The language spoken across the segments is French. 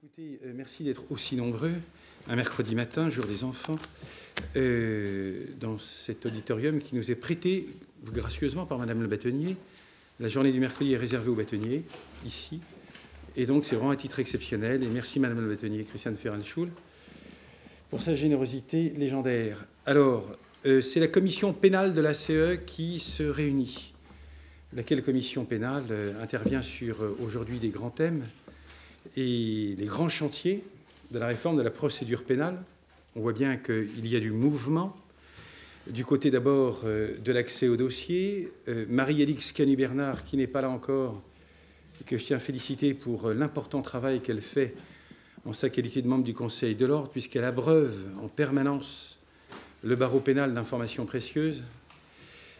Écoutez, euh, merci d'être aussi nombreux un mercredi matin, jour des enfants, euh, dans cet auditorium qui nous est prêté gracieusement par Madame le bâtonnier. La journée du mercredi est réservée aux bâtonniers, ici. Et donc, c'est vraiment un titre exceptionnel. Et merci Madame le bâtonnier, Christiane Ferranschul, pour sa générosité légendaire. Alors, euh, c'est la commission pénale de la CE qui se réunit. Laquelle commission pénale intervient sur aujourd'hui des grands thèmes? Et les grands chantiers de la réforme de la procédure pénale. On voit bien qu'il y a du mouvement. Du côté d'abord de l'accès au dossier, Marie-Élix Canu-Bernard, qui n'est pas là encore, que je tiens à féliciter pour l'important travail qu'elle fait en sa qualité de membre du Conseil de l'ordre, puisqu'elle abreuve en permanence le barreau pénal d'informations précieuses.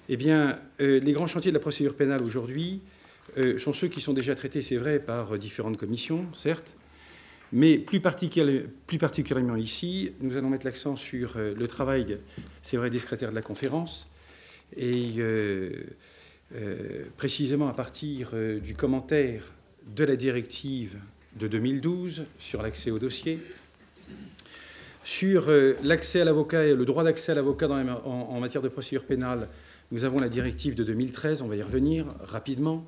Eh bien, euh, les grands chantiers de la procédure pénale aujourd'hui euh, sont ceux qui sont déjà traités, c'est vrai, par différentes commissions, certes, mais plus, particulièrement ici, nous allons mettre l'accent sur euh, le travail, c'est vrai, des secrétaires de la conférence, et précisément à partir du commentaire de la directive de 2012 sur l'accès au dossier, sur l'accès à l'avocat et le droit d'accès à l'avocat en, matière de procédure pénale, nous avons la directive de 2013, on va y revenir rapidement.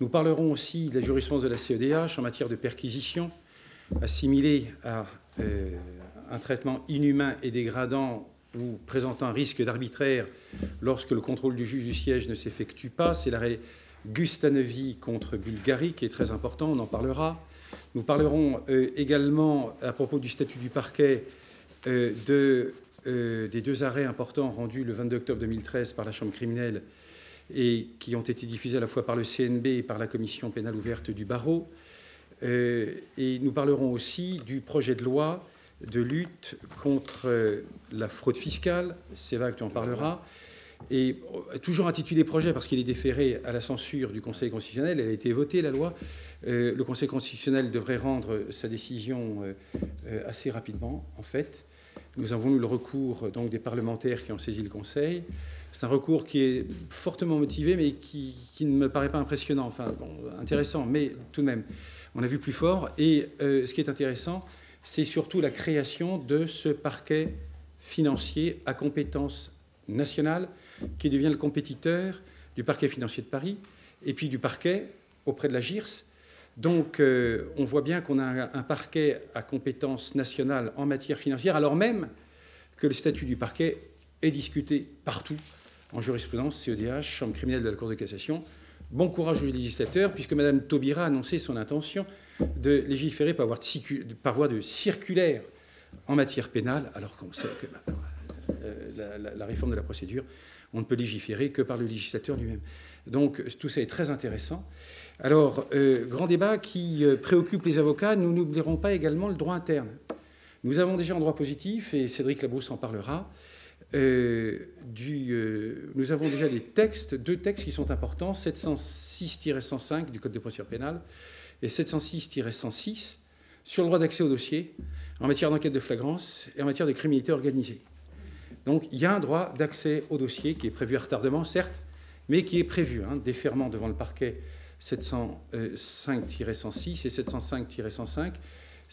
Nous parlerons aussi de la jurisprudence de la CEDH en matière de perquisition, assimilée à euh, un traitement inhumain et dégradant ou présentant un risque d'arbitraire lorsque le contrôle du juge du siège ne s'effectue pas. C'est l'arrêt Gustanovi contre Bulgarie qui est très important, on en parlera. Nous parlerons euh, également à propos du statut du parquet euh, de des deux arrêts importants rendus le 22 octobre 2013 par la Chambre criminelle et qui ont été diffusés à la fois par le CNB et par la Commission pénale ouverte du barreau. Euh, et nous parlerons aussi du projet de loi de lutte contre euh, la fraude fiscale. C'est que tu en parleras. Et toujours intitulé projet parce qu'il est déféré à la censure du Conseil constitutionnel. Elle a été votée, la loi. le Conseil constitutionnel devrait rendre sa décision assez rapidement, en fait. Nous avons eu le recours donc, des parlementaires qui ont saisi le Conseil. C'est un recours qui est fortement motivé, mais qui, ne me paraît pas impressionnant, enfin intéressant, mais tout de même, on a vu plus fort. Et euh, ce qui est intéressant, c'est surtout la création de ce parquet financier à compétence nationale, qui devient le compétiteur du parquet financier de Paris, et puis du parquet auprès de la GIRS, donc, euh, on voit bien qu'on a un, parquet à compétence nationale en matière financière, alors même que le statut du parquet est discuté partout en jurisprudence, CEDH, Chambre criminelle de la Cour de cassation. Bon courage aux législateurs, puisque Mme Taubira a annoncé son intention de légiférer par voie de, circulaire en matière pénale, alors qu'on sait que bah, euh, la, réforme de la procédure, on ne peut légiférer que par le législateur lui-même. Donc tout ça est très intéressant. Alors, euh, grand débat qui euh, préoccupe les avocats, nous n'oublierons pas également le droit interne. Nous avons déjà un droit positif, et Cédric Labrousse en parlera, euh, nous avons déjà des textes, deux textes qui sont importants, 706-105 du Code de procédure pénale et 706-106 sur le droit d'accès au dossier en matière d'enquête de flagrance et en matière de criminalité organisée. Donc il y a un droit d'accès au dossier qui est prévu à retardement, certes, mais qui est prévu, hein, déferment devant le parquet 705-106 et 705-105,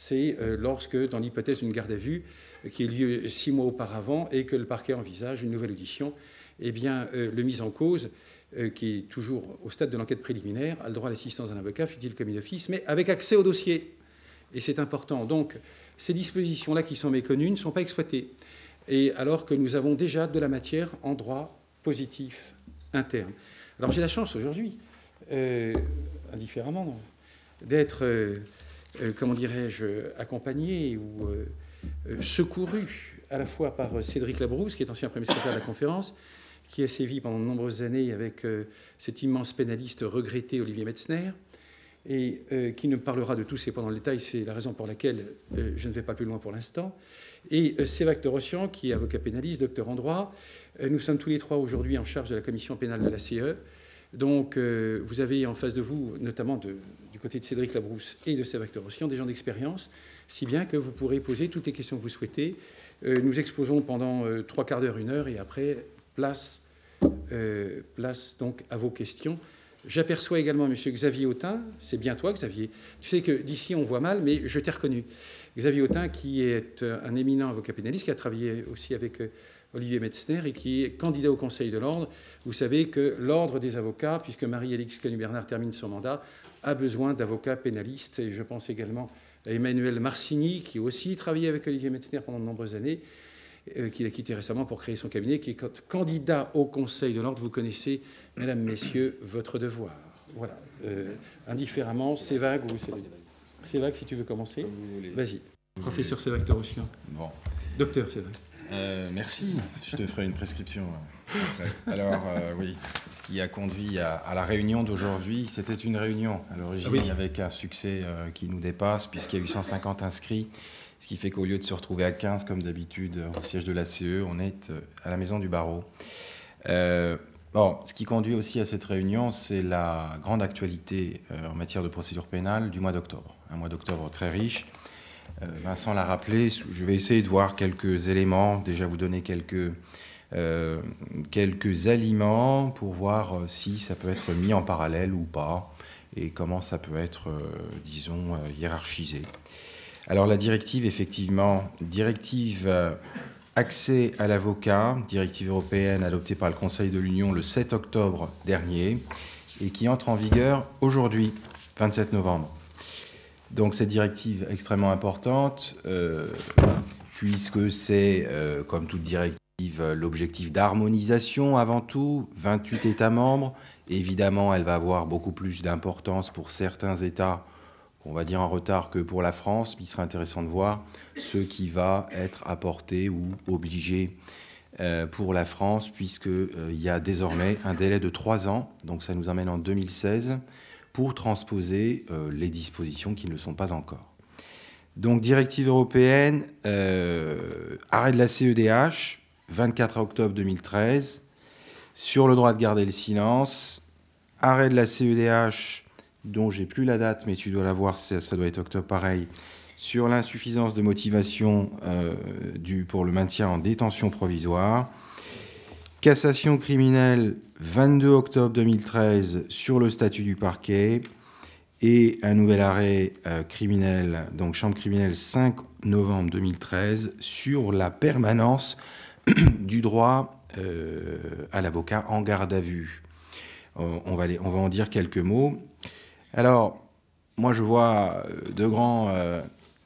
c'est euh, lorsque, dans l'hypothèse d'une garde à vue euh, qui ait lieu six mois auparavant et que le parquet envisage une nouvelle audition, eh bien, euh, le mis en cause, qui est toujours au stade de l'enquête préliminaire, a le droit à l'assistance d'un avocat, fut-il commis d'office, mais avec accès au dossier. Et c'est important. Donc, ces dispositions-là qui sont méconnues ne sont pas exploitées. Et alors que nous avons déjà de la matière en droit positif interne. Alors, j'ai la chance aujourd'hui indifféremment, d'être, euh, comment dirais-je, accompagné ou secouru à la fois par Cédric Labrousse, qui est ancien premier secrétaire de la conférence, qui a sévi pendant de nombreuses années avec cet immense pénaliste regretté Olivier Metzner, et qui ne parlera de tous ces points dans le détail, c'est la raison pour laquelle je ne vais pas plus loin pour l'instant. Et Sévac Torossian, qui est avocat pénaliste, docteur en droit. nous sommes tous les trois aujourd'hui en charge de la commission pénale de la CE. Donc, euh, vous avez en face de vous, notamment du côté de Cédric Labrousse et de Sébastien Torossian, des gens d'expérience, si bien que vous pourrez poser toutes les questions que vous souhaitez. Euh, nous exposons pendant euh, trois quarts d'heure, une heure, et après, place, place donc à vos questions J'aperçois également M. Xavier Autain. C'est bien toi, Xavier. Tu sais que d'ici, on voit mal, mais je t'ai reconnu. Xavier Autain, qui est un éminent avocat pénaliste, qui a travaillé aussi avec Olivier Metzner et qui est candidat au Conseil de l'Ordre. Vous savez que l'Ordre des avocats, puisque Marie-Alix Canu-Bernard termine son mandat, a besoin d'avocats pénalistes. Et je pense également à Emmanuel Marcini, qui a aussi travaillé avec Olivier Metzner pendant de nombreuses années, euh, qu'il a quitté récemment pour créer son cabinet, qui est candidat au Conseil de l'Ordre. Vous connaissez, mesdames, messieurs, votre devoir. Voilà. Euh, indifféremment, c'est vague ou c'est... C'est vague si tu veux commencer. Vas-y. Professeur Sévac, toi aussi. Hein? Bon. Docteur Sévac. Euh, merci. Je te ferai une prescription. Alors, euh, oui, ce qui a conduit à, la réunion d'aujourd'hui, c'était une réunion à l'origine ah avec un succès euh, qui nous dépasse, puisqu'il y a eu 150 inscrits, ce qui fait qu'au lieu de se retrouver à 15 comme d'habitude au siège de la CE, on est à la maison du barreau. bon, ce qui conduit aussi à cette réunion, c'est la grande actualité en matière de procédure pénale du mois d'octobre. Un mois d'octobre très riche Vincent l'a rappelé, je vais essayer de voir quelques éléments, déjà vous donner quelques, euh, aliments pour voir euh, si ça peut être mis en parallèle ou pas et comment ça peut être, disons, hiérarchisé. Alors la directive, effectivement, directive accès à l'avocat, directive européenne adoptée par le Conseil de l'Union le 7 octobre dernier et qui entre en vigueur aujourd'hui, 27 novembre. Donc cette directive extrêmement importante, euh, puisque c'est, euh, comme toute directive, l'objectif d'harmonisation avant tout, 28 États membres. Évidemment, elle va avoir beaucoup plus d'importance pour certains États, on va dire en retard, que pour la France, mais il sera intéressant de voir ce qui va être apporté ou obligé euh, pour la France, puisqu'il y a désormais un délai de trois ans, donc ça nous amène en 2016 pour transposer euh, les dispositions qui ne le sont pas encore. Donc, directive européenne, euh, arrêt de la CEDH, 24 octobre 2013, sur le droit de garder le silence, arrêt de la CEDH, dont j'ai plus la date, mais tu dois la voir, ça, doit être octobre pareil, sur l'insuffisance de motivation euh, pour le maintien en détention provisoire, Cassation criminelle 22 octobre 2013 sur le statut du parquet et un nouvel arrêt euh, criminel, donc chambre criminelle 5 novembre 2013 sur la permanence du droit euh, à l'avocat en garde à vue. On va, en dire quelques mots. Alors, moi je vois euh, de grands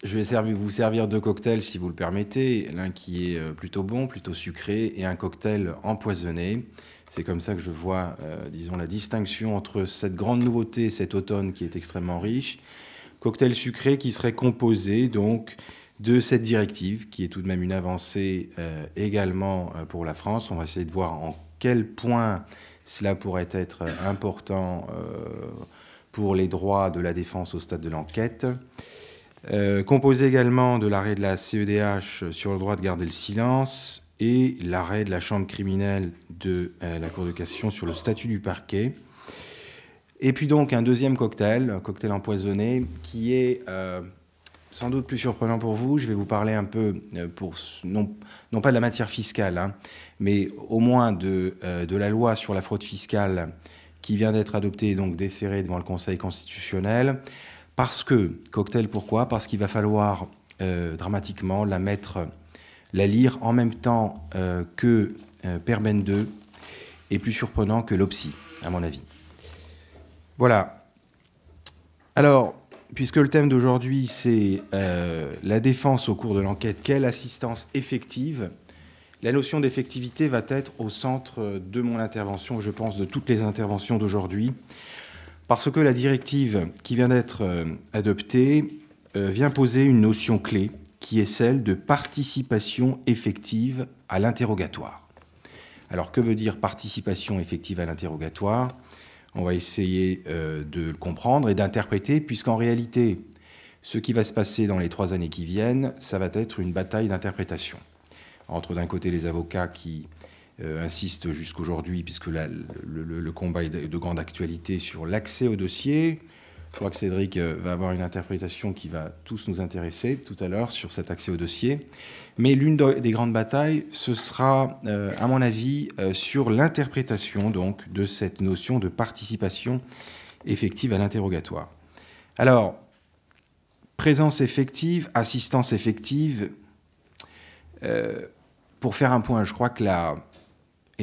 je vais vous servir deux cocktails si vous le permettez. L'un qui est euh, plutôt bon, plutôt sucré, et un cocktail empoisonné. C'est comme ça que je vois, euh, disons, la distinction entre cette grande nouveauté cet automne qui est extrêmement riche. Cocktail sucré qui serait composé donc de cette directive qui est tout de même une avancée euh, également pour la France. On va essayer de voir en quel point cela pourrait être important pour les droits de la défense au stade de l'enquête. Euh, composé également de l'arrêt de la CEDH sur le droit de garder le silence et l'arrêt de la chambre criminelle de euh, la Cour de cassation sur le statut du parquet. Et puis donc un deuxième cocktail, un cocktail empoisonné, qui est euh, sans doute plus surprenant pour vous. Je vais vous parler un peu, non, pas de la matière fiscale, hein, mais au moins de, la loi sur la fraude fiscale qui vient d'être adoptée et donc déférée devant le Conseil constitutionnel. Parce que, cocktail pourquoi? Parce qu'il va falloir euh, dramatiquement la mettre, la lire en même temps euh, que euh, Perben 2 et plus surprenant que l'OPSI, à mon avis. Voilà. Alors, puisque le thème d'aujourd'hui, c'est la défense au cours de l'enquête, quelle assistance effective? La notion d'effectivité va être au centre de mon intervention, je pense, de toutes les interventions d'aujourd'hui parce que la directive qui vient d'être euh, adoptée euh, vient poser une notion clé qui est celle de participation effective à l'interrogatoire. Alors que veut dire participation effective à l'interrogatoire? On va essayer euh, de le comprendre et d'interpréter, puisqu'en réalité, ce qui va se passer dans les trois années qui viennent, ça va être une bataille d'interprétation. Entre d'un côté les avocats qui insiste jusqu'aujourd'hui, puisque le, combat est de, grande actualité sur l'accès au dossier, Je crois que Cédric euh, va avoir une interprétation qui va tous nous intéresser tout à l'heure sur cet accès au dossier. Mais l'une des grandes batailles, ce sera, euh, à mon avis, euh, sur l'interprétation donc de cette notion de participation effective à l'interrogatoire. Alors, présence effective, assistance effective. pour faire un point, je crois que là,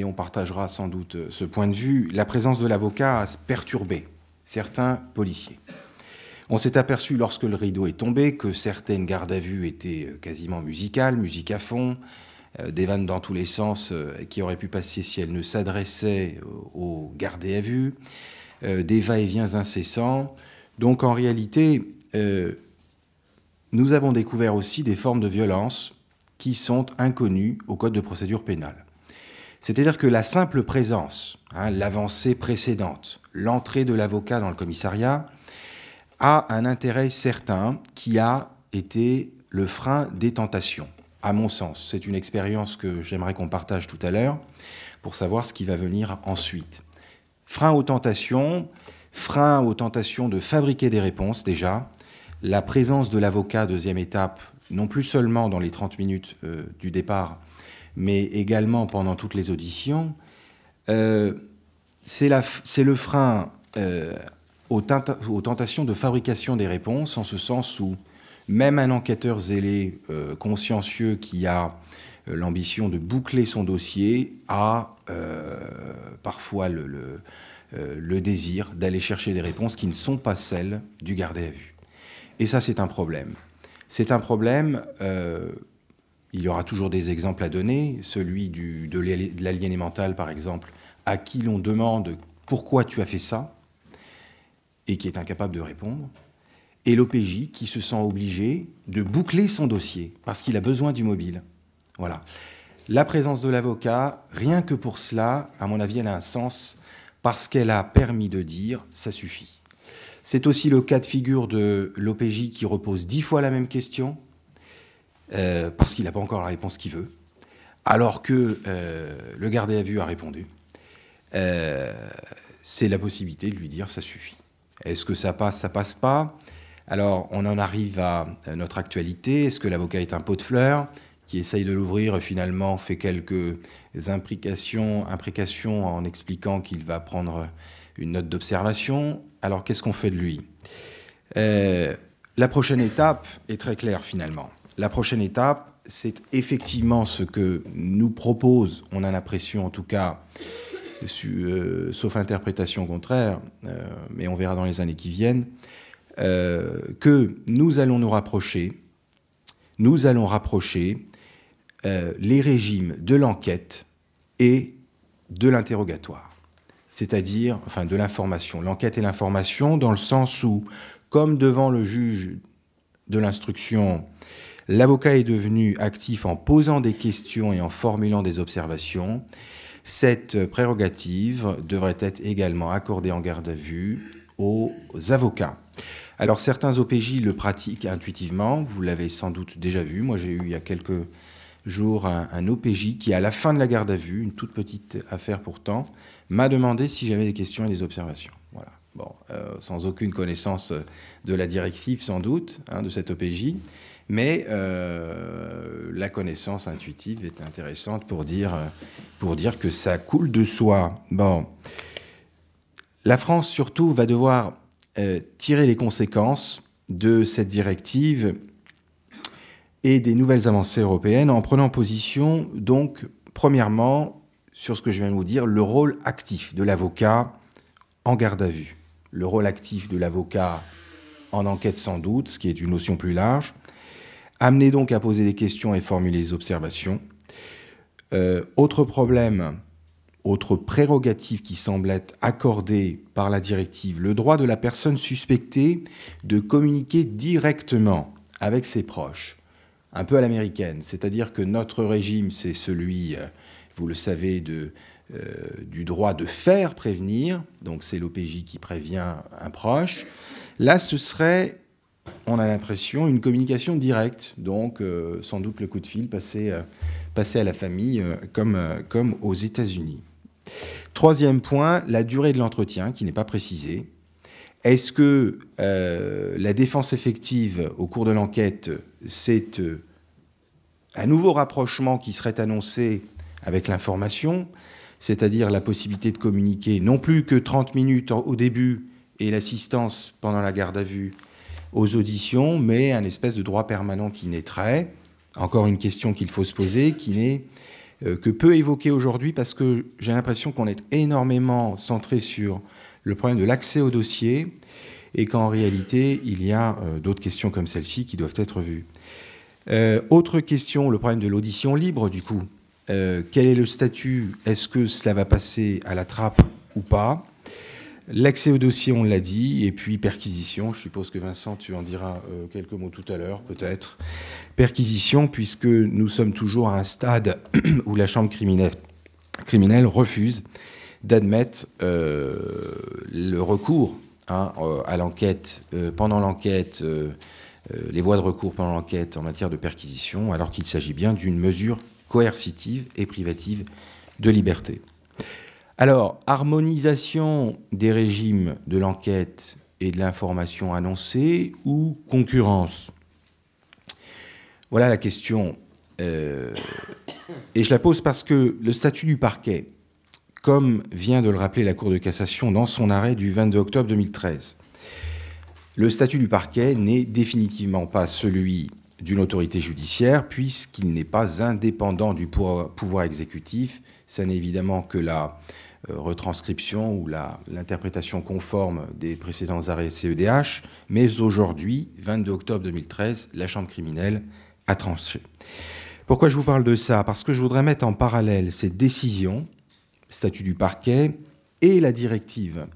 et on partagera sans doute ce point de vue, la présence de l'avocat a perturbé certains policiers. On s'est aperçu lorsque le rideau est tombé que certaines gardes à vue étaient euh, quasiment musicales, musique à fond, euh, des vannes dans tous les sens euh, qui auraient pu passer si elles ne s'adressaient aux gardés à vue, des va-et-vient incessants. Donc en réalité, nous avons découvert aussi des formes de violence qui sont inconnues au Code de procédure pénale. C'est-à-dire que la simple présence, hein, l'avancée précédente, l'entrée de l'avocat dans le commissariat, a un intérêt certain qui a été le frein des tentations, à mon sens. C'est une expérience que j'aimerais qu'on partage tout à l'heure pour savoir ce qui va venir ensuite. Frein aux tentations, frein aux tentations de fabriquer des réponses déjà, la présence de l'avocat, deuxième étape, non plus seulement dans les 30 minutes euh, du départ, mais également pendant toutes les auditions, euh, c'est le frein euh, aux, tentations de fabrication des réponses, en ce sens où même un enquêteur zélé, euh, consciencieux, qui a l'ambition de boucler son dossier, a parfois le, le désir d'aller chercher des réponses qui ne sont pas celles du gardé à vue. Et ça, c'est un problème. C'est un problème il y aura toujours des exemples à donner, celui de l'aliéné mental par exemple, à qui l'on demande pourquoi tu as fait ça, et qui est incapable de répondre, et l'OPJ qui se sent obligé de boucler son dossier parce qu'il a besoin du mobile. Voilà. La présence de l'avocat, rien que pour cela, à mon avis, elle a un sens parce qu'elle a permis de dire ça suffit. C'est aussi le cas de figure de l'OPJ qui repose dix fois la même question euh, parce qu'il n'a pas encore la réponse qu'il veut, alors que euh, le gardé à vue a répondu. Euh, c'est la possibilité de lui dire ça suffit. Est-ce que ça passe, ça passe pas? Alors on en arrive à notre actualité. Est-ce que l'avocat est un pot de fleurs qui essaye de l'ouvrir et finalement fait quelques implications, imprécations en expliquant qu'il va prendre une note d'observation? Alors qu'est-ce qu'on fait de lui? La prochaine étape est très claire finalement. La prochaine étape, c'est effectivement ce que nous propose, on a l'impression en tout cas, euh, sauf interprétation contraire, euh, mais on verra dans les années qui viennent, euh, que nous allons nous rapprocher, nous allons rapprocher les régimes de l'enquête et de l'interrogatoire, c'est-à-dire, enfin, de l'information. L'enquête et l'information dans le sens où, comme devant le juge de l'instruction, L'avocat est devenu actif en posant des questions et en formulant des observations. Cette prérogative devrait être également accordée en garde à vue aux avocats. Alors certains OPJ le pratiquent intuitivement, vous l'avez sans doute déjà vu. Moi j'ai eu il y a quelques jours un, OPJ qui, à la fin de la garde à vue, une toute petite affaire pourtant, m'a demandé si j'avais des questions et des observations. Voilà. Bon, euh, sans aucune connaissance de la directive sans doute hein, de cette OPJ, mais euh, la connaissance intuitive est intéressante pour dire, que ça coule de soi. Bon. La France, surtout, va devoir euh, tirer les conséquences de cette directive et des nouvelles avancées européennes en prenant position, donc, premièrement, sur ce que je viens de vous dire, le rôle actif de l'avocat en garde à vue. Le rôle actif de l'avocat en enquête sans doute, ce qui est une notion plus large, Amener donc à poser des questions et formuler des observations. Euh, autre problème, autre prérogative qui semble être accordée par la directive, le droit de la personne suspectée de communiquer directement avec ses proches, un peu à l'américaine, c'est-à-dire que notre régime, c'est celui, euh, vous le savez, de, euh, du droit de faire prévenir, donc c'est l'OPJ qui prévient un proche. Là, ce serait on a l'impression, une communication directe, donc euh, sans doute le coup de fil passé, euh, à la famille euh, comme, comme aux États-Unis. Troisième point, la durée de l'entretien qui n'est pas précisée. Est-ce que la défense effective au cours de l'enquête, c'est un nouveau rapprochement qui serait annoncé avec l'information, c'est-à-dire la possibilité de communiquer non plus que 30 minutes au début et l'assistance pendant la garde à vue aux auditions, mais un espèce de droit permanent qui naîtrait. Encore une question qu'il faut se poser, qui n'est euh, que peu évoquée aujourd'hui parce que j'ai l'impression qu'on est énormément centré sur le problème de l'accès au dossier et qu'en réalité, il y a euh, d'autres questions comme celle-ci qui doivent être vues. Euh, autre question, le problème de l'audition libre, du coup. Quel est le statut? Est-ce que cela va passer à la trappe ou pas? L'accès au dossier, on l'a dit, et puis perquisition. Je suppose que Vincent, tu en diras quelques mots tout à l'heure, peut-être. Perquisition, puisque nous sommes toujours à un stade où la Chambre criminelle, refuse d'admettre euh, le recours hein, euh, à l'enquête, euh, pendant l'enquête, les voies de recours pendant l'enquête en matière de perquisition, alors qu'il s'agit bien d'une mesure coercitive et privative de liberté. Alors, harmonisation des régimes de l'enquête et de l'information annoncée ou concurrence? Voilà la question. et je la pose parce que le statut du parquet, comme vient de le rappeler la Cour de cassation dans son arrêt du 22 octobre 2013. Le statut du parquet n'est définitivement pas celui d'une autorité judiciaire, puisqu'il n'est pas indépendant du pouvoir exécutif. Ça n'est évidemment que la euh, retranscription ou l'interprétation conforme des précédents arrêts CEDH, mais aujourd'hui, 22 octobre 2013, la Chambre criminelle a tranché. Pourquoi je vous parle de ça? Parce que je voudrais mettre en parallèle cette décision statut du parquet et la directive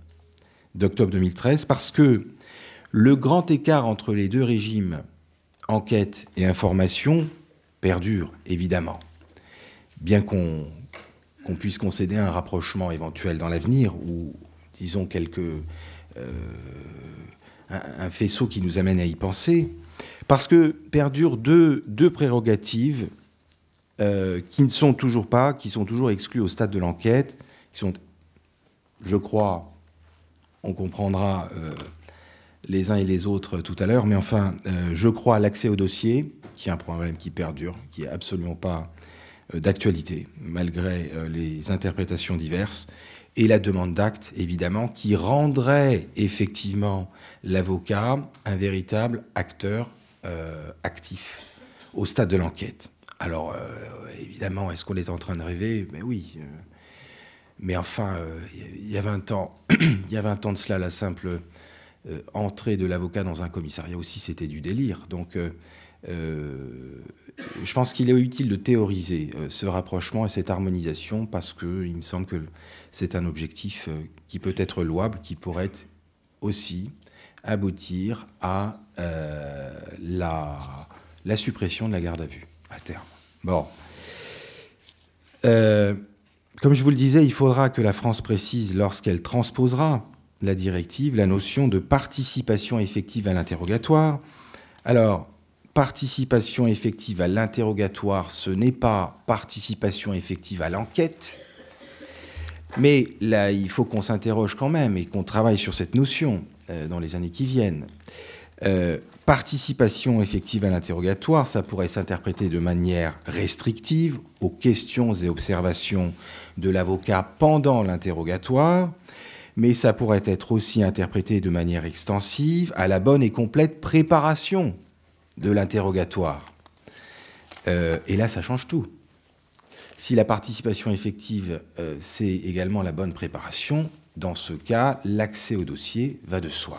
d'octobre 2013, parce que le grand écart entre les deux régimes, enquête et information, perdure, évidemment. Bien qu'on puisse concéder un rapprochement éventuel dans l'avenir, ou disons quelques, euh, un, faisceau qui nous amène à y penser, parce que perdurent deux, prérogatives euh, qui ne sont toujours pas, qui sont toujours exclus au stade de l'enquête, qui sont, je crois, on comprendra euh, les uns et les autres tout à l'heure, mais enfin, je crois l'accès au dossier, qui est un problème qui perdure, qui est absolument pas d'actualité, malgré les interprétations diverses, et la demande d'acte, évidemment, qui rendrait effectivement l'avocat un véritable acteur actif au stade de l'enquête. Alors, euh, évidemment, est-ce qu'on est en train de rêver? Mais oui. Euh. mais enfin, il y a 20 ans, il y a 20 ans de cela, la simple euh, entrée de l'avocat dans un commissariat aussi, c'était du délire. Donc, je pense qu'il est utile de théoriser ce rapprochement et cette harmonisation parce qu'il me semble que c'est un objectif qui peut être louable, qui pourrait aussi aboutir à la, suppression de la garde à vue à terme. Bon. Euh, comme je vous le disais, il faudra que la France précise, lorsqu'elle transposera la directive, la notion de participation effective à l'interrogatoire. Alors, participation effective à l'interrogatoire, ce n'est pas participation effective à l'enquête, mais là, il faut qu'on s'interroge quand même et qu'on travaille sur cette notion euh, dans les années qui viennent. Euh, participation effective à l'interrogatoire, ça pourrait s'interpréter de manière restrictive aux questions et observations de l'avocat pendant l'interrogatoire, mais ça pourrait être aussi interprété de manière extensive à la bonne et complète préparation de l'interrogatoire. Euh, et là, ça change tout. Si la participation effective, euh, c'est également la bonne préparation, dans ce cas, l'accès au dossier va de soi.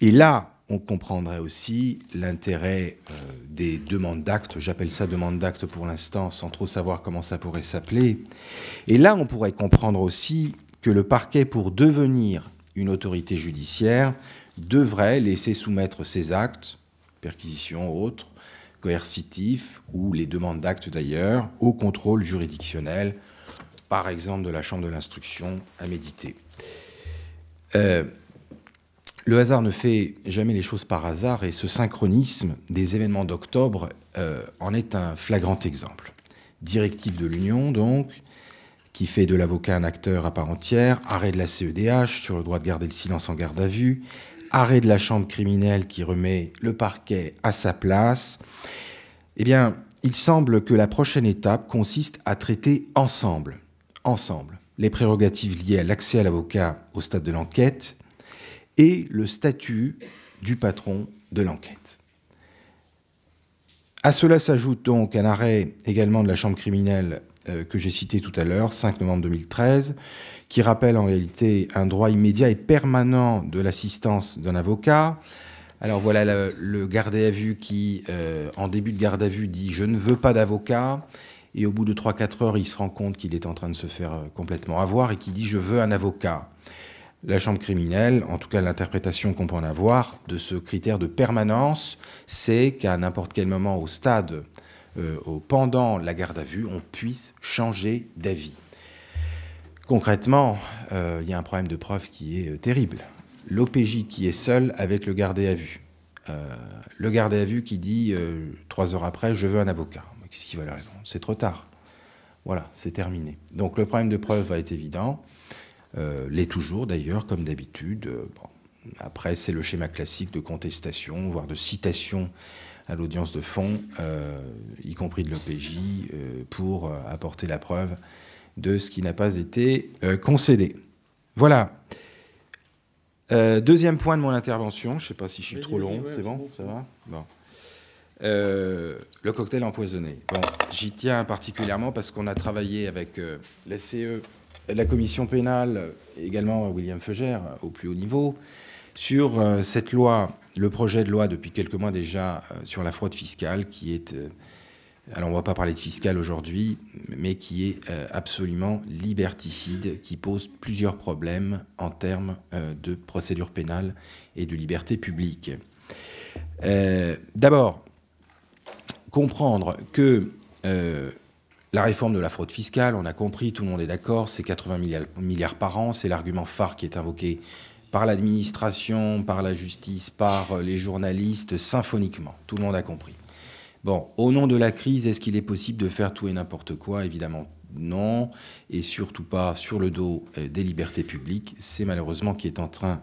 Et là, on comprendrait aussi l'intérêt euh, des demandes d'actes. J'appelle ça demande d'actes pour l'instant, sans trop savoir comment ça pourrait s'appeler. Et là, on pourrait comprendre aussi que le parquet, pour devenir une autorité judiciaire, devrait laisser soumettre ses actes, perquisitions, autres, coercitifs, ou les demandes d'actes d'ailleurs, au contrôle juridictionnel, par exemple de la Chambre de l'instruction à méditer. Euh, le hasard ne fait jamais les choses par hasard et ce synchronisme des événements d'octobre euh, en est un flagrant exemple. Directive de l'Union, donc, qui fait de l'avocat un acteur à part entière, arrêt de la CEDH sur le droit de garder le silence en garde à vue, arrêt de la chambre criminelle qui remet le parquet à sa place, eh bien, il semble que la prochaine étape consiste à traiter ensemble, les prérogatives liées à l'accès à l'avocat au stade de l'enquête et le statut du patron de l'enquête. À cela s'ajoute donc un arrêt également de la Chambre criminelle euh, que j'ai cité tout à l'heure, 5 novembre 2013, qui rappelle en réalité un droit immédiat et permanent de l'assistance d'un avocat. Alors voilà le, gardé à vue qui, euh, en début de garde à vue, dit je ne veux pas d'avocat. Et au bout de 3-4 heures, il se rend compte qu'il est en train de se faire euh, complètement avoir et qui dit je veux un avocat la chambre criminelle, en tout cas l'interprétation qu'on peut en avoir de ce critère de permanence, c'est qu'à n'importe quel moment au stade, euh, pendant la garde à vue, on puisse changer d'avis. Concrètement, euh, il y a un problème de preuve qui est euh, terrible. L'OPJ qui est seul avec le gardé à vue. le gardé à vue qui dit trois heures après, je veux un avocat. Qu'est-ce qu'il va leur répondre? C'est trop tard. Voilà, c'est terminé. Donc le problème de preuve va être évident. Euh, l'est toujours d'ailleurs, comme d'habitude. Euh, après, c'est le schéma classique de contestation, voire de citation à l'audience de fond, euh, y compris de l'OPJ, pour apporter la preuve de ce qui n'a pas été concédé. Voilà. deuxième point de mon intervention, je ne sais pas si je suis trop long, c'est bon, ça va bon. le cocktail empoisonné. Bon, j'y tiens particulièrement parce qu'on a travaillé avec la CE la commission pénale, également William Feugère au plus haut niveau, sur euh, cette loi, le projet de loi depuis quelques mois déjà euh, sur la fraude fiscale, qui est, euh, alors on ne va pas parler de fiscale aujourd'hui, mais qui est absolument liberticide, qui pose plusieurs problèmes en termes de procédure pénale et de liberté publique. D'abord, comprendre que la réforme de la fraude fiscale, on a compris, tout le monde est d'accord, c'est 80 milliards, par an, c'est l'argument phare qui est invoqué par l'administration, par la justice, par les journalistes, symphoniquement. Tout le monde a compris. Bon, au nom de la crise, est-ce qu'il est possible de faire tout et n'importe quoi? Évidemment non, et surtout pas sur le dos euh, des libertés publiques. C'est malheureusement qui est en train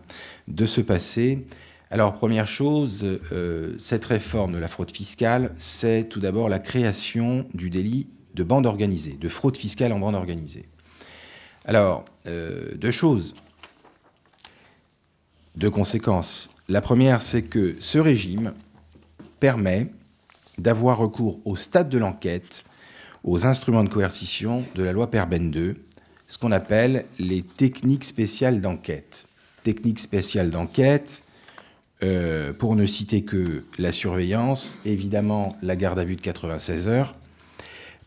de se passer. Alors, première chose, euh, cette réforme de la fraude fiscale, c'est tout d'abord la création du délit de bande organisée, de fraude fiscale en bande organisée. Alors, euh, deux choses, deux conséquences. La première, c'est que ce régime permet d'avoir recours au stade de l'enquête aux instruments de coercition de la loi Perben 2, ce qu'on appelle les techniques spéciales d'enquête. Techniques spéciales d'enquête, euh, pour ne citer que la surveillance, évidemment la garde à vue de 96 heures,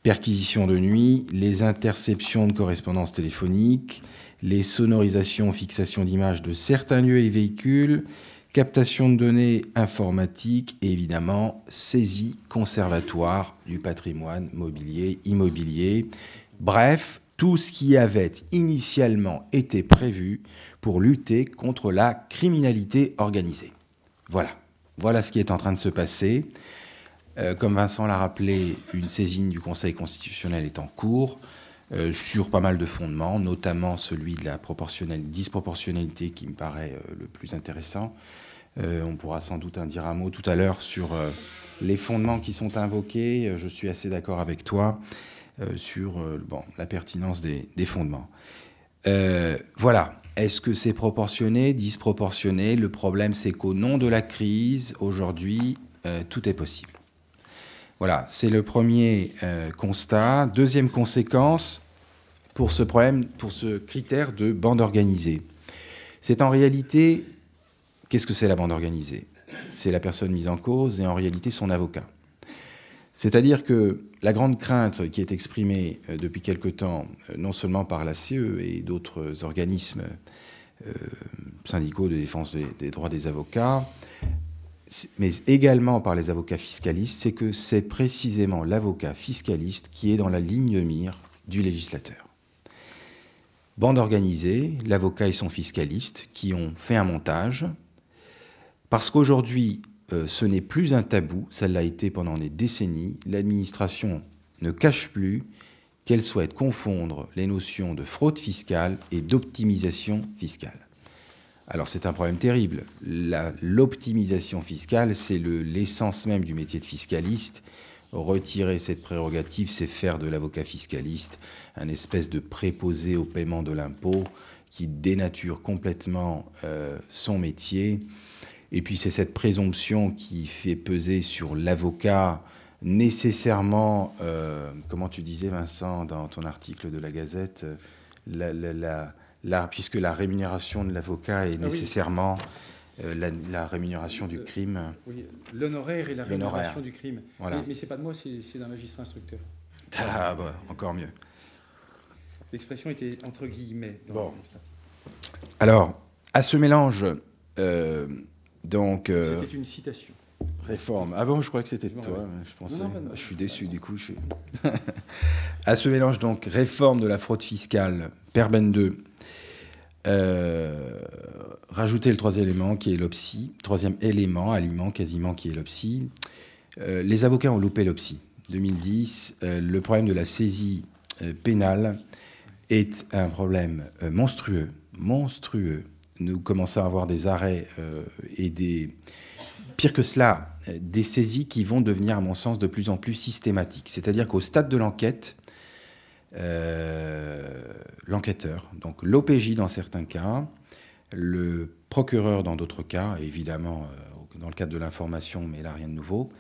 perquisitions de nuit, les interceptions de correspondance téléphonique, les sonorisations, fixations d'images de certains lieux et véhicules, captation de données informatiques et évidemment saisie conservatoire du patrimoine mobilier, immobilier. Bref, tout ce qui avait initialement été prévu pour lutter contre la criminalité organisée. Voilà, voilà ce qui est en train de se passer. Euh, comme Vincent l'a rappelé, une saisine du Conseil constitutionnel est en cours euh, sur pas mal de fondements, notamment celui de la disproportionnalité qui me paraît euh, le plus intéressant. On pourra sans doute en dire un mot tout à l'heure sur les fondements qui sont invoqués. Je suis assez d'accord avec toi sur la pertinence des, fondements. voilà. Est-ce que c'est proportionné, disproportionné? Le problème, c'est qu'au nom de la crise, aujourd'hui, tout est possible. Voilà, c'est le premier euh, constat. Deuxième conséquence pour ce problème, pour ce critère de bande organisée. C'est en réalité, qu'est-ce que c'est la bande organisée? C'est la personne mise en cause et en réalité son avocat. C'est-à-dire que la grande crainte qui est exprimée euh, depuis quelque temps, euh, non seulement par la CE et d'autres organismes syndicaux de défense des droits des avocats, mais également par les avocats fiscalistes, c'est que c'est précisément l'avocat fiscaliste qui est dans la ligne de mire du législateur. Bande organisée, l'avocat et son fiscaliste qui ont fait un montage, parce qu'aujourd'hui, euh, ce n'est plus un tabou, ça l'a été pendant des décennies, l'administration ne cache plus qu'elle souhaite confondre les notions de fraude fiscale et d'optimisation fiscale. Alors c'est un problème terrible. L'optimisation fiscale, c'est l'essence même du métier de fiscaliste. Retirer cette prérogative, c'est faire de l'avocat fiscaliste un espèce de préposé au paiement de l'impôt qui dénature complètement euh, son métier. Et puis c'est cette présomption qui fait peser sur l'avocat nécessairement, euh, comment tu disais Vincent dans ton article de la Gazette, la, la puisque la rémunération de l'avocat est ah nécessairement euh, la, rémunération du crime. Oui, l'honoraire et la rémunération du crime. Voilà. Mais, ce n'est pas de moi, c'est d'un magistrat instructeur. Ah, bah, encore mieux. L'expression était entre guillemets. bon. Alors, à ce mélange, euh, donc. Euh, c'était une citation. Réforme. Ah bon, je crois que c'était toi. Je pensais. je suis déçu du coup. Je suis... à ce mélange donc réforme de la fraude fiscale, Perben 2 euh, rajouter le troisième élément qui est l'OPSI, troisième élément, aliment quasiment qui est l'OPSI. Euh, les avocats ont loupé l'OPSI. 2010, euh, le problème de la saisie pénale est un problème monstrueux, monstrueux. Nous commençons à avoir des arrêts et des... Pire que cela, des saisies qui vont devenir, à mon sens, de plus en plus systématiques. C'est-à-dire qu'au stade de l'enquête, euh, l'enquêteur, donc l'OPJ dans certains cas, le procureur dans d'autres cas, évidemment euh, dans le cadre de l'information, mais là rien de nouveau.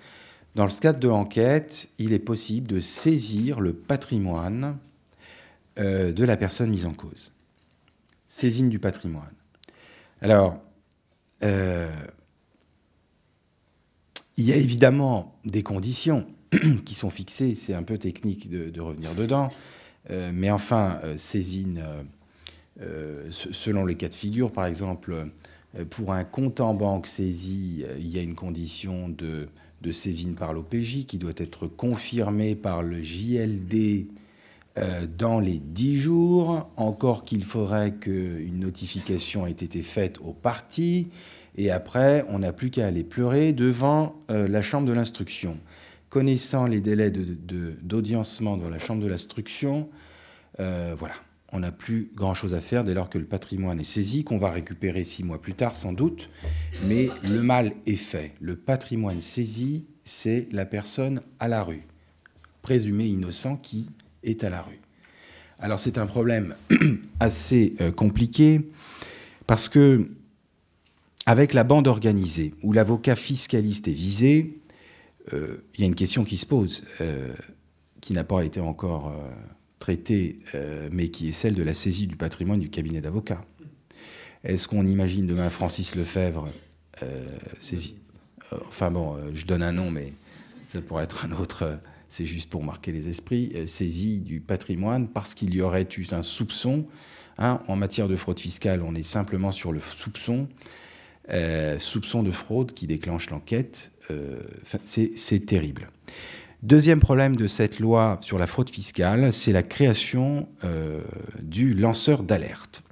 Dans le cadre de l'enquête, il est possible de saisir le patrimoine euh, de la personne mise en cause. Saisine du patrimoine. Alors, il y a évidemment des conditions qui sont fixées, c'est un peu technique de revenir dedans. Euh, mais enfin, euh, saisine, euh, selon les cas de figure, par exemple, pour un compte en banque saisi, il y a une condition de saisine par l'OPJ qui doit être confirmée par le JLD dans les 10 jours, encore qu'il faudrait qu'une notification ait été faite aux parties, et après, on n'a plus qu'à aller pleurer devant la chambre de l'instruction. Connaissant les délais d'audiencement dans la chambre de l'instruction, euh, voilà, on n'a plus grand-chose à faire dès lors que le patrimoine est saisi, qu'on va récupérer six mois plus tard sans doute, mais le mal est fait. Le patrimoine saisi, c'est la personne à la rue, présumé innocent qui est à la rue. Alors c'est un problème assez euh, compliqué parce que avec la bande organisée où l'avocat fiscaliste est visé, euh, il y a une question qui se pose, euh, qui n'a pas été encore traitée, mais qui est celle de la saisie du patrimoine du cabinet d'avocats. Est-ce qu'on imagine demain Francis Lefebvre saisi? Enfin bon, je donne un nom, mais ça pourrait être un autre. C'est juste pour marquer les esprits. Saisie du patrimoine parce qu'il y aurait eu un soupçon. Hein, en matière de fraude fiscale, on est simplement sur le soupçon. soupçon de fraude qui déclenche l'enquête euh, c'est terrible. Deuxième problème de cette loi sur la fraude fiscale, c'est la création euh, du lanceur d'alerte.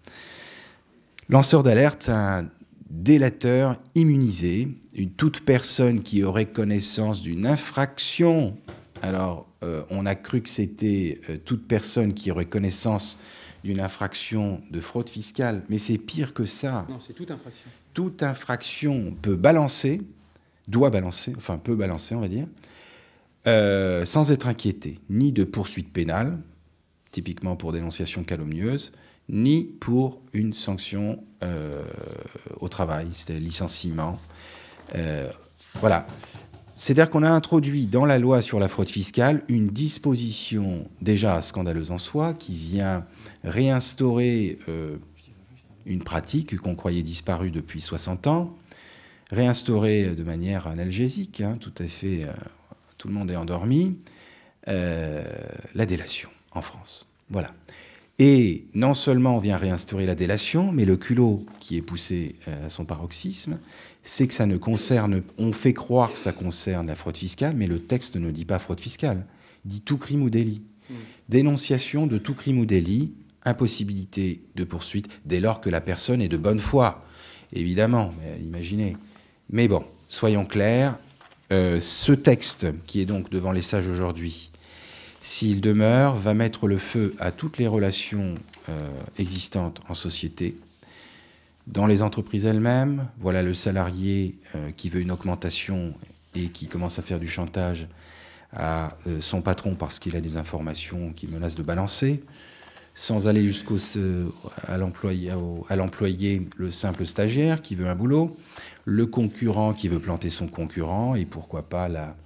Lanceur d'alerte, un délateur immunisé, une toute personne qui aurait connaissance d'une infraction. Alors, euh, on a cru que c'était toute personne qui aurait connaissance d'une infraction de fraude fiscale, mais c'est pire que ça. Non, c'est toute infraction. Toute infraction peut balancer doit balancer, enfin peut balancer, on va dire, euh, sans être inquiété ni de poursuite pénale, typiquement pour dénonciation calomnieuse, ni pour une sanction euh, au travail, c'est licenciement. Euh, voilà. C'est-à-dire qu'on a introduit dans la loi sur la fraude fiscale une disposition déjà scandaleuse en soi qui vient réinstaurer une pratique qu'on croyait disparue depuis 60 ans, réinstaurer de manière analgésique, hein, tout à fait, euh, tout le monde est endormi, euh, la délation en France. Voilà. Et non seulement on vient réinstaurer la délation, mais le culot qui est poussé euh, à son paroxysme, c'est que ça ne concerne, on fait croire que ça concerne la fraude fiscale, mais le texte ne dit pas fraude fiscale, il dit tout crime ou délit. Mmh. Dénonciation de tout crime ou délit, impossibilité de poursuite dès lors que la personne est de bonne foi. Évidemment, mais imaginez, mais bon, soyons clairs, euh, ce texte qui est donc devant les sages aujourd'hui, s'il demeure, va mettre le feu à toutes les relations existantes en société, dans les entreprises elles-mêmes. Voilà le salarié qui veut une augmentation et qui commence à faire du chantage à son patron parce qu'il a des informations qui menacent de balancer sans aller jusqu'au à l'employé, le simple stagiaire qui veut un boulot, le concurrent qui veut planter son concurrent, et pourquoi pas la,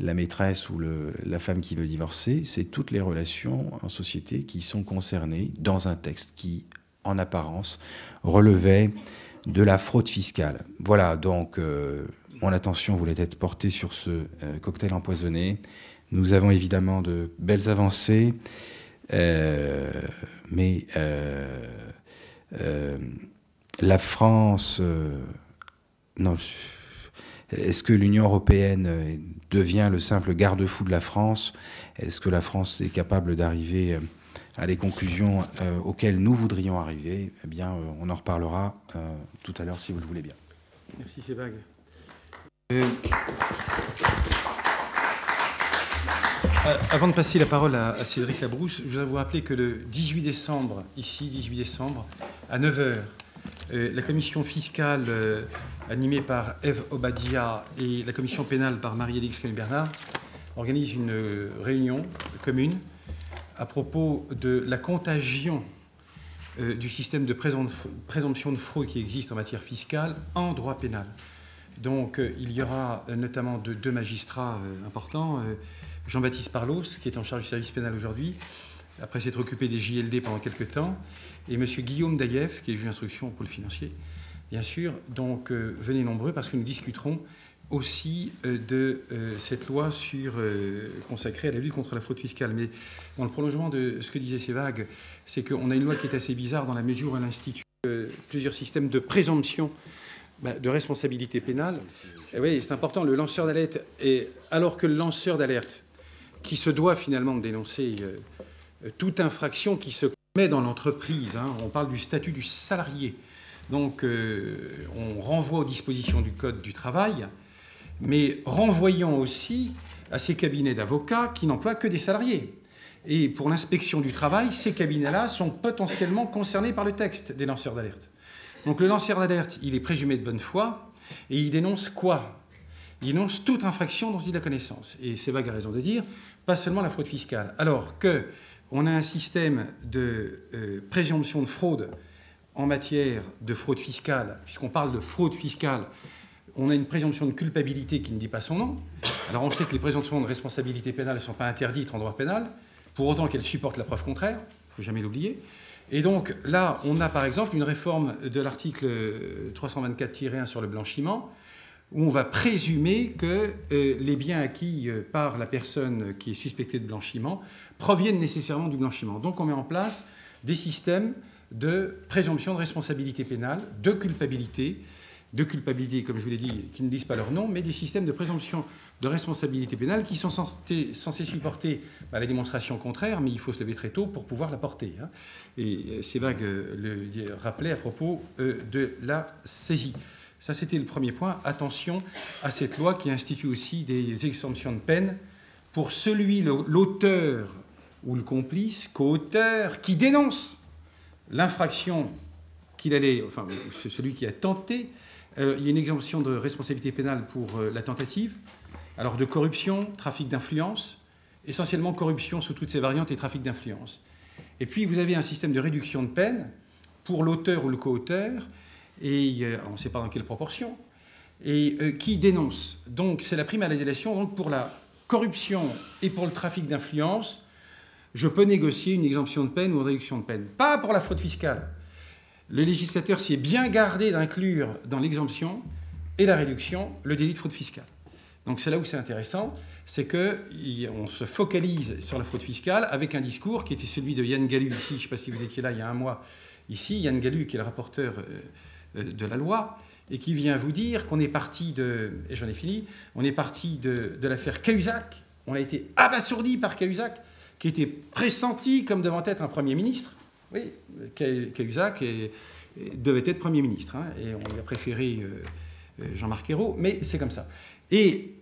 la maîtresse ou la femme qui veut divorcer. C'est toutes les relations en société qui sont concernées dans un texte qui, en apparence, relevait de la fraude fiscale. Voilà, donc euh, mon attention voulait être portée sur ce euh, cocktail empoisonné. Nous avons évidemment de belles avancées. Euh, mais la France, non, est-ce que l'Union européenne devient le simple garde-fou de la France? Est-ce que la France est capable d'arriver à des conclusions auxquelles nous voudrions arriver Eh bien, on en reparlera tout à l'heure si vous le voulez bien. Merci. Euh, avant de passer la parole à, Cédric Labrousse, je voudrais vous rappeler que le 18 décembre, ici, 18 décembre, à 9h, euh, la commission fiscale euh, animée par Eve Obadia et la commission pénale par Marie-Élix Bernard organise une réunion commune à propos de la contagion du système de présomption de fraude qui existe en matière fiscale en droit pénal. Donc il y aura notamment deux magistrats importants Jean-Baptiste Parlos, qui est en charge du service pénal aujourd'hui, après s'être occupé des JLD pendant quelques temps, et M. Guillaume Daïef, qui est juge d'instruction au pôle financier, bien sûr. Donc euh, venez nombreux parce que nous discuterons aussi euh, de euh, cette loi sur, consacrée à la lutte contre la fraude fiscale. Mais dans le prolongement de ce que disait Sévague, c'est qu'on a une loi qui est assez bizarre dans la mesure où elle institue plusieurs systèmes de présomption bah, de responsabilité pénale. oui, c'est important, le lanceur d'alerte, et alors que le lanceur d'alerte qui se doit finalement de dénoncer euh, toute infraction qui se met dans l'entreprise. Hein. On parle du statut du salarié. Donc euh, on renvoie aux dispositions du Code du travail, mais renvoyant aussi à ces cabinets d'avocats qui n'emploient que des salariés. Et pour l'inspection du travail, ces cabinets-là sont potentiellement concernés par le texte des lanceurs d'alerte. Donc le lanceur d'alerte, il est présumé de bonne foi, et il dénonce quoi? Il dénonce toute infraction dont il a connaissance. Et c'est vague a raison de dire, pas seulement la fraude fiscale. Alors que on a un système de euh, présomption de fraude en matière de fraude fiscale, puisqu'on parle de fraude fiscale, on a une présomption de culpabilité qui ne dit pas son nom. Alors on sait que les présomptions de responsabilité pénale ne sont pas interdites en droit pénal, pour autant qu'elles supportent la preuve contraire, il ne faut jamais l'oublier. Et donc là, on a par exemple une réforme de l'article 324-1 sur le blanchiment, où on va présumer que euh, les biens acquis euh, par la personne qui est suspectée de blanchiment proviennent nécessairement du blanchiment. Donc on met en place des systèmes de présomption de responsabilité pénale, de culpabilité, de culpabilité, comme je vous l'ai dit, qui ne disent pas leur nom, mais des systèmes de présomption de responsabilité pénale qui sont censés, supporter bah, la démonstration contraire, mais il faut se lever très tôt pour pouvoir la porter. Hein. Et euh, vague le rappelait à propos de la saisie. Ça, c'était le premier point. Attention à cette loi qui institue aussi des exemptions de peine pour celui, l'auteur ou le complice, co-auteur, qui dénonce l'infraction qu'il allait, enfin, celui qui a tenté. Euh, il y a une exemption de responsabilité pénale pour euh, la tentative. Alors, de corruption, trafic d'influence, essentiellement corruption sous toutes ses variantes et trafic d'influence. Et puis, vous avez un système de réduction de peine pour l'auteur ou le co-auteur et on ne sait pas dans quelle proportion, et euh, qui dénonce. Donc c'est la prime à la délation. Donc pour la corruption et pour le trafic d'influence, je peux négocier une exemption de peine ou une réduction de peine. Pas pour la fraude fiscale. Le législateur s'y est bien gardé d'inclure dans l'exemption et la réduction le délit de fraude fiscale. Donc c'est là où c'est intéressant, c'est qu'on se focalise sur la fraude fiscale avec un discours qui était celui de Yann Gallu ici, je ne sais pas si vous étiez là il y a un mois, ici, Yann Gallu qui est le rapporteur euh, euh, de la loi et qui vient vous dire qu'on est parti de, et j'en ai fini, on est parti de, l'affaire Cahuzac, on a été abasourdi par Cahuzac, qui était pressenti comme devant être un Premier ministre. Oui, Cahuzac devait être Premier ministre, hein, et on lui a préféré euh, euh, Jean-Marc Ayrault, mais c'est comme ça. Et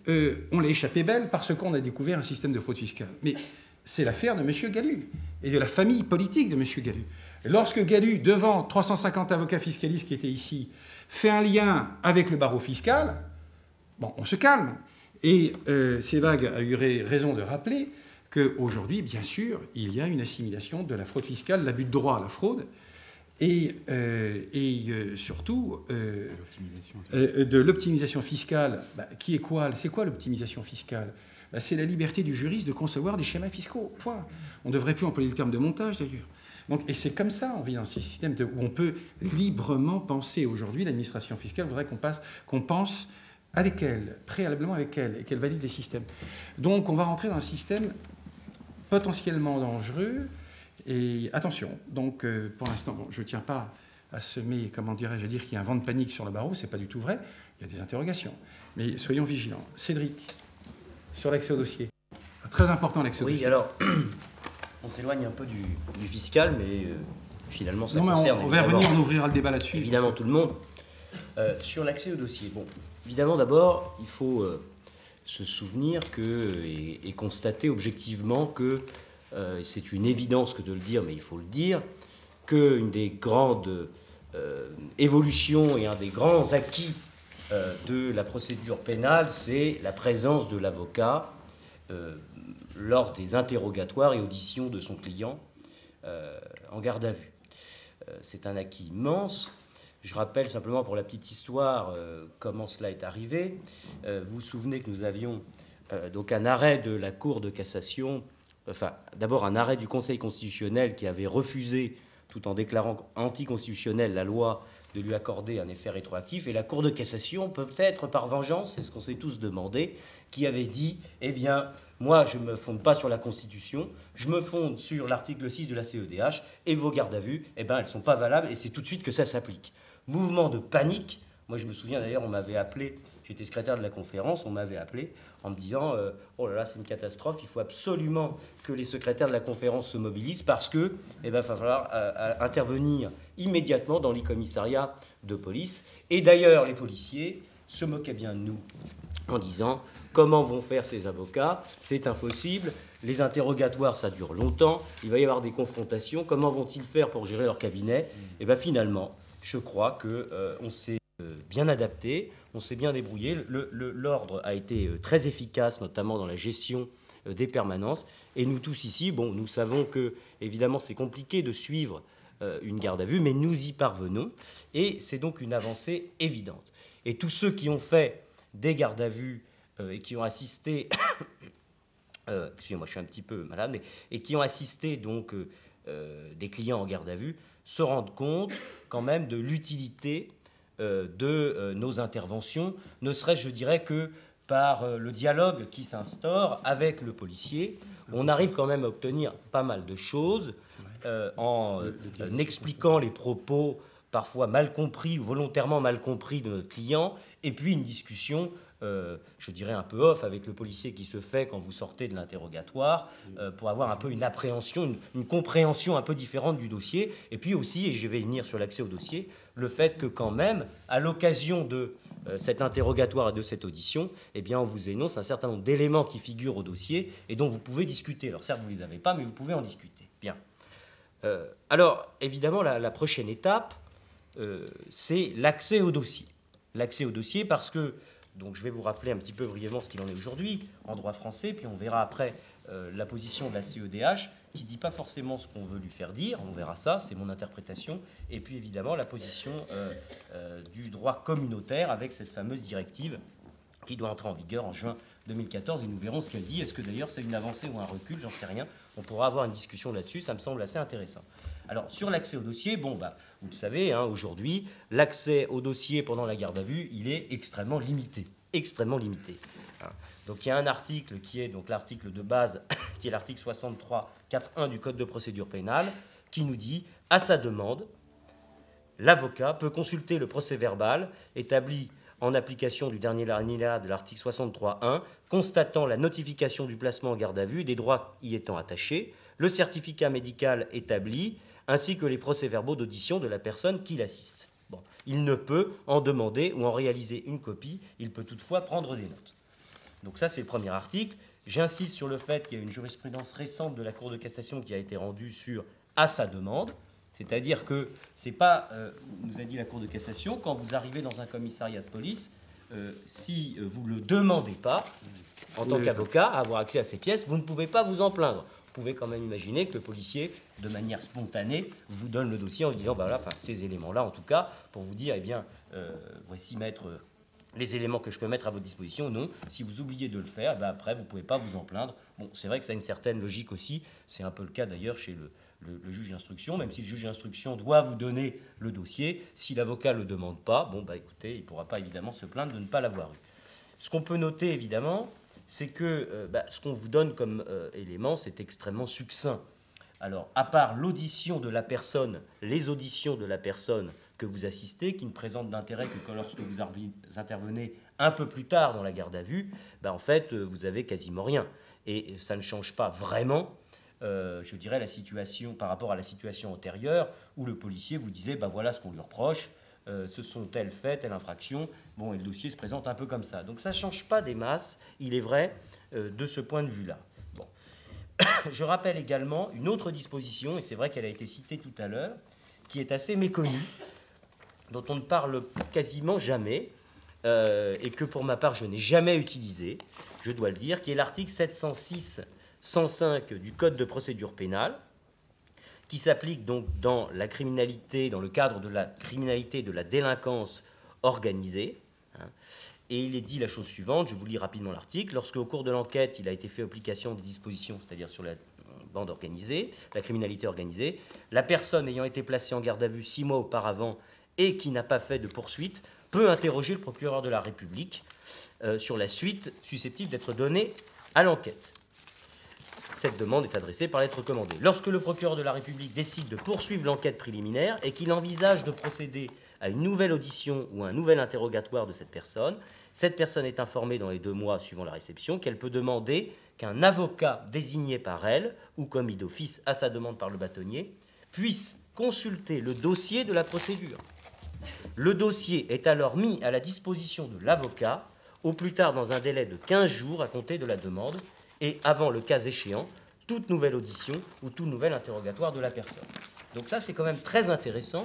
on l'a échappé belle parce qu'on a découvert un système de fraude fiscale. Mais c'est l'affaire de M. Gallu et de la famille politique de M. Gallu. lorsque Gallu, devant 350 avocats fiscalistes qui étaient ici, fait un lien avec le barreau fiscal, on se calme. Et euh, a eu raison de rappeler qu'aujourd'hui, bien sûr, il y a une assimilation de la fraude fiscale, l'abus de droit à la fraude, et, euh, euh, surtout euh, de l'optimisation fiscale. Bah, qui est quoi? C'est quoi l'optimisation fiscale? Bah, C'est la liberté du juriste de concevoir des schémas fiscaux. Point. On ne devrait plus employer le terme de montage d'ailleurs. Donc, et c'est comme ça, on vit dans ce système où on peut librement penser. Aujourd'hui, l'administration fiscale voudrait qu'on qu'on pense avec elle, préalablement avec elle, et qu'elle valide des systèmes. Donc on va rentrer dans un système potentiellement dangereux. Et attention, donc euh, pour l'instant, je ne tiens pas à semer, comment dirais-je, à dire qu'il y a un vent de panique sur le barreau, c'est pas du tout vrai, il y a des interrogations. Mais soyons vigilants. Cédric, sur l'accès au dossier. Très important l'accès au dossier. Oui, alors, on s'éloigne un peu du, fiscal, mais euh, finalement ça non, concerne... On, va revenir, on ouvrira le débat là-dessus. Évidemment, tout le monde. Euh, sur l'accès au dossier, bon, évidemment, d'abord, il faut se souvenir que, et, constater objectivement que euh, c'est une évidence que de le dire, mais il faut le dire, qu'une des grandes évolutions et un des grands acquis de la procédure pénale, c'est la présence de l'avocat lors des interrogatoires et auditions de son client en garde à vue. c'est un acquis immense je rappelle simplement pour la petite histoire euh, comment cela est arrivé. Euh, vous vous souvenez que nous avions euh, donc un arrêt de la Cour de cassation, enfin d'abord un arrêt du Conseil constitutionnel qui avait refusé, tout en déclarant anticonstitutionnelle la loi, de lui accorder un effet rétroactif, et la Cour de cassation, peut-être par vengeance, c'est ce qu'on s'est tous demandé, qui avait dit, eh bien, moi, je ne me fonde pas sur la Constitution, je me fonde sur l'article 6 de la CEDH, et vos gardes à vue, eh ben, elles ne sont pas valables, et c'est tout de suite que ça s'applique mouvement de panique. Moi, je me souviens d'ailleurs, on m'avait appelé, j'étais secrétaire de la conférence, on m'avait appelé en me disant euh, Oh là là, c'est une catastrophe, il faut absolument que les secrétaires de la conférence se mobilisent parce que eh ben, va falloir euh, euh, intervenir immédiatement dans les commissariats de police. Et d'ailleurs, les policiers se moquaient bien de nous en disant Comment vont faire ces avocats? C'est impossible. Les interrogatoires, ça dure longtemps. Il va y avoir des confrontations. Comment vont-ils faire pour gérer leur cabinet? Et bien finalement, je crois qu'on euh, s'est euh, bien adapté, on s'est bien débrouillé. L'ordre a été euh, très efficace, notamment dans la gestion des permanences. Et nous tous ici, bon, nous savons que, évidemment, c'est compliqué de suivre une garde à vue, mais nous y parvenons. Et c'est donc une avancée évidente. Et tous ceux qui ont fait des gardes à vue et qui ont assisté, excusez-moi, je suis un petit peu malade, mais, et qui ont assisté donc des clients en garde à vue, se rendent compte quand même de l'utilité euh, de euh, nos interventions, ne serait-ce, je dirais, que par euh, le dialogue qui s'instaure avec le policier. On arrive quand même à obtenir pas mal de choses en expliquant les propos parfois mal compris ou volontairement mal compris de notre client, et puis une discussion euh, je dirais un peu off avec le policier qui se fait quand vous sortez de l'interrogatoire, euh, pour avoir un peu une appréhension, une, compréhension un peu différente du dossier. Et puis aussi, et je vais venir sur l'accès au dossier, le fait que quand même, à l'occasion de euh, cet interrogatoire et de cette audition, eh bien, on vous énonce un certain nombre d'éléments qui figurent au dossier et dont vous pouvez discuter. Alors certes, vous ne les avez pas, mais vous pouvez en discuter. Bien. alors, évidemment, la, la prochaine étape, c'est l'accès au dossier. L'accès au dossier parce que donc je vais vous rappeler un petit peu brièvement ce qu'il en est aujourd'hui en droit français, puis on verra après euh, la position de la CEDH qui ne dit pas forcément ce qu'on veut lui faire dire, on verra ça, c'est mon interprétation, et puis évidemment la position euh, euh, du droit communautaire avec cette fameuse directive qui doit entrer en vigueur en juin 2014, et nous verrons ce qu'elle dit. Est-ce que d'ailleurs c'est une avancée ou un recul? J'en sais rien. On pourra avoir une discussion là-dessus, ça me semble assez intéressant. Alors, sur l'accès au dossier, bon, bah, vous le savez, hein, aujourd'hui, l'accès au dossier pendant la garde à vue, il est extrêmement limité. Extrêmement limité. Hein. Donc, il y a un article qui est donc l'article de base, qui est l'article 63.4.1 du Code de procédure pénale, qui nous dit, à sa demande, l'avocat peut consulter le procès verbal établi en application du dernier alinéa de l'article 63.1, constatant la notification du placement en garde à vue des droits y étant attachés, le certificat médical établi ainsi que les procès-verbaux d'audition de la personne qui l'assiste. Bon, il ne peut en demander ou en réaliser une copie, il peut toutefois prendre des notes. Donc ça, c'est le premier article. J'insiste sur le fait qu'il y a une jurisprudence récente de la Cour de cassation qui a été rendue sur à sa demande. C'est-à-dire que c'est pas, euh, nous a dit la Cour de cassation, quand vous arrivez dans un commissariat de police, euh, si vous ne le demandez pas, en tant qu'avocat, à avoir accès à ces pièces, vous ne pouvez pas vous en plaindre. Pouvez quand même imaginer que le policier, de manière spontanée, vous donne le dossier en disant, bah voilà, enfin, ces éléments-là, en tout cas, pour vous dire, eh bien, euh, voici maître les éléments que je peux mettre à votre disposition. Non, si vous oubliez de le faire, eh ben après, vous ne pouvez pas vous en plaindre. Bon, c'est vrai que ça a une certaine logique aussi. C'est un peu le cas d'ailleurs chez le, le, juge d'instruction, même si le juge d'instruction doit vous donner le dossier, si l'avocat ne le demande pas, bon, bah écoutez, il ne pourra pas évidemment se plaindre de ne pas l'avoir eu. Ce qu'on peut noter évidemment, c'est que euh, bah, ce qu'on vous donne comme euh, élément, c'est extrêmement succinct. Alors, à part l'audition de la personne, les auditions de la personne que vous assistez, qui ne présentent d'intérêt que lorsque vous intervenez un peu plus tard dans la garde à vue, bah, en fait, euh, vous avez quasiment rien. Et ça ne change pas vraiment je dirais, la situation par rapport à la situation antérieure, où le policier vous disait, ben voilà ce qu'on lui reproche, euh, ce sont tels faits, telle infraction, bon, et le dossier se présente un peu comme ça. Donc ça ne change pas des masses, il est vrai, euh, de ce point de vue-là. Bon. je rappelle également une autre disposition, et c'est vrai qu'elle a été citée tout à l'heure, qui est assez méconnue, dont on ne parle quasiment jamais, et que pour ma part je n'ai jamais utilisé, je dois le dire, qui est l'article 706 105 du Code de procédure pénale, qui s'applique donc dans la criminalité, dans le cadre de la criminalité de la délinquance organisée. Hein. Et il est dit la chose suivante, je vous lis rapidement l'article, lorsque au cours de l'enquête il a été fait application des dispositions, c'est-à-dire sur la bande organisée, la criminalité organisée, la personne ayant été placée en garde à vue six mois auparavant et qui n'a pas fait de poursuite peut interroger le procureur de la République euh, sur la suite susceptible d'être donnée à l'enquête. Cette demande est adressée par lettre commandée. Lorsque le procureur de la République décide de poursuivre l'enquête préliminaire et qu'il envisage de procéder à une nouvelle audition ou un nouvel interrogatoire de cette personne, cette personne est informée dans les deux mois suivant la réception qu'elle peut demander qu'un avocat désigné par elle ou commis d'office à sa demande par le bâtonnier puisse consulter le dossier de la procédure. Le dossier est alors mis à la disposition de l'avocat au plus tard dans un délai de 15 jours à compter de la demande et avant le cas échéant, toute nouvelle audition ou tout nouvel interrogatoire de la personne. Donc ça, c'est quand même très intéressant.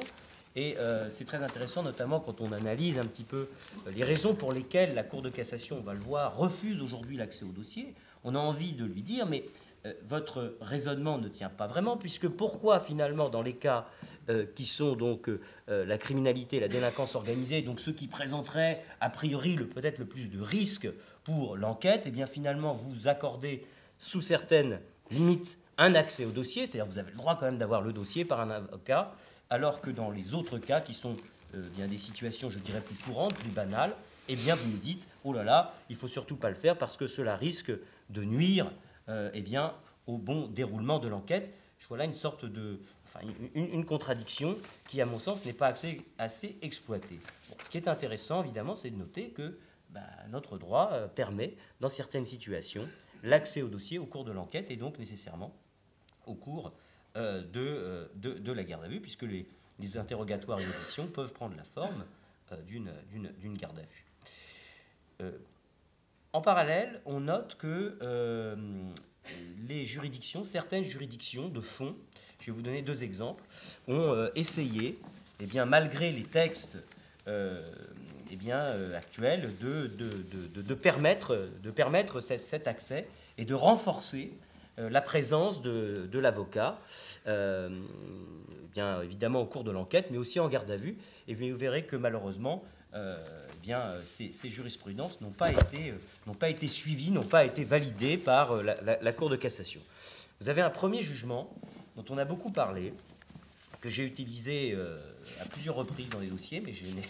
Et euh, c'est très intéressant, notamment quand on analyse un petit peu euh, les raisons pour lesquelles la Cour de cassation, on va le voir, refuse aujourd'hui l'accès au dossier. On a envie de lui dire, mais euh, votre raisonnement ne tient pas vraiment, puisque pourquoi finalement dans les cas qui sont donc la criminalité, la délinquance organisée, donc ceux qui présenteraient a priori peut-être le plus de risques pour l'enquête, et eh bien finalement vous accordez sous certaines limites un accès au dossier, c'est-à-dire vous avez le droit quand même d'avoir le dossier par un avocat, alors que dans les autres cas qui sont bien des situations, je dirais, plus courantes, plus banales, eh bien vous nous dites, oh là là, il faut surtout pas le faire parce que cela risque de nuire euh, eh bien, au bon déroulement de l'enquête. Je vois là une sorte de, enfin, une, contradiction qui, à mon sens, n'est pas assez exploitée. ce qui est intéressant, évidemment, c'est de noter que bah, notre droit euh, permet, dans certaines situations, l'accès au dossier au cours de l'enquête et donc nécessairement au cours euh, de, de, de, la garde à vue, puisque les, interrogatoires et auditions peuvent prendre la forme d'une garde à vue. En parallèle, on note que euh, les juridictions, certaines juridictions de fond, je vais vous donner deux exemples, ont euh, essayé, eh bien, malgré les textes euh, eh bien, actuels, de, de, permettre, de permettre cet, accès et de renforcer la présence de, l'avocat, bien évidemment au cours de l'enquête, mais aussi en garde à vue. Et vous verrez que malheureusement, bien, euh, ces, jurisprudences n'ont pas, été, euh, pas été suivies, n'ont pas été validées par euh, la, Cour de cassation. Vous avez un premier jugement dont on a beaucoup parlé, que j'ai utilisé à plusieurs reprises dans les dossiers, mais je n'ai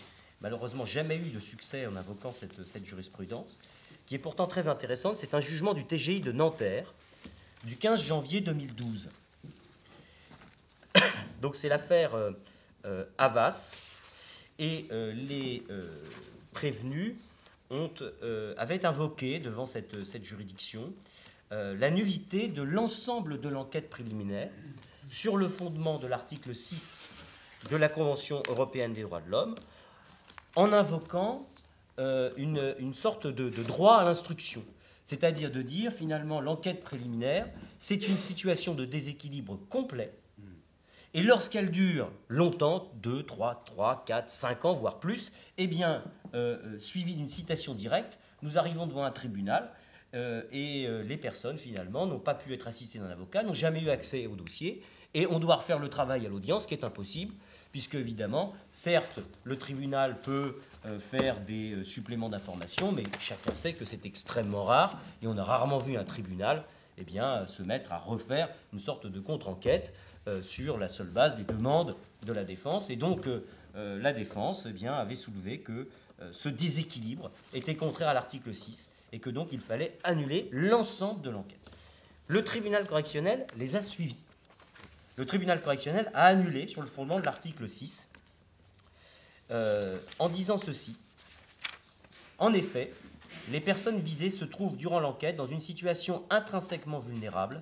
malheureusement jamais eu de succès en invoquant cette, jurisprudence, qui est pourtant très intéressante. C'est un jugement du TGI de Nanterre du 15 janvier 2012. Donc c'est l'affaire Havas et les prévenus euh, avaient invoqué devant cette, cette juridiction euh, la nullité de l'ensemble de l'enquête préliminaire sur le fondement de l'article 6 de la Convention européenne des droits de l'homme, en invoquant euh, une, une, sorte de, droit à l'instruction. C'est-à-dire de dire finalement l'enquête préliminaire, c'est une situation de déséquilibre complet. Et lorsqu'elle dure longtemps, 2, 3, 3, 4, 5 ans, voire plus, eh bien, euh, euh, suivi d'une citation directe, nous arrivons devant un tribunal euh, et les personnes, finalement, n'ont pas pu être assistées d'un avocat, n'ont jamais eu accès au dossier, et on doit refaire le travail à l'audience, ce qui est impossible, puisque évidemment, certes, le tribunal peut euh, faire des euh, suppléments d'information, mais chacun sait que c'est extrêmement rare, et on a rarement vu un tribunal eh bien, se mettre à refaire une sorte de contre-enquête euh, sur la seule base des demandes de la défense. Et donc, la défense eh avait soulevé que ce déséquilibre était contraire à l'article 6 et que donc il fallait annuler l'ensemble de l'enquête. Le tribunal correctionnel les a suivis le tribunal correctionnel a annulé sur le fondement de l'article 6 euh, en disant ceci. En effet, les personnes visées se trouvent durant l'enquête dans une situation intrinsèquement vulnérable,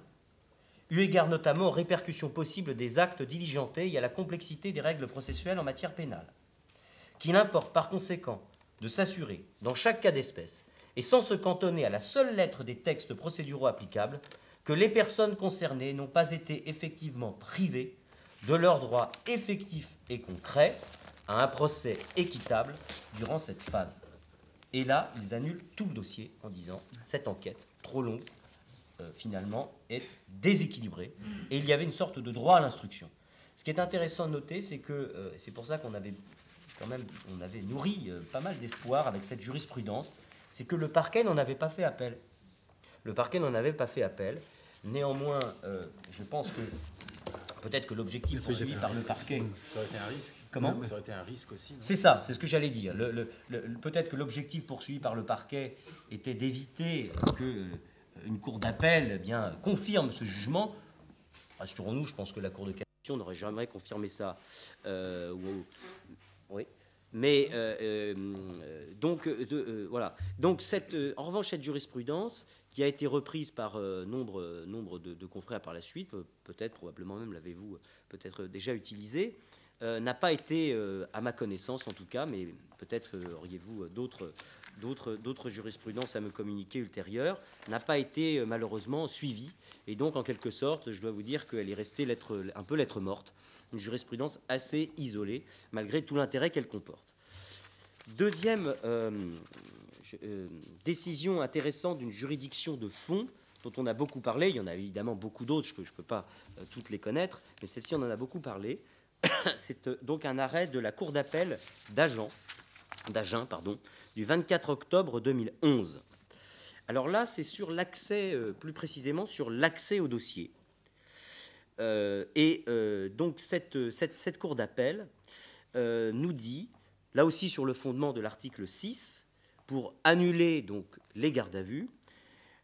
eu égard notamment aux répercussions possibles des actes diligentés et à la complexité des règles processuelles en matière pénale. Qu'il importe par conséquent de s'assurer, dans chaque cas d'espèce, et sans se cantonner à la seule lettre des textes procéduraux applicables, que les personnes concernées n'ont pas été effectivement privées de leurs droits effectifs et concrets à un procès équitable durant cette phase. Et là, ils annulent tout le dossier en disant cette enquête, trop longue, euh, finalement, est déséquilibrée. Et il y avait une sorte de droit à l'instruction. Ce qui est intéressant de noter, c'est que euh, c'est pour ça qu'on avait quand même on avait nourri euh, pas mal d'espoir avec cette jurisprudence, c'est que le parquet n'en avait pas fait appel. Le parquet n'en avait pas fait appel. Néanmoins, euh, je pense que peut-être que l'objectif poursuivi par le parquet. Ça aurait été un risque. Comment Ça aurait été un risque aussi. C'est ça, c'est ce que j'allais dire. peut-être que l'objectif poursuivi par le parquet était d'éviter que euh, une cour d'appel eh bien confirme ce jugement. Rassurons-nous, je pense que la cour de cassation n'aurait jamais confirmé ça. Euh, oui. Mais donc, voilà. Donc, cette, en revanche, cette jurisprudence, qui a été reprise par euh, nombre, nombre de, confrères par la suite, peut-être, probablement même l'avez-vous peut-être déjà utilisé, euh, n'a pas été, euh, à ma connaissance en tout cas, mais peut-être auriez-vous d'autres, d'autres, jurisprudences à me communiquer ultérieures, n'a pas été malheureusement suivie. Et donc, en quelque sorte, je dois vous dire qu'elle est restée lettre, un peu lettre morte, une jurisprudence assez isolée, malgré tout l'intérêt qu'elle comporte. Deuxième euh, décision intéressante d'une juridiction de fond dont on a beaucoup parlé. Il y en a évidemment beaucoup d'autres, je ne peux pas euh, toutes les connaître, mais celle-ci, on en a beaucoup parlé. C'est euh, donc un arrêt de la Cour d'appel d'Agen, d'Agen pardon, du 24 octobre 2011. Alors là, c'est sur l'accès, plus précisément sur l'accès au dossier. et donc cette, cette, cette Cour d'appel nous dit, là aussi sur le fondement de l'article 6, pour annuler donc les gardes à vue,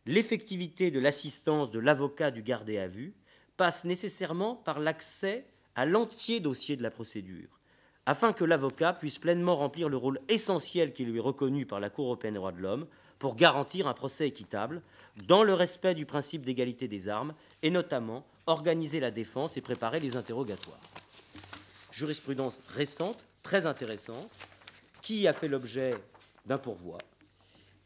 l'effectivité de l'assistance de l'avocat du gardé à vue passe nécessairement par l'accès à l'entier dossier de la procédure, afin que l'avocat puisse pleinement remplir le rôle essentiel qui lui est reconnu par la Cour européenne des droits de l'homme pour garantir un procès équitable, dans le respect du principe d'égalité des armes, et notamment organiser la défense et préparer les interrogatoires. Jurisprudence récente, très intéressante, qui a fait l'objet d'un pourvoi.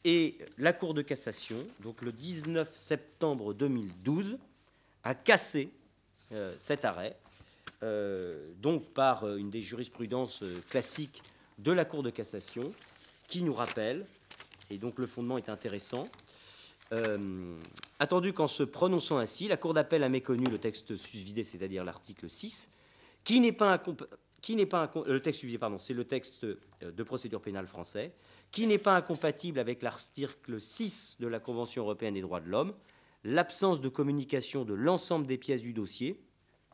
Et la Cour de cassation, donc le 19 septembre 2012, a cassé euh, cet arrêt, donc par euh, une des jurisprudences classiques de la Cour de cassation, qui nous rappelle, et donc le fondement est intéressant, attendu qu'en se prononçant ainsi, la Cour d'appel a méconnu le texte susvidé, c'est-à-dire l'article 6, qui n'est pas de procédure pénale français, qui n'est pas incompatible avec l'article 6 de la Convention européenne des droits de l'homme, l'absence de communication de l'ensemble des pièces du dossier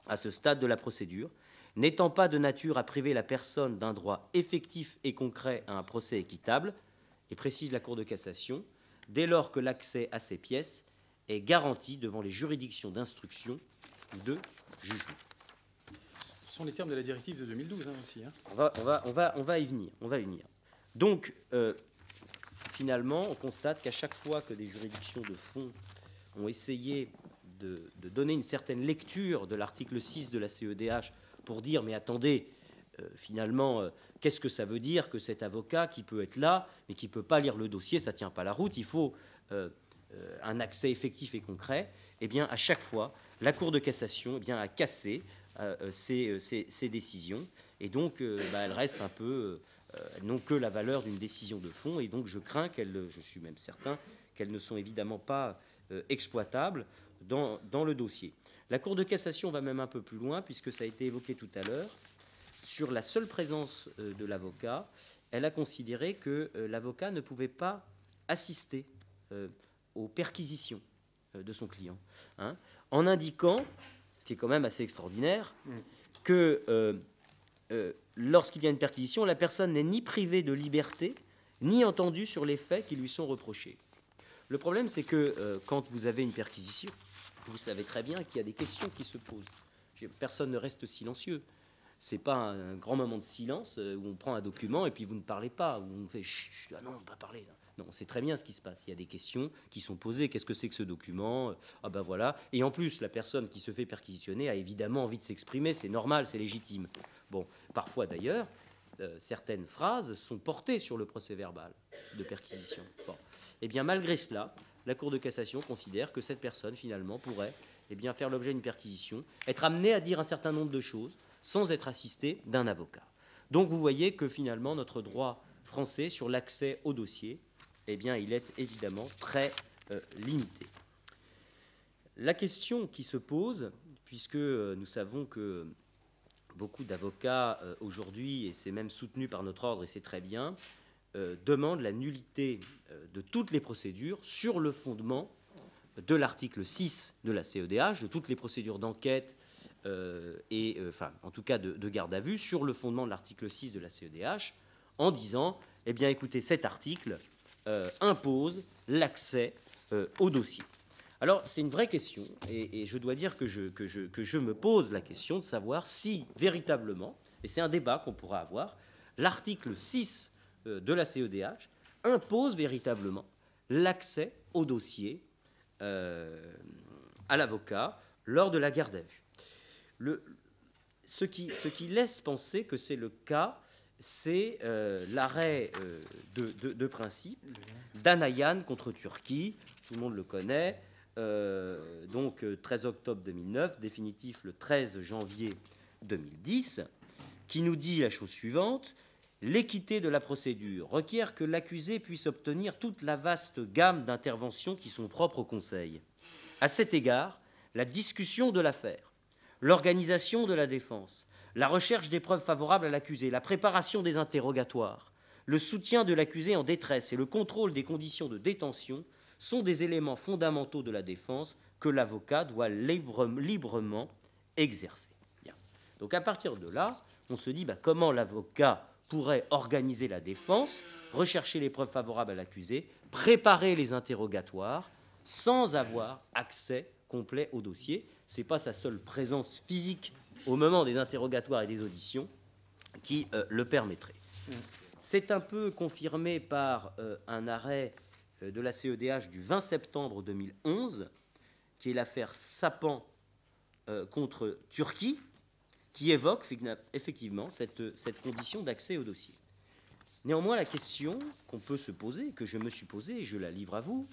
à ce stade de la procédure, n'étant pas de nature à priver la personne d'un droit effectif et concret à un procès équitable, et précise la Cour de cassation, dès lors que l'accès à ces pièces est garanti devant les juridictions d'instruction ou de jugement. Ce sont les termes de la directive de 2012 hein, aussi. Hein. On, va, on, va, on, va, on va y venir. On va y venir. Donc, euh, finalement, on constate qu'à chaque fois que des juridictions de fond ont essayé de, donner une certaine lecture de l'article 6 de la CEDH pour dire, mais attendez, euh, finalement, euh, qu'est-ce que ça veut dire que cet avocat qui peut être là, mais qui ne peut pas lire le dossier, ça ne tient pas la route, il faut un accès effectif et concret, eh bien, à chaque fois, la Cour de cassation eh bien, a cassé ces, décisions. Et donc, bah, elles restent un peu. n'ont que la valeur d'une décision de fond. Et donc, je crains qu'elles, je suis même certain, qu'elles ne sont évidemment pas exploitables dans, dans le dossier. La Cour de cassation va même un peu plus loin, puisque ça a été évoqué tout à l'heure. Sur la seule présence de l'avocat, elle a considéré que l'avocat ne pouvait pas assister euh, aux perquisitions euh, de son client, hein, en indiquant, ce qui est quand même assez extraordinaire, que euh, lorsqu'il y a une perquisition, la personne n'est ni privée de liberté, ni entendue sur les faits qui lui sont reprochés. Le problème, c'est que quand vous avez une perquisition, vous savez très bien qu'il y a des questions qui se posent. Personne ne reste silencieux. C'est pas un grand moment de silence où on prend un document et puis vous ne parlez pas, où on fait chut, ah non, on ne pas parler. Non, c'est très bien ce qui se passe. Il y a des questions qui sont posées. Qu'est-ce que c'est que ce document? Ah ben voilà. Et en plus, la personne qui se fait perquisitionner a évidemment envie de s'exprimer. C'est normal, c'est légitime. Bon, parfois d'ailleurs, euh, certaines phrases sont portées sur le procès verbal de perquisition. Bon. Eh bien, malgré cela, la Cour de cassation considère que cette personne, finalement, pourrait eh bien, faire l'objet d'une perquisition, être amenée à dire un certain nombre de choses sans être assistée d'un avocat. Donc vous voyez que finalement, notre droit français sur l'accès au dossier eh bien, il est évidemment très euh, limité. La question qui se pose, puisque euh, nous savons que beaucoup d'avocats euh, aujourd'hui, et c'est même soutenu par notre ordre, et c'est très bien, demandent la nullité de toutes les procédures sur le fondement de l'article 6 de la CEDH, de toutes les procédures d'enquête et, enfin, en tout cas de, de, garde à vue, sur le fondement de l'article 6 de la CEDH, en disant, eh bien, écoutez, cet article, euh, impose l'accès euh, au dossier. Alors, c'est une vraie question, et, je dois dire que je, que, je, me pose la question de savoir si, véritablement, et c'est un débat qu'on pourra avoir, l'article 6 euh, de la CEDH impose véritablement l'accès au dossier à l'avocat lors de la garde à vue. Ce, qui, laisse penser que c'est le cas c'est euh, l'arrêt euh, de, principe d'Anayan contre Turquie. Tout le monde le connaît. Euh, donc 13 octobre 2009, définitif le 13 janvier 2010, qui nous dit la chose suivante. L'équité de la procédure requiert que l'accusé puisse obtenir toute la vaste gamme d'interventions qui sont propres au Conseil. À cet égard, la discussion de l'affaire, l'organisation de la défense, la recherche des preuves favorables à l'accusé, la préparation des interrogatoires, le soutien de l'accusé en détresse et le contrôle des conditions de détention sont des éléments fondamentaux de la défense que l'avocat doit librement exercer. Donc à partir de là, on se dit bah, comment l'avocat pourrait organiser la défense, rechercher les preuves favorables à l'accusé, préparer les interrogatoires sans avoir accès complet au dossier. Ce n'est pas sa seule présence physique au moment des interrogatoires et des auditions qui euh, le permettrait. C'est un peu confirmé par euh, un arrêt euh, de la CEDH du 20 septembre 2011, qui est l'affaire Sapan contre Turquie, qui évoque effectivement cette, condition d'accès au dossier. Néanmoins, la question qu'on peut se poser, que je me suis posée, et je la livre à vous,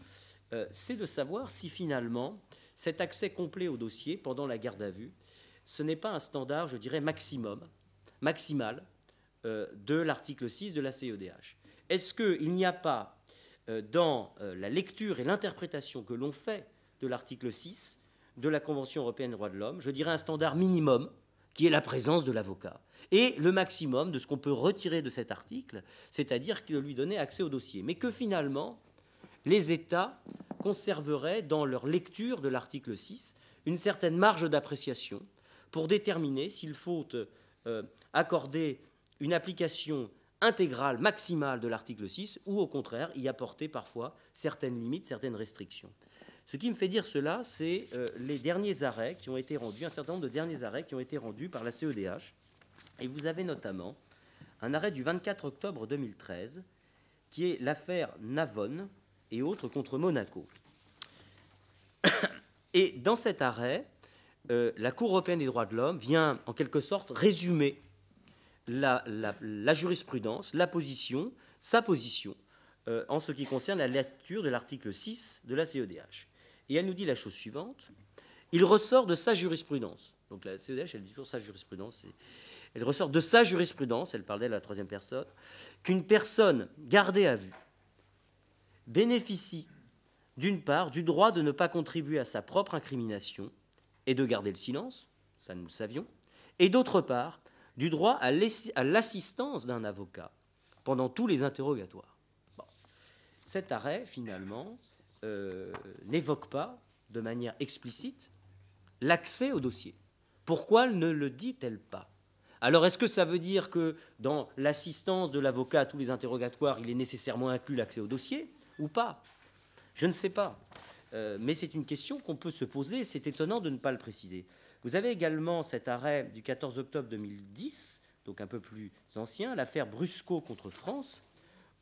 c'est de savoir si finalement cet accès complet au dossier pendant la garde à vue ce n'est pas un standard, je dirais, maximum, maximal euh, de l'article 6 de la CEDH. Est-ce qu'il n'y a pas, euh, dans euh, la lecture et l'interprétation que l'on fait de l'article 6 de la Convention européenne des droits de l'homme, je dirais un standard minimum qui est la présence de l'avocat, et le maximum de ce qu'on peut retirer de cet article, c'est-à-dire lui donner accès au dossier, mais que finalement, les États conserveraient dans leur lecture de l'article 6 une certaine marge d'appréciation pour déterminer s'il faut euh, accorder une application intégrale, maximale de l'article 6, ou au contraire y apporter parfois certaines limites, certaines restrictions. Ce qui me fait dire cela, c'est euh, les derniers arrêts qui ont été rendus, un certain nombre de derniers arrêts qui ont été rendus par la CEDH. Et vous avez notamment un arrêt du 24 octobre 2013, qui est l'affaire Navon et autres contre Monaco. Et dans cet arrêt, euh, la Cour européenne des droits de l'homme vient en quelque sorte résumer la, jurisprudence, la position, sa position euh, en ce qui concerne la lecture de l'article 6 de la CEDH. Et elle nous dit la chose suivante. Il ressort de sa jurisprudence, donc la CEDH, elle dit toujours sa jurisprudence, elle ressort de sa jurisprudence, elle parlait de la troisième personne, qu'une personne gardée à vue bénéficie d'une part du droit de ne pas contribuer à sa propre incrimination et de garder le silence, ça nous le savions, et d'autre part du droit à l'assistance d'un avocat pendant tous les interrogatoires. Cet arrêt, finalement, euh, n'évoque pas de manière explicite l'accès au dossier. Pourquoi ne le dit-elle pas? Alors, est-ce que ça veut dire que dans l'assistance de l'avocat à tous les interrogatoires, il est nécessairement inclus l'accès au dossier ou pas? Je ne sais pas. Euh, mais c'est une question qu'on peut se poser. C'est étonnant de ne pas le préciser. Vous avez également cet arrêt du 14 octobre 2010, donc un peu plus ancien, l'affaire Brusco contre France,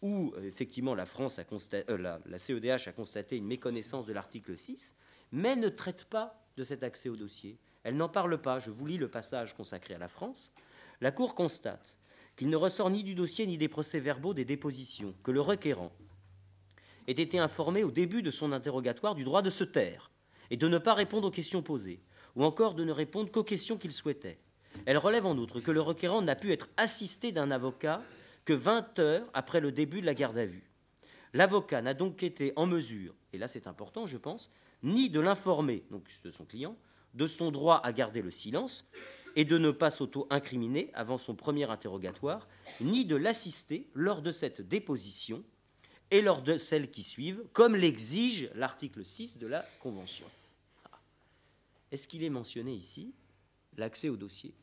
où euh, effectivement la, France a constaté, euh, la, CEDH a constaté une méconnaissance de l'article 6, mais ne traite pas de cet accès au dossier. Elle n'en parle pas. Je vous lis le passage consacré à la France. La Cour constate qu'il ne ressort ni du dossier ni des procès-verbaux des dépositions que le requérant ait été informé au début de son interrogatoire du droit de se taire et de ne pas répondre aux questions posées, ou encore de ne répondre qu'aux questions qu'il souhaitait. Elle relève en outre que le requérant n'a pu être assisté d'un avocat que 20 heures après le début de la garde à vue. L'avocat n'a donc été en mesure, et là c'est important je pense, ni de l'informer, donc de son client, de son droit à garder le silence et de ne pas s'auto-incriminer avant son premier interrogatoire, ni de l'assister lors de cette déposition et lors de celles qui suivent, comme l'exige l'article 6 de la Convention. Est-ce qu'il est mentionné ici l'accès au dossier?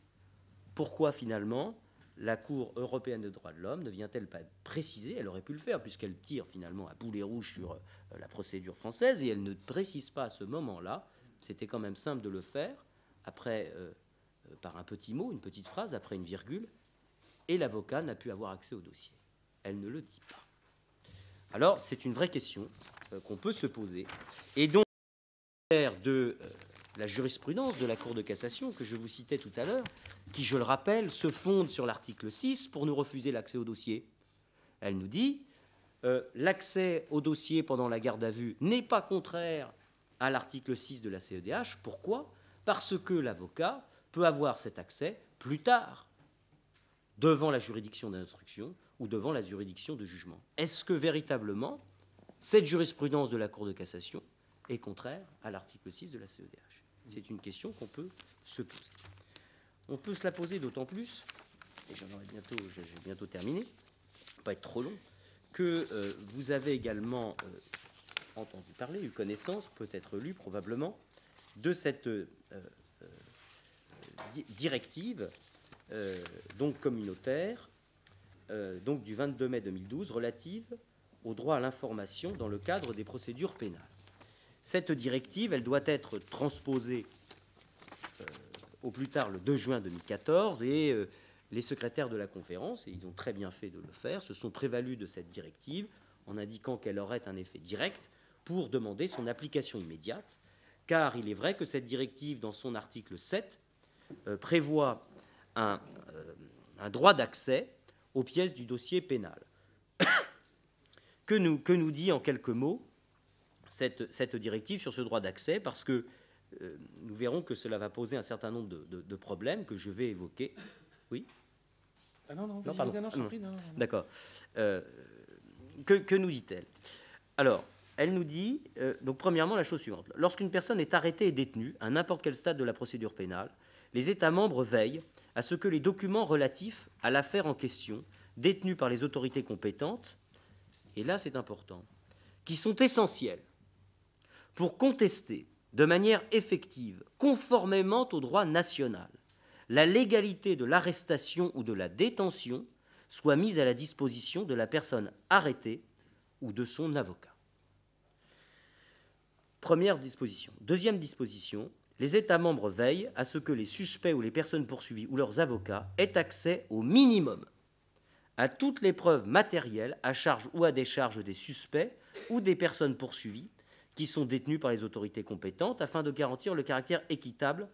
Pourquoi finalement la Cour européenne des droits de l'homme ne vient-elle pas préciser Elle aurait pu le faire puisqu'elle tire finalement à boulet rouge sur euh, la procédure française et elle ne précise pas à ce moment-là. C'était quand même simple de le faire après euh, euh, par un petit mot, une petite phrase, après une virgule, et l'avocat n'a pu avoir accès au dossier. Elle ne le dit pas. Alors c'est une vraie question qu'on peut se poser et donc de la jurisprudence de la Cour de cassation que je vous citais tout à l'heure, qui, je le rappelle, se fonde sur l'article 6 pour nous refuser l'accès au dossier. Elle nous dit euh, l'accès au dossier pendant la garde à vue n'est pas contraire à l'article 6 de la CEDH. Pourquoi? Parce que l'avocat peut avoir cet accès plus tard, devant la juridiction d'instruction ou devant la juridiction de jugement. Est-ce que véritablement cette jurisprudence de la Cour de cassation est contraire à l'article 6 de la CEDH c'est une question qu'on peut se poser. On peut se la poser d'autant plus, et j'en aurai bientôt, j'ai bientôt terminé, pas être trop long, que euh, vous avez également euh, entendu parler, eu connaissance, peut-être lu probablement, de cette euh, directive donc communautaire donc du 22 mai 2012 relative au droit à l'information dans le cadre des procédures pénales. Cette directive, elle doit être transposée au plus tard le 2 juin 2014 et euh, les secrétaires de la conférence, et ils ont très bien fait de le faire, se sont prévalus de cette directive en indiquant qu'elle aurait un effet direct pour demander son application immédiate, car il est vrai que cette directive, dans son article 7, euh, prévoit un, un droit d'accès aux pièces du dossier pénal. que, nous, que nous dit en quelques mots cette, directive sur ce droit d'accès? Parce que euh, nous verrons que cela va poser un certain nombre de, problèmes que je vais évoquer. Oui Ah non, non, non, D'accord. Euh, que, nous dit-elle? Alors, elle nous dit, euh, donc premièrement, la chose suivante. Lorsqu'une personne est arrêtée et détenue, à n'importe quel stade de la procédure pénale, les États membres veillent à ce que les documents relatifs à l'affaire en question, détenus par les autorités compétentes, et là c'est important, qui sont essentiels pour contester de manière effective, conformément au droit national, la légalité de l'arrestation ou de la détention soit mise à la disposition de la personne arrêtée ou de son avocat. Première disposition. Deuxième disposition, les États membres veillent à ce que les suspects ou les personnes poursuivies ou leurs avocats aient accès au minimum à toutes les preuves matérielles à charge ou à décharge des suspects ou des personnes poursuivies qui sont détenus par les autorités compétentes afin de garantir le caractère équitable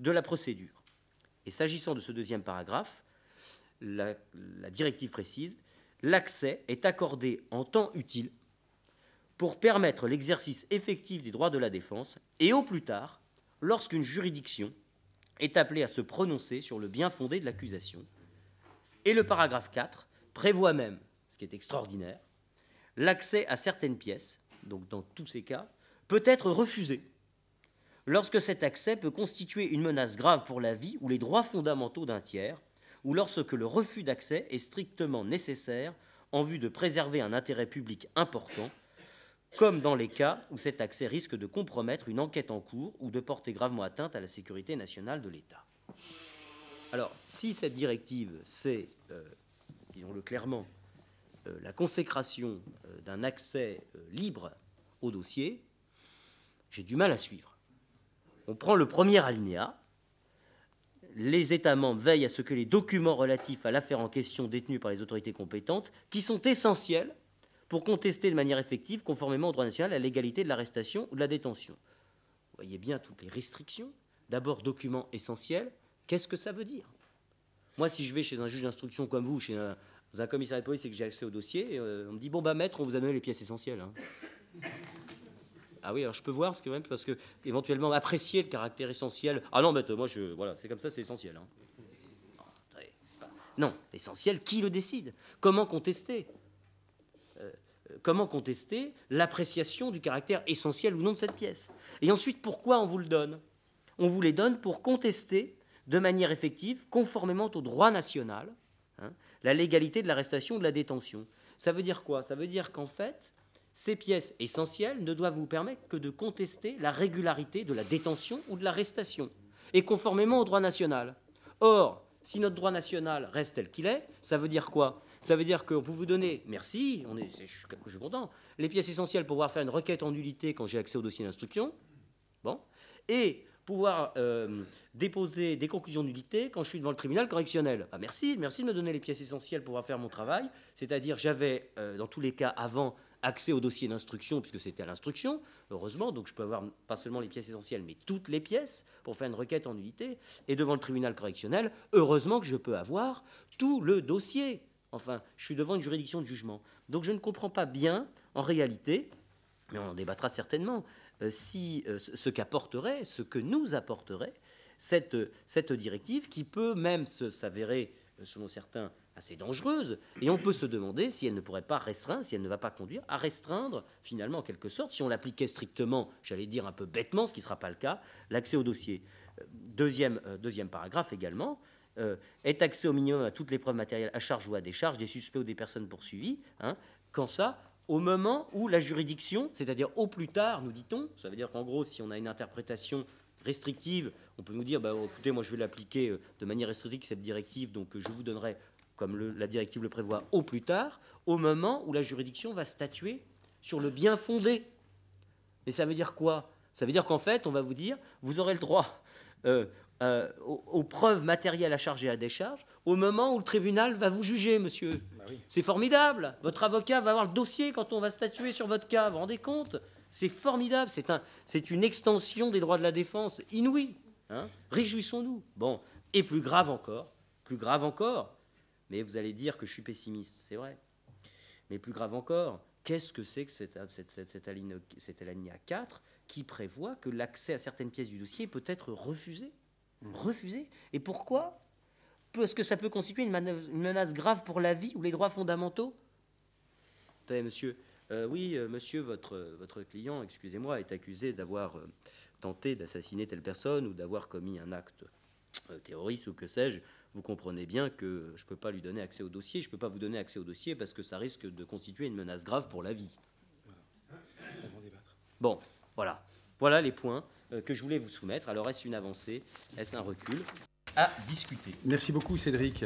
de la procédure. Et s'agissant de ce deuxième paragraphe, la, directive précise l'accès est accordé en temps utile pour permettre l'exercice effectif des droits de la défense et au plus tard lorsqu'une juridiction est appelée à se prononcer sur le bien fondé de l'accusation. Et le paragraphe 4 prévoit même, ce qui est extraordinaire, l'accès à certaines pièces, donc dans tous ces cas, peut être refusé lorsque cet accès peut constituer une menace grave pour la vie ou les droits fondamentaux d'un tiers, ou lorsque le refus d'accès est strictement nécessaire en vue de préserver un intérêt public important, comme dans les cas où cet accès risque de compromettre une enquête en cours ou de porter gravement atteinte à la sécurité nationale de l'État. Alors, si cette directive, c'est, euh, disons-le clairement, la consécration euh, d'un accès libre au dossier, j'ai du mal à suivre. On prend le premier alinéa. Les États membres veillent à ce que les documents relatifs à l'affaire en question détenus par les autorités compétentes, qui sont essentiels pour contester de manière effective, conformément au droit national, la légalité de l'arrestation ou de la détention. Vous voyez bien toutes les restrictions. D'abord, documents essentiels. Qu'est-ce que ça veut dire? Moi, si je vais chez un juge d'instruction comme vous, chez un, un commissariat de police et que j'ai accès au dossier, euh, on me dit Bon, bah, maître, on vous a donné les pièces essentielles. Hein. Ah oui, alors je peux voir ce que même parce que éventuellement apprécier le caractère essentiel. Ah non, maître, moi je voilà, c'est comme ça, c'est essentiel. Hein. Non, essentiel, qui le décide? Comment contester? Comment contester l'appréciation du caractère essentiel ou non de cette pièce? Et ensuite, pourquoi on vous le donne? On vous les donne pour contester de manière effective, conformément au droit national, hein, la légalité de l'arrestation de la détention. Ça veut dire quoi? Ça veut dire qu'en fait, ces pièces essentielles ne doivent vous permettre que de contester la régularité de la détention ou de l'arrestation, et conformément au droit national. Or, si notre droit national reste tel qu'il est, ça veut dire quoi? Ça veut dire qu'on peut vous donner, merci, on est, je, suis, content, les pièces essentielles pour pouvoir faire une requête en nullité quand j'ai accès au dossier d'instruction, bon, et pouvoir euh, déposer des conclusions de nullité quand je suis devant le tribunal correctionnel. Ah, merci, merci de me donner les pièces essentielles pour pouvoir faire mon travail. C'est-à-dire, j'avais, euh, dans tous les cas, avant, accès au dossier d'instruction, puisque c'était à l'instruction, heureusement, donc je peux avoir pas seulement les pièces essentielles, mais toutes les pièces pour faire une requête en nullité. Et devant le tribunal correctionnel, heureusement que je peux avoir tout le dossier. Enfin, je suis devant une juridiction de jugement. Donc je ne comprends pas bien, en réalité, mais on en débattra certainement, si euh, ce qu'apporterait, ce que nous apporterait cette, cette directive qui peut même s'avérer, euh, selon certains, assez dangereuse. Et on peut se demander si elle ne pourrait pas restreindre, si elle ne va pas conduire à restreindre, finalement, en quelque sorte, si on l'appliquait strictement, j'allais dire un peu bêtement, ce qui ne sera pas le cas, l'accès au dossier. Deuxième, deuxième paragraphe également, euh, est accès au minimum à toutes les preuves matérielles à charge ou à décharge des suspects ou des personnes poursuivies. Hein, quand ça, au moment où la juridiction, c'est-à-dire au plus tard, nous dit-on, ça veut dire qu'en gros, si on a une interprétation restrictive, on peut nous dire, bah, écoutez, moi je vais l'appliquer euh, de manière restrictive, cette directive, donc euh, je vous donnerai, comme la directive le prévoit, au plus tard, au moment où la juridiction va statuer sur le bien fondé. Mais ça veut dire quoi? Ça veut dire qu'en fait, on va vous dire, vous aurez le droit euh, aux, preuves matérielles à charger à décharge au moment où le tribunal va vous juger, monsieur. Bah c'est formidable. Votre avocat va avoir le dossier quand on va statuer sur votre cas. Vous vous rendez compte? C'est formidable. C'est un, une extension des droits de la défense inouïe. Hein Réjouissons-nous. Bon, et plus grave encore, plus grave encore, mais vous allez dire que je suis pessimiste, c'est vrai. Mais plus grave encore, qu'est-ce que c'est que cette, cette, cette, cette alinéa 4 qui prévoit que l'accès à certaines pièces du dossier peut être refusé? Refusé. Et pourquoi Parce que ça peut constituer une, menace grave pour la vie ou les droits fondamentaux? Attendez, monsieur. Euh, oui, euh, monsieur, votre, votre client, excusez-moi, est accusé d'avoir euh, tenté d'assassiner telle personne ou d'avoir commis un acte terroriste ou que sais-je. Vous comprenez bien que je ne peux pas lui donner accès au dossier. Je ne peux pas vous donner accès au dossier parce que ça risque de constituer une menace grave pour la vie. Bon, voilà. Voilà les points. Euh, que je voulais vous soumettre. Alors, est-ce une avancée? Est-ce un recul? À discuter. Merci beaucoup, Cédric.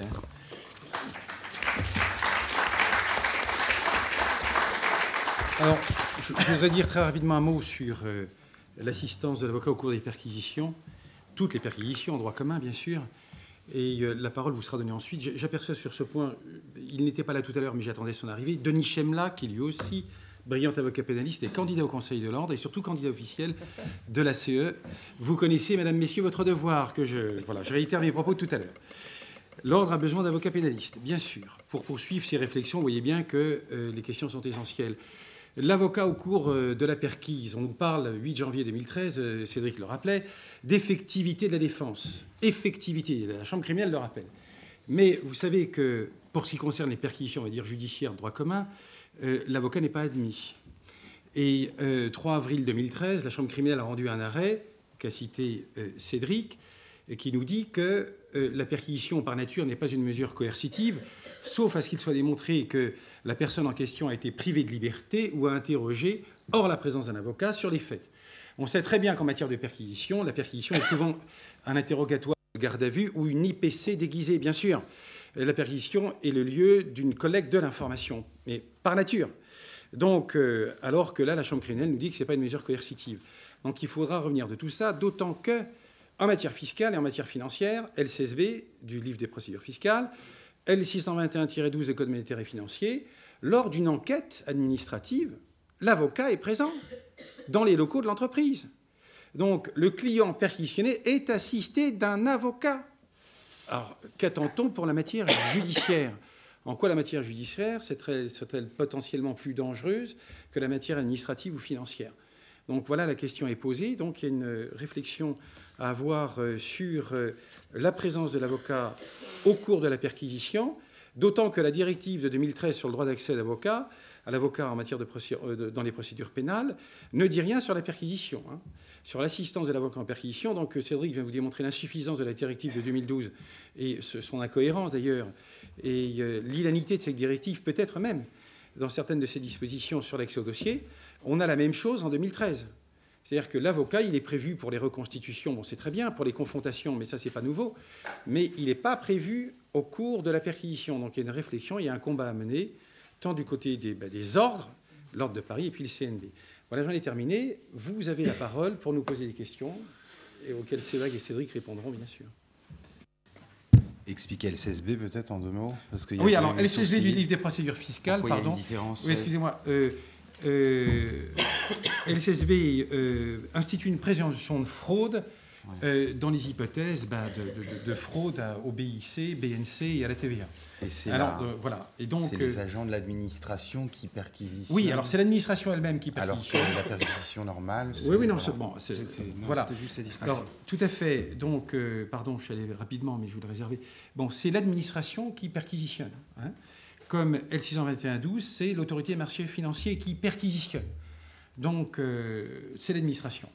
Alors, je, voudrais dire très rapidement un mot sur euh, l'assistance de l'avocat au cours des perquisitions, toutes les perquisitions en droit commun, bien sûr. Et euh, la parole vous sera donnée ensuite. J'aperçois sur ce point, il n'était pas là tout à l'heure, mais j'attendais son arrivée, Denis Chemla, qui lui aussi brillant avocat pénaliste et candidat au Conseil de l'Ordre et surtout candidat officiel de la CE. Vous connaissez, mesdames, messieurs, votre devoir, que je, voilà, je réitère mes propos tout à l'heure. L'ordre a besoin d'avocats pénalistes, bien sûr. Pour poursuivre ces réflexions, vous voyez bien que euh, les questions sont essentielles. L'avocat au cours euh, de la perquise, on nous parle, 8 janvier 2013, euh, Cédric le rappelait, d'effectivité de la défense. Effectivité, la Chambre criminelle le rappelle. Mais vous savez que pour ce qui concerne les perquisitions, on va dire judiciaires, droit commun, l'avocat n'est pas admis. Et 3 avril 2013, la Chambre criminelle a rendu un arrêt qu'a cité Cédric, et qui nous dit que euh, la perquisition par nature n'est pas une mesure coercitive, sauf à ce qu'il soit démontré que la personne en question a été privée de liberté ou a interrogé hors la présence d'un avocat sur les faits. On sait très bien qu'en matière de perquisition, la perquisition est souvent un interrogatoire de garde à vue ou une IPC déguisée, bien sûr. La perquisition est le lieu d'une collecte de l'information, mais par nature. Donc, euh, alors que là, la Chambre criminelle nous dit que ce n'est pas une mesure coercitive. Donc, il faudra revenir de tout ça, d'autant que en matière fiscale et en matière financière, LCSB, du livre des procédures fiscales, L621-12 du Code monétaire et financier, lors d'une enquête administrative, l'avocat est présent dans les locaux de l'entreprise. Donc le client perquisitionné est assisté d'un avocat. Alors qu'attend-on pour la matière judiciaire? En quoi la matière judiciaire serait-elle potentiellement plus dangereuse que la matière administrative ou financière? Donc voilà, la question est posée. Donc il y a une réflexion à avoir euh, sur euh, la présence de l'avocat au cours de la perquisition, d'autant que la directive de 2013 sur le droit d'accès d'avocat à l'avocat en matière de euh, dans les procédures pénales ne dit rien sur la perquisition, hein. sur l'assistance de l'avocat en perquisition. Donc Cédric vient vous démontrer l'insuffisance de la directive de 2012 et son incohérence d'ailleurs et l'inanité de cette directive peut-être même dans certaines de ses dispositions sur l'accès au dossier. On a la même chose en 2013. C'est-à-dire que l'avocat, il est prévu pour les reconstitutions, bon c'est très bien, pour les confrontations, mais ça c'est pas nouveau, mais il n'est pas prévu au cours de la perquisition. Donc il y a une réflexion, il y a un combat à mener, tant du côté des, bah, ordres, l'ordre de Paris et puis le CNB. Voilà, j'en ai terminé. Vous avez la parole pour nous poser des questions, et auxquelles Cédric et Cédric répondront bien sûr. Expliquer LCSB peut-être en deux mots Parce que Oui, alors LCSB du livre des procédures fiscales, pardon. Oui, excusez-moi. Euh, euh, LCSB euh, institue une présomption de fraude euh, dans les hypothèses bah, de, fraude au BIC, BNC et à la TVA. Et c'est alors voilà. Et donc les agents de l'administration qui perquisitionnent. Oui, alors c'est l'administration elle-même qui perquisitionne. Alors la perquisition normale. Oui, oui, non, c'est bon. voilà. Juste alors tout à fait. Donc, pardon, je suis allé rapidement, mais je voulais réserver. Bon, c'est l'administration qui perquisitionne. Hein comme L621-12, c'est l'autorité marché financier qui perquisitionne. Donc, euh, c'est l'administration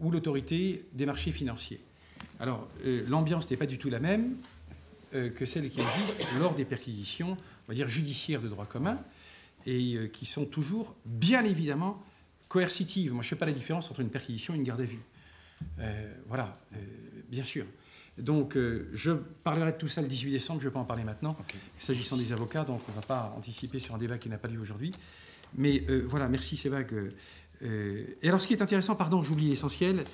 ou l'autorité des marchés financiers. Alors, euh, l'ambiance n'est pas du tout la même euh, que celle qui existe lors des perquisitions, on va dire judiciaires de droit commun, et qui sont toujours, bien évidemment, coercitives. Moi, je ne fais pas la différence entre une perquisition et une garde à vue. voilà, bien sûr. Donc, euh, je parlerai de tout ça le 18 décembre, je ne vais pas en parler maintenant, s'agissant des avocats, donc on ne va pas anticiper sur un débat qui n'a pas lieu aujourd'hui. Mais euh, voilà, merci Sévague. Euh, et alors, ce qui est intéressant, pardon, j'oublie l'essentiel,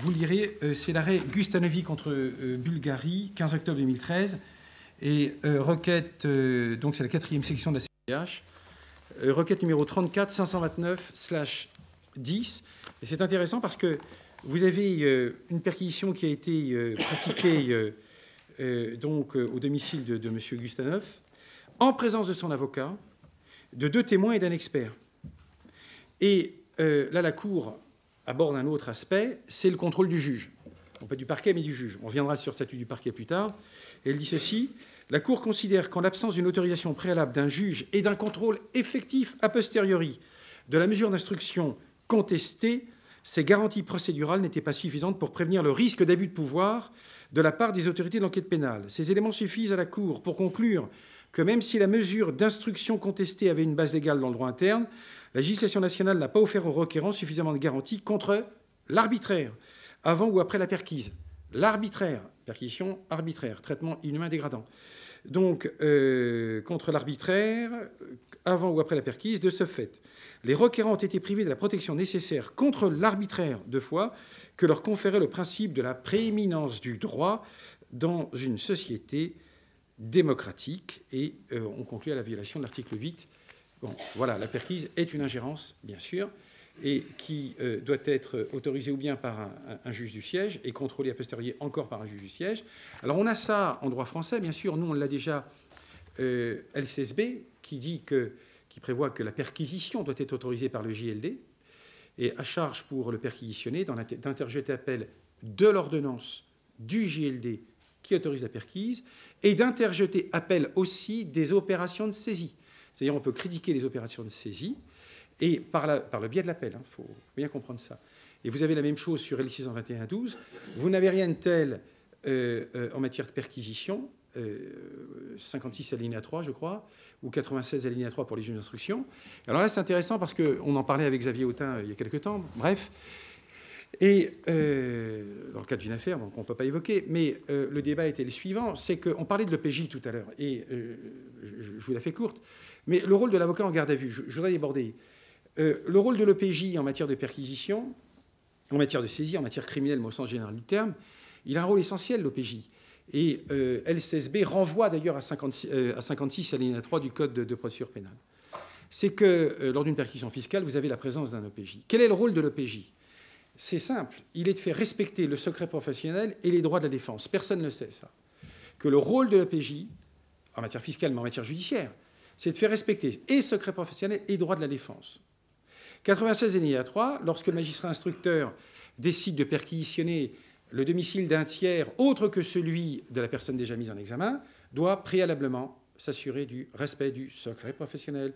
vous lirez, c'est l'arrêt Gustanovi contre Bulgarie, 15 octobre 2013, et requête, donc c'est la quatrième section de la CDH, requête numéro 34 529 10. Et c'est intéressant parce que vous avez euh, une perquisition qui a été euh, pratiquée euh, donc, au domicile de, de M. Gustanov, en présence de son avocat, de deux témoins et d'un expert. Et là, la Cour aborde un autre aspect, c'est le contrôle du juge. Non pas du parquet, mais du juge. On reviendra sur le statut du parquet plus tard. Elle dit ceci La Cour considère qu'en l'absence d'une autorisation préalable d'un juge et d'un contrôle effectif a posteriori de la mesure d'instruction contestée, ces garanties procédurales n'étaient pas suffisantes pour prévenir le risque d'abus de pouvoir de la part des autorités de l'enquête pénale. Ces éléments suffisent à la Cour pour conclure que même si la mesure d'instruction contestée avait une base légale dans le droit interne, la législation nationale n'a pas offert aux requérants suffisamment de garanties contre l'arbitraire, avant ou après la perquise. L'arbitraire, perquisition arbitraire, traitement inhumain dégradant. Donc, euh, contre l'arbitraire, avant ou après la perquise, de ce fait, les requérants ont été privés de la protection nécessaire contre l'arbitraire de foi que leur conférait le principe de la prééminence du droit dans une société démocratique. Et euh, on conclut à la violation de l'article 8. Bon, voilà, la perquise est une ingérence, bien sûr, et qui euh, doit être autorisé ou bien par un, juge du siège et contrôlé a posteriori encore par un juge du siège. Alors on a ça en droit français, bien sûr, nous on l'a déjà euh, LCSB qui dit que, qui prévoit que la perquisition doit être autorisée par le JLD et à charge pour le perquisitionné d'interjeter appel de l'ordonnance du JLD qui autorise la perquise et d'interjeter appel aussi des opérations de saisie. C'est-à-dire on peut critiquer les opérations de saisie et par, le biais de l'appel, il hein, faut bien comprendre ça. Et vous avez la même chose sur L621-12. Vous n'avez rien de tel euh, euh, en matière de perquisition, 56 euh, alinéa 3, je crois, ou 96 alinéa 3 pour les juges d'instruction. Alors là, c'est intéressant parce qu'on en parlait avec Xavier Autain il y a quelques temps. Bref. Et dans le cadre d'une affaire, donc on ne peut pas évoquer, mais le débat était le suivant, c'est qu'on parlait de l'EPJ tout à l'heure, et je, vous la fais courte, mais le rôle de l'avocat en garde à vue, je, voudrais aborder. Euh, le rôle de l'OPJ en matière de perquisition, en matière de saisie, en matière criminelle, mais au sens général du terme, il a un rôle essentiel, l'OPJ. Et euh, renvoie d'ailleurs à, 56 à alinéa 3 du Code de, procédure pénale. C'est que euh, lors d'une perquisition fiscale, vous avez la présence d'un OPJ. Quel est le rôle de l'OPJ C'est simple, il est de faire respecter le secret professionnel et les droits de la défense. Personne ne sait ça. Que le rôle de l'OPJ, en matière fiscale, mais en matière judiciaire, c'est de faire respecter et secret professionnel et droits de la défense. 96 alinéa 3, lorsque le magistrat instructeur décide de perquisitionner le domicile d'un tiers autre que celui de la personne déjà mise en examen, doit préalablement s'assurer du respect du secret professionnel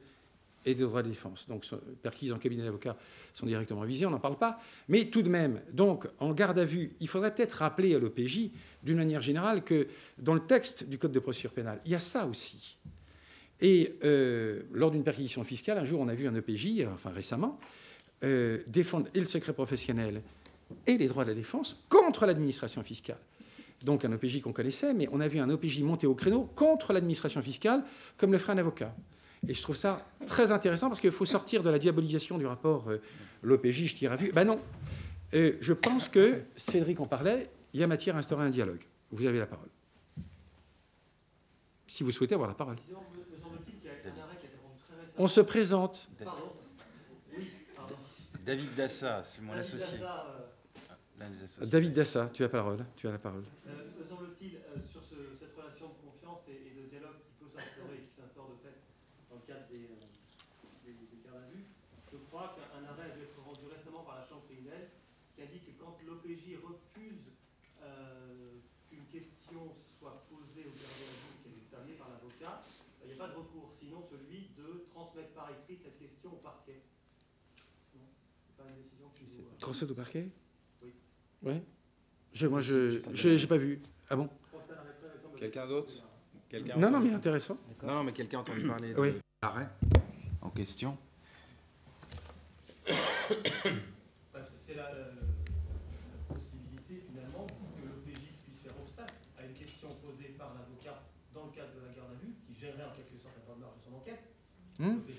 et des droits de défense. Donc, perquises en cabinet d'avocat sont directement visées, on n'en parle pas. Mais tout de même, donc, en garde à vue, il faudrait peut-être rappeler à l'OPJ, d'une manière générale, que dans le texte du Code de procédure pénale, il y a ça aussi. Et euh, lors d'une perquisition fiscale, un jour, on a vu un EPJ, enfin récemment, euh, défendre et le secret professionnel et les droits de la défense contre l'administration fiscale. Donc un OPJ qu'on connaissait, mais on a vu un OPJ monter au créneau contre l'administration fiscale, comme le ferait un avocat. Et je trouve ça très intéressant parce qu'il faut sortir de la diabolisation du rapport euh, l'OPJ, je tire à vue. Ben non. je pense que, Cédric en parlait, il y a matière à instaurer un dialogue. Vous avez la parole. Si vous souhaitez avoir la parole. On se présente. David Dassa, c'est mon associé. Euh, David Dassa, tu as la parole. Tu as la parole. Euh, me semble-t-il, euh, sur cette relation de confiance et, de dialogue qui peut s'instaurer et qui s'instaure de fait dans le cadre des, des, gardes à vue, je crois qu'un arrêt a dû être rendu récemment par la Chambre criminelle qui indique que quand l'OPJ refuse qu'une question soit posée au garde à vue qui est déterminée par l'avocat, il n'y a pas de recours, sinon celui de transmettre par écrit cette question au parquet. Non pas une décision qui Transmettre au parquet Oui. Ouais. Je, moi, je n'ai pas vu. Ah bon Quelqu'un d'autre? Non, non, mais intéressant. Non, mais quelqu'un a entendu parler de oui. l'arrêt en question C'est la, possibilité, finalement, que l'OPJ puisse faire obstacle à une question posée par l'avocat dans le cadre de la garde à vue, qui gérerait en quelque sorte un droit de marge de son enquête, mmh.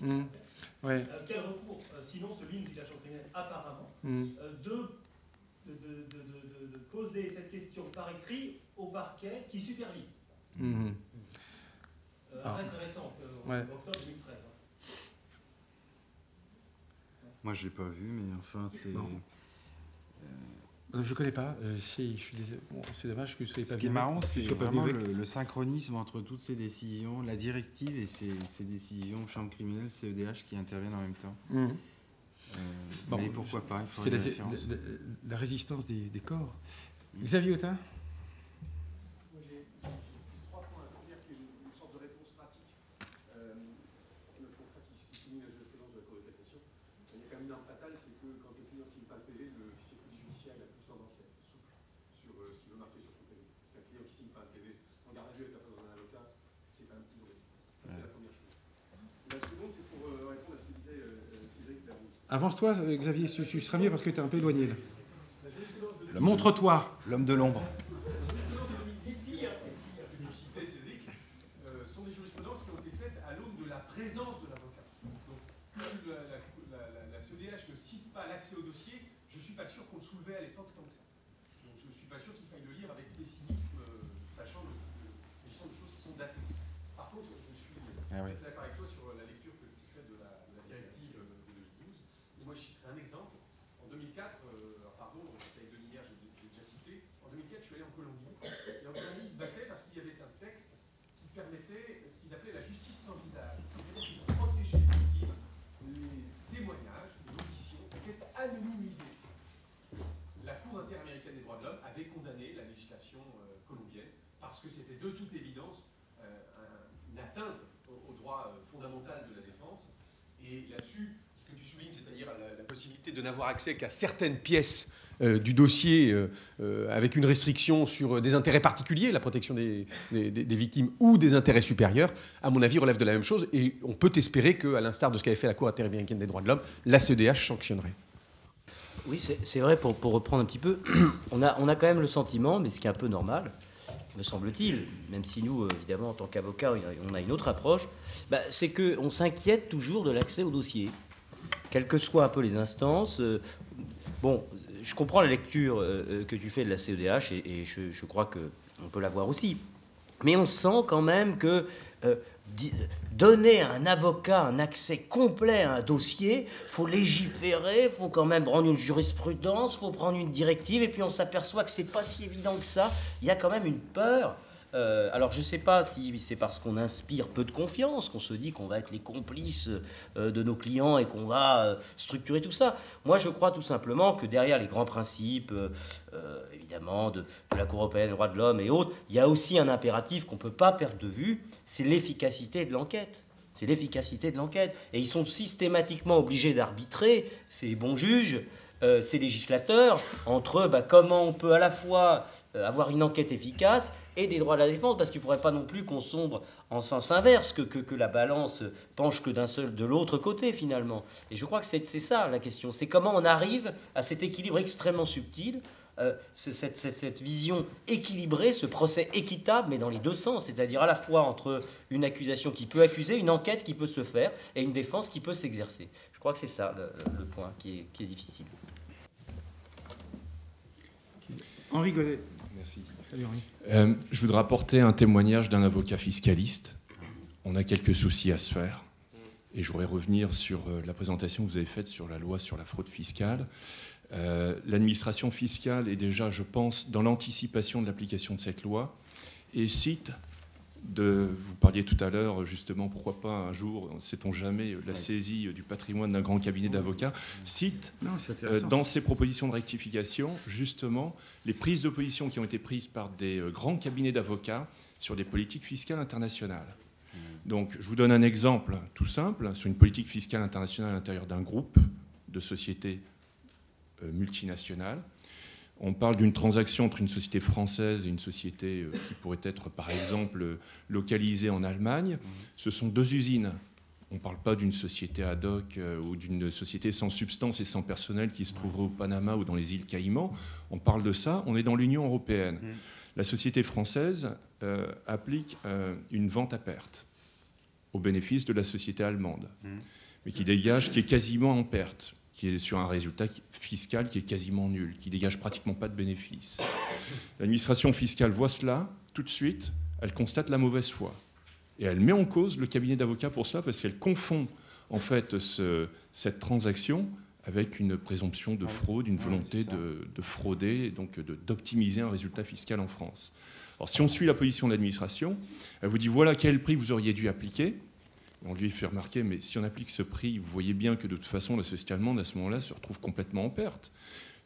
Mmh. Ouais. Euh, quel recours? Euh, Sinon, celui, nous dit la Chambre criminelle, apparemment, mmh. euh, de, de, de, de, poser cette question par écrit au parquet qui supervise. Mmh. Euh, intéressant, en octobre 2013. Hein. Moi, je l'ai pas vu, mais enfin, c'est. Je ne connais pas. Euh, si, je suis c'est dommage que vous ne soyez pas Ce qui est marrant, c'est vraiment le, synchronisme entre toutes ces décisions, la directive et ces, décisions, chambre criminelle, CEDH qui interviennent en même temps. Mmh. Euh, mais pourquoi pas C'est la, la, résistance des, des corps. Xavier Autain Avance-toi, Xavier, tu, seras mieux parce que tu es un peu éloigné. Montre-toi. L'homme de l'ombre. sont des jurisprudences qui ont été faites à l'aune de la présence de l'avocat. Donc, comme la, CEDH ne cite pas l'accès au dossier, je ne suis pas sûr qu'on le soulevait à l'époque tant que ça. Donc, je ne suis pas sûr qu'il faille le lire avec pessimisme, sachant que ce sont des choses qui sont datées. Par contre, je suis ah d'accord avec toi sur la lecture que tu fais de la, directive de 2012. moi, je citerai un exemple. En 2004, pardon, avec Denis hier, j'ai déjà cité, en 2004, je suis allé en Colombie. Et en Colombie, ils se battaient parce qu'il y avait un texte qui permettait ce qu'ils appelaient la justice sans visage. Ils ont protégé les victimes, les témoignages, les auditions étaient anonymisés. La Cour interaméricaine des droits de l'homme avait condamné la législation colombienne parce que c'était de toute évidence une atteinte au, droit fondamental de la défense. Et là-dessus, ce que tu soulignes, c'est-à-dire la, possibilité de n'avoir accès qu'à certaines pièces euh, du dossier euh, euh, avec une restriction sur des intérêts particuliers, la protection des, des, victimes ou des intérêts supérieurs, à mon avis, relève de la même chose. Et on peut espérer qu'à l'instar de ce qu'avait fait la Cour interaméricaine des droits de l'homme, la CEDH sanctionnerait. Oui, c'est vrai, pour, pour, reprendre un petit peu, on a, on a quand même le sentiment, mais ce qui est un peu normal, me semble-t-il, même si nous, évidemment, en tant qu'avocats, on a une autre approche, bah, c'est qu'on s'inquiète toujours de l'accès au dossier quelles que soient un peu les instances. Euh, bon, je comprends la lecture euh, euh, que tu fais de la CEDH et, je, crois qu'on peut la voir aussi. Mais on sent quand même que donner à un avocat un accès complet à un dossier, faut légiférer, faut quand même prendre une jurisprudence, faut prendre une directive, et puis on s'aperçoit que c'est pas si évident que ça. Il y a quand même une peur euh, alors je sais pas si c'est parce qu'on inspire peu de confiance, qu'on se dit qu'on va être les complices euh, de nos clients et qu'on va euh, structurer tout ça. Moi je crois tout simplement que derrière les grands principes, de, la Cour européenne des droits de l'homme et autres, il y a aussi un impératif qu'on ne peut pas perdre de vue, c'est l'efficacité de l'enquête. C'est l'efficacité de l'enquête. Et ils sont systématiquement obligés d'arbitrer, ces bons juges, ces législateurs, entre bah, comment on peut à la fois avoir une enquête efficace et des droits de la défense, parce qu'il ne faudrait pas non plus qu'on sombre en sens inverse, que, que, la balance penche que d'un seul, de l'autre côté finalement. Et je crois que c'est ça la question, c'est comment on arrive à cet équilibre extrêmement subtil, euh, cette, cette, vision équilibrée, ce procès équitable, mais dans les deux sens, c'est-à-dire à la fois entre une accusation qui peut accuser, une enquête qui peut se faire, et une défense qui peut s'exercer. Je crois que c'est ça le, point qui est, qui est difficile. Henri Godet. Merci. Euh, je voudrais apporter un témoignage d'un avocat fiscaliste. On a quelques soucis à se faire. Et je voudrais revenir sur euh, la présentation que vous avez faite sur la loi sur la fraude fiscale. Euh, l'administration fiscale est déjà, je pense, dans l'anticipation de l'application de cette loi et cite vous parliez tout à l'heure, justement, pourquoi pas un jour, sait-on jamais, la saisie du patrimoine d'un grand cabinet d'avocats, cite euh, dans ses propositions de rectification, justement, les prises de position qui ont été prises par des euh, grands cabinets d'avocats sur des politiques fiscales internationales. Donc, je vous donne un exemple tout simple. Sur une politique fiscale internationale à l'intérieur d'un groupe de sociétés multinationales on parle d'une transaction entre une société française et une société euh, qui pourrait être, par exemple, localisée en Allemagne. Ce sont deux usines. On ne parle pas d'une société ad hoc euh, ou d'une société sans substance et sans personnel qui se trouverait au Panama ou dans les îles Caïmans. On parle de ça, on est dans l'Union européenne. Mmh. La société française euh, applique une vente à perte au bénéfice de la société allemande, mmh. mais qui dégage, qui est quasiment en perte qui est sur un résultat fiscal qui est quasiment nul, qui dégage pratiquement pas de bénéfices. L'administration fiscale voit cela tout de suite, elle constate la mauvaise foi et elle met en cause le cabinet d'avocats pour cela parce qu'elle confond en fait cette transaction avec une présomption de fraude, une volonté de, de, frauder, donc d'optimiser un résultat fiscal en France. Alors si on suit la position de l'administration, elle vous dit voilà quel prix vous auriez dû appliquer, on lui fait remarquer, mais si on applique ce prix, vous voyez bien que de toute façon, la société allemande, à ce moment-là, se retrouve complètement en perte.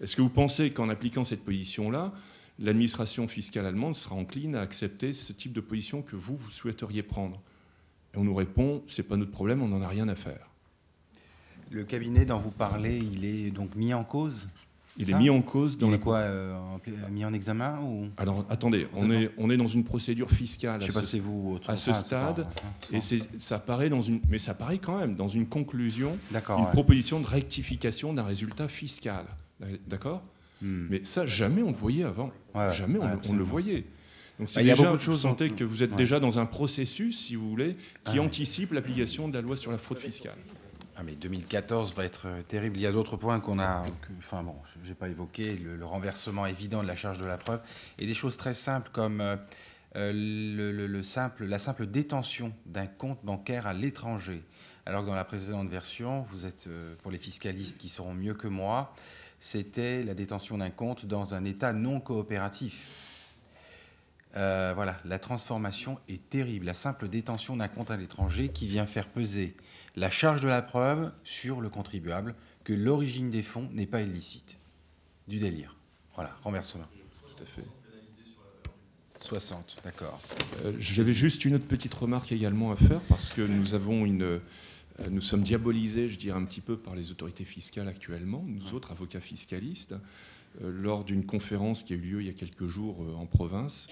Est-ce que vous pensez qu'en appliquant cette position-là, l'administration fiscale allemande sera encline à accepter ce type de position que vous, vous souhaiteriez prendre? Et on nous répond, c'est pas notre problème, on n'en a rien à faire. Le cabinet dont vous parlez, il est donc mis en cause? Il est mis en cause dans il est quoi euh, mis en examen ou Alors attendez, on est, on est dans une procédure fiscale. Je sais à ce, vous à ce stade, et ça paraît dans une, mais ça paraît quand même dans une conclusion, une proposition de rectification d'un résultat fiscal, d'accord? Hmm. Mais ça jamais on le voyait avant, jamais on, le voyait. Donc c'est bah, déjà, vous sentez que vous êtes déjà dans un processus, si vous voulez, qui anticipe l'application de la loi sur la fraude fiscale. Ah mais 2014 va être euh, terrible. Il y a d'autres points qu'on a, enfin bon, j'ai pas évoqué, le, renversement évident de la charge de la preuve et des choses très simples comme euh, euh, le, simple, la simple détention d'un compte bancaire à l'étranger Alors que dans la précédente version, vous êtes, euh, pour les fiscalistes qui seront mieux que moi, c'était la détention d'un compte dans un État non coopératif. Euh, voilà, la transformation est terrible. La simple détention d'un compte à l'étranger qui vient faire peser la charge de la preuve sur le contribuable que l'origine des fonds n'est pas illicite. Du délire. Voilà, renversement. Tout à fait. 60, d'accord. Euh, J'avais juste une autre petite remarque également à faire parce que nous avons une, euh, nous sommes diabolisés, je dirais un petit peu par les autorités fiscales actuellement, nous autres avocats fiscalistes, euh, lors d'une conférence qui a eu lieu il y a quelques jours en province,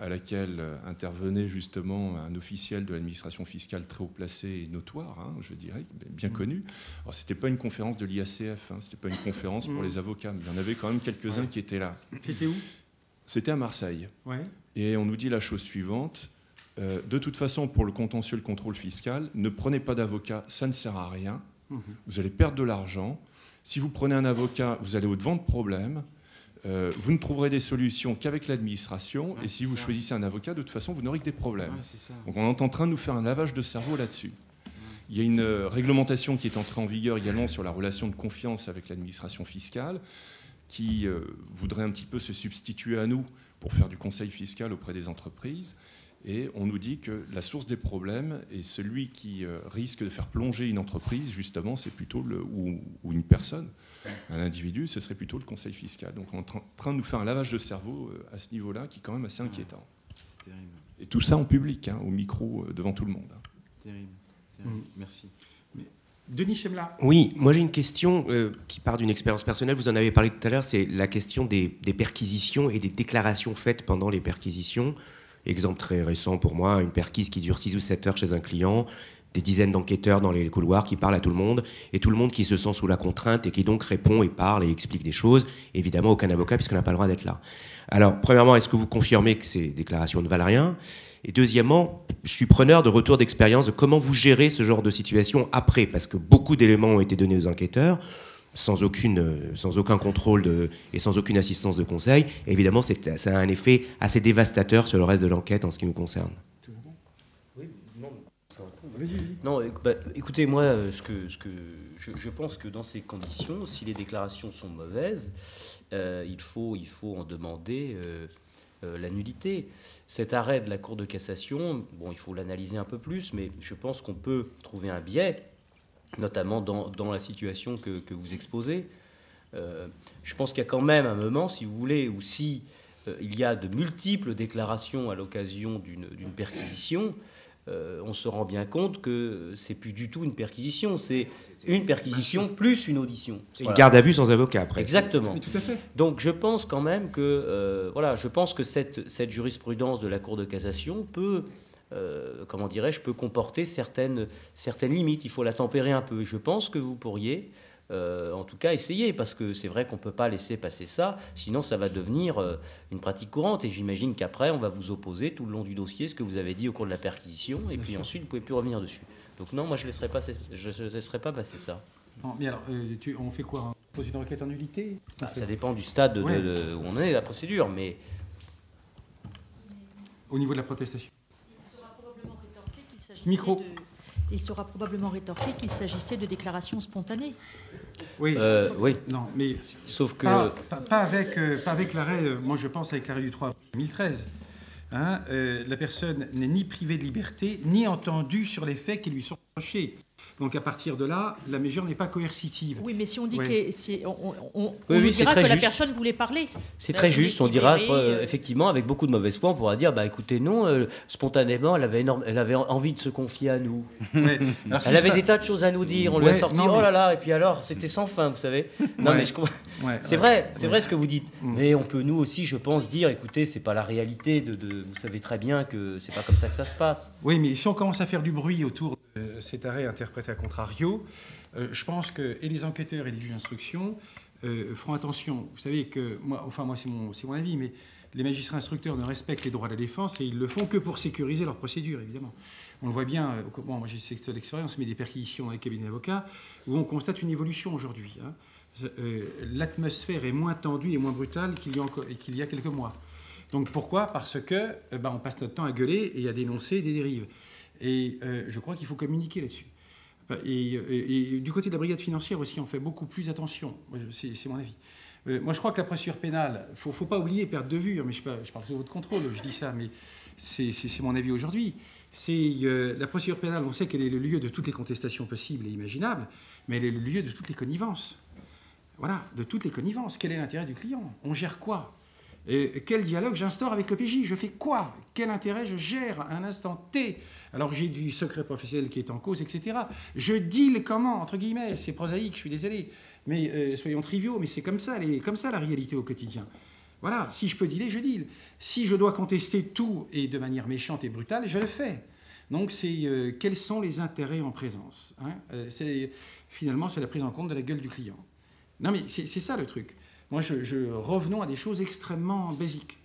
à laquelle euh, intervenait justement un officiel de l'administration fiscale très haut placé et notoire, hein, je dirais, bien connu. Alors c'était pas une conférence de l'IACF, hein, c'était pas une conférence pour les avocats, mais il y en avait quand même quelques-uns qui étaient là. C'était où? C'était à Marseille. Ouais. Et on nous dit la chose suivante. euh, de toute façon, pour le contentieux, le contrôle fiscal, ne prenez pas d'avocat, ça ne sert à rien. Mhm. Vous allez perdre de l'argent. Si vous prenez un avocat, vous allez au-devant de problèmes. Euh, vous ne trouverez des solutions qu'avec l'administration. Et si vous ça. choisissez un avocat, de toute façon, vous n'aurez que des problèmes. Donc on est en train de nous faire un lavage de cerveau là-dessus. Il y a une euh, réglementation qui est entrée en vigueur également sur la relation de confiance avec l'administration fiscale, qui euh, voudrait un petit peu se substituer à nous pour faire du conseil fiscal auprès des entreprises. Et on nous dit que la source des problèmes et celui qui euh, risque de faire plonger une entreprise, justement, c'est plutôt le, ou, ou une personne, un individu, ce serait plutôt le conseil fiscal. Donc on est en train de nous faire un lavage de cerveau euh, à ce niveau-là qui est quand même assez inquiétant. Terrible, Et tout ça en public, hein, au micro, euh, devant tout le monde. hein. terrible. terrible. Mhm. Merci. Denis Chemla. Oui, moi j'ai une question euh, qui part d'une expérience personnelle. Vous en avez parlé tout à l'heure, c'est la question des, des perquisitions et des déclarations faites pendant les perquisitions. Exemple très récent pour moi, une perquise qui dure 6 ou 7 heures chez un client, des dizaines d'enquêteurs dans les couloirs qui parlent à tout le monde, et tout le monde qui se sent sous la contrainte et qui donc répond et parle et explique des choses. Évidemment, aucun avocat puisqu'on n'a pas le droit d'être là. Alors, premièrement, est-ce que vous confirmez que ces déclarations ne valent rien? Et deuxièmement, je suis preneur de retour d'expérience de comment vous gérez ce genre de situation après, parce que beaucoup d'éléments ont été donnés aux enquêteurs sans, aucune, euh, sans aucun contrôle de, et sans aucune assistance de conseil. Évidemment, c'est- ça a un effet assez dévastateur sur le reste de l'enquête en ce qui nous concerne. Non, éc- bah, écoutez, moi, euh, ce que, ce que je, je pense que dans ces conditions, si les déclarations sont mauvaises, euh, il, faut, il faut en demander euh, euh, la nullité. Cet arrêt de la Cour de cassation, bon, il faut l'analyser un peu plus, mais je pense qu'on peut trouver un biais, notamment dans, dans la situation que, que vous exposez. Euh, je pense qu'il y a quand même un moment, si vous voulez, où si euh, il y a de multiples déclarations à l'occasion d'une perquisition, euh, on se rend bien compte que c'est plus du tout une perquisition, c'est une perquisition plus une audition. C'est Voilà. une garde à vue sans avocat après. Exactement. Mais tout à fait. Donc je pense quand même que euh, voilà, je pense que cette, cette jurisprudence de la Cour de cassation peut, euh, comment dirais-je, peut comporter certaines, certaines limites. Il faut la tempérer un peu. Je pense que vous pourriez, euh, en tout cas, essayer, parce que c'est vrai qu'on ne peut pas laisser passer ça, sinon ça va devenir euh, une pratique courante. Et j'imagine qu'après, on va vous opposer tout le long du dossier ce que vous avez dit au cours de la perquisition, et puis ensuite, vous ne pouvez plus revenir dessus. Donc non, moi je ne laisserai, pas- je laisserai pas passer ça. Non, mais alors, tu- on fait quoi? On pose une requête en nullité? Bah, ça dépend du stade de- Ouais. de- où on est, la procédure, mais... Au niveau de la protestation. Micro. de- Il sera probablement rétorqué qu'il s'agissait de déclarations spontanées. Oui, Euh, oui, non, mais sauf que... pas, pas- pas avec, euh, pas avec l'arrêt, euh, moi je pense avec l'arrêt du 3 avril 2013. Hein, euh, la personne n'est ni privée de liberté, ni entendue sur les faits qui lui sont reprochés. Donc à partir de là, la mesure n'est pas coercitive. Oui, mais si on dit Ouais. que on, on- Oui, oui, dira que la personne voulait parler. C'est très vous juste, on dira, euh, euh, effectivement, avec beaucoup de mauvaise foi, on pourra dire, bah écoutez, non, euh, spontanément, elle avait, énorme- elle avait envie de se confier à nous. Ouais. Alors, ce Elle avait des tas de choses à nous dire, on lui a sorti, non, oh là là, et puis alors, c'était sans fin, vous savez. Non, Ouais. mais je c'est ouais. vrai, c'est vrai ce que vous dites. Mm. Mais on peut, nous aussi, je pense, dire, écoutez, c'est pas la réalité, de, de- vous savez très bien que c'est pas comme ça que ça se passe. Oui, mais si on commence à faire du bruit autour de cet arrêt interprété à contrario, euh, je pense que et les enquêteurs et les juges d'instruction euh, feront attention. Vous savez que, moi, enfin moi c'est mon, mon avis, mais les magistrats instructeurs ne respectent les droits de la défense et ils le font que pour sécuriser leur procédure, évidemment. On le voit bien, euh, bon, moi j'ai cette l'expérience, mais des perquisitions dans les cabinets d'avocats, où on constate une évolution aujourd'hui. hein. L'atmosphère est moins tendue et moins brutale qu'il y y a quelques mois. Donc pourquoi? Parce que euh, ben, on passe notre temps à gueuler et à dénoncer des dérives. Et je crois qu'il faut communiquer là-dessus. Et, du côté de la brigade financière aussi, on fait beaucoup plus attention. C'est mon avis. Euh, moi, je crois que la procédure pénale, il ne faut, pas oublier, perdre de vue, hein, mais je, je, parle sous votre contrôle, je dis ça, mais c'est mon avis aujourd'hui. C'est euh, la procédure pénale, on sait qu'elle est le lieu de toutes les contestations possibles et imaginables, mais elle est le lieu de toutes les connivences. Voilà, de toutes les connivences. Quel est l'intérêt du client? On gère quoi? Et Quel dialogue j'instaure avec le PJ Je fais quoi? Quel intérêt je gère à un instant T? Alors j'ai du secret professionnel qui est en cause, etc. Je deal comment, entre guillemets, c'est prosaïque, je suis désolé, mais euh, soyons triviaux, mais c'est comme ça, les, comme ça la réalité au quotidien. Voilà, si je peux dealer, je deal. Si je dois contester tout et de manière méchante et brutale, je le fais. Donc c'est euh, quels sont les intérêts en présence. Hein? Euh, finalement c'est la prise en compte de la gueule du client. Non mais c'est ça le truc. Moi je, revenons à des choses extrêmement basiques.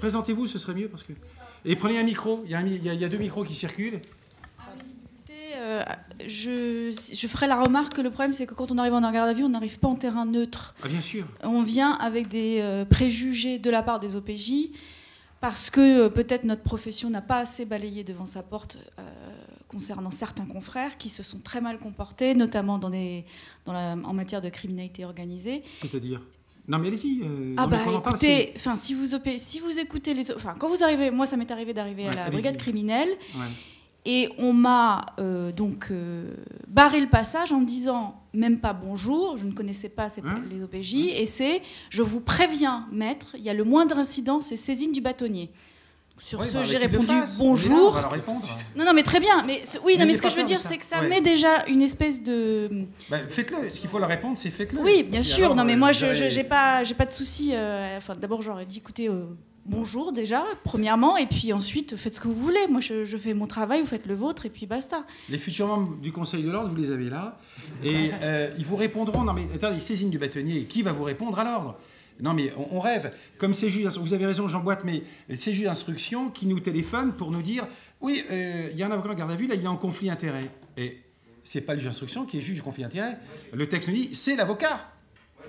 Présentez-vous, ce serait mieux parce que. Et prenez un micro. Il y a, il y a deux micros qui circulent. Euh, je, je, ferai la remarque que le problème, c'est que quand on arrive en garde à vue, on n'arrive pas en terrain neutre. Ah, bien sûr. On vient avec des euh, préjugés de la part des OPJ, parce que euh, peut-être notre profession n'a pas assez balayé devant sa porte concernant certains confrères qui se sont très mal comportés, notamment dans des, dans la, en matière de criminalité organisée. C'est-à-dire? Non mais allez-y. ah bah écoutez, enfin si vous si vous écoutez les, enfin quand vous arrivez, moi ça m'est arrivé d'arriver à la brigade criminelle. Ouais et on m'a euh, donc euh, barré le passage en me disant même pas bonjour, je ne connaissais pas hein les OPJ, et c'est je vous préviens, maître, il y a le moindre incident, c'est saisine du bâtonnier. Sur ce, bah, j'ai répondu bonjour. Non, non, mais très bien. Mais oui, non, mais ce que je veux dire, c'est que ça met déjà une espèce de. Bah, faites-le. Ce qu'il faut leur répondre, c'est faites-le. Oui, bien sûr. non, mais moi, je j'ai pas, j'ai pas de souci. Euh, enfin, d'abord, j'aurais dit, écoutez, bonjour déjà, premièrement, et puis ensuite, faites ce que vous voulez. Moi, je, fais mon travail, vous faites le vôtre, et puis basta. Les futurs membres du Conseil de l'ordre, vous les avez là, et euh, ils vous répondront. Non, mais attendez, saisine du bâtonnier, qui va vous répondre à l'ordre non, mais on, rêve. Comme c'est juste, vous avez raison, Jean Boite, mais c'est juste d'instruction qui nous téléphone pour nous dire oui, euh, il y a un avocat en garde à vue, là, il est en conflit d'intérêt. Et c'est pas le juge d'instruction qui est juge du conflit d'intérêt. Le texte nous dit c'est l'avocat. Moi,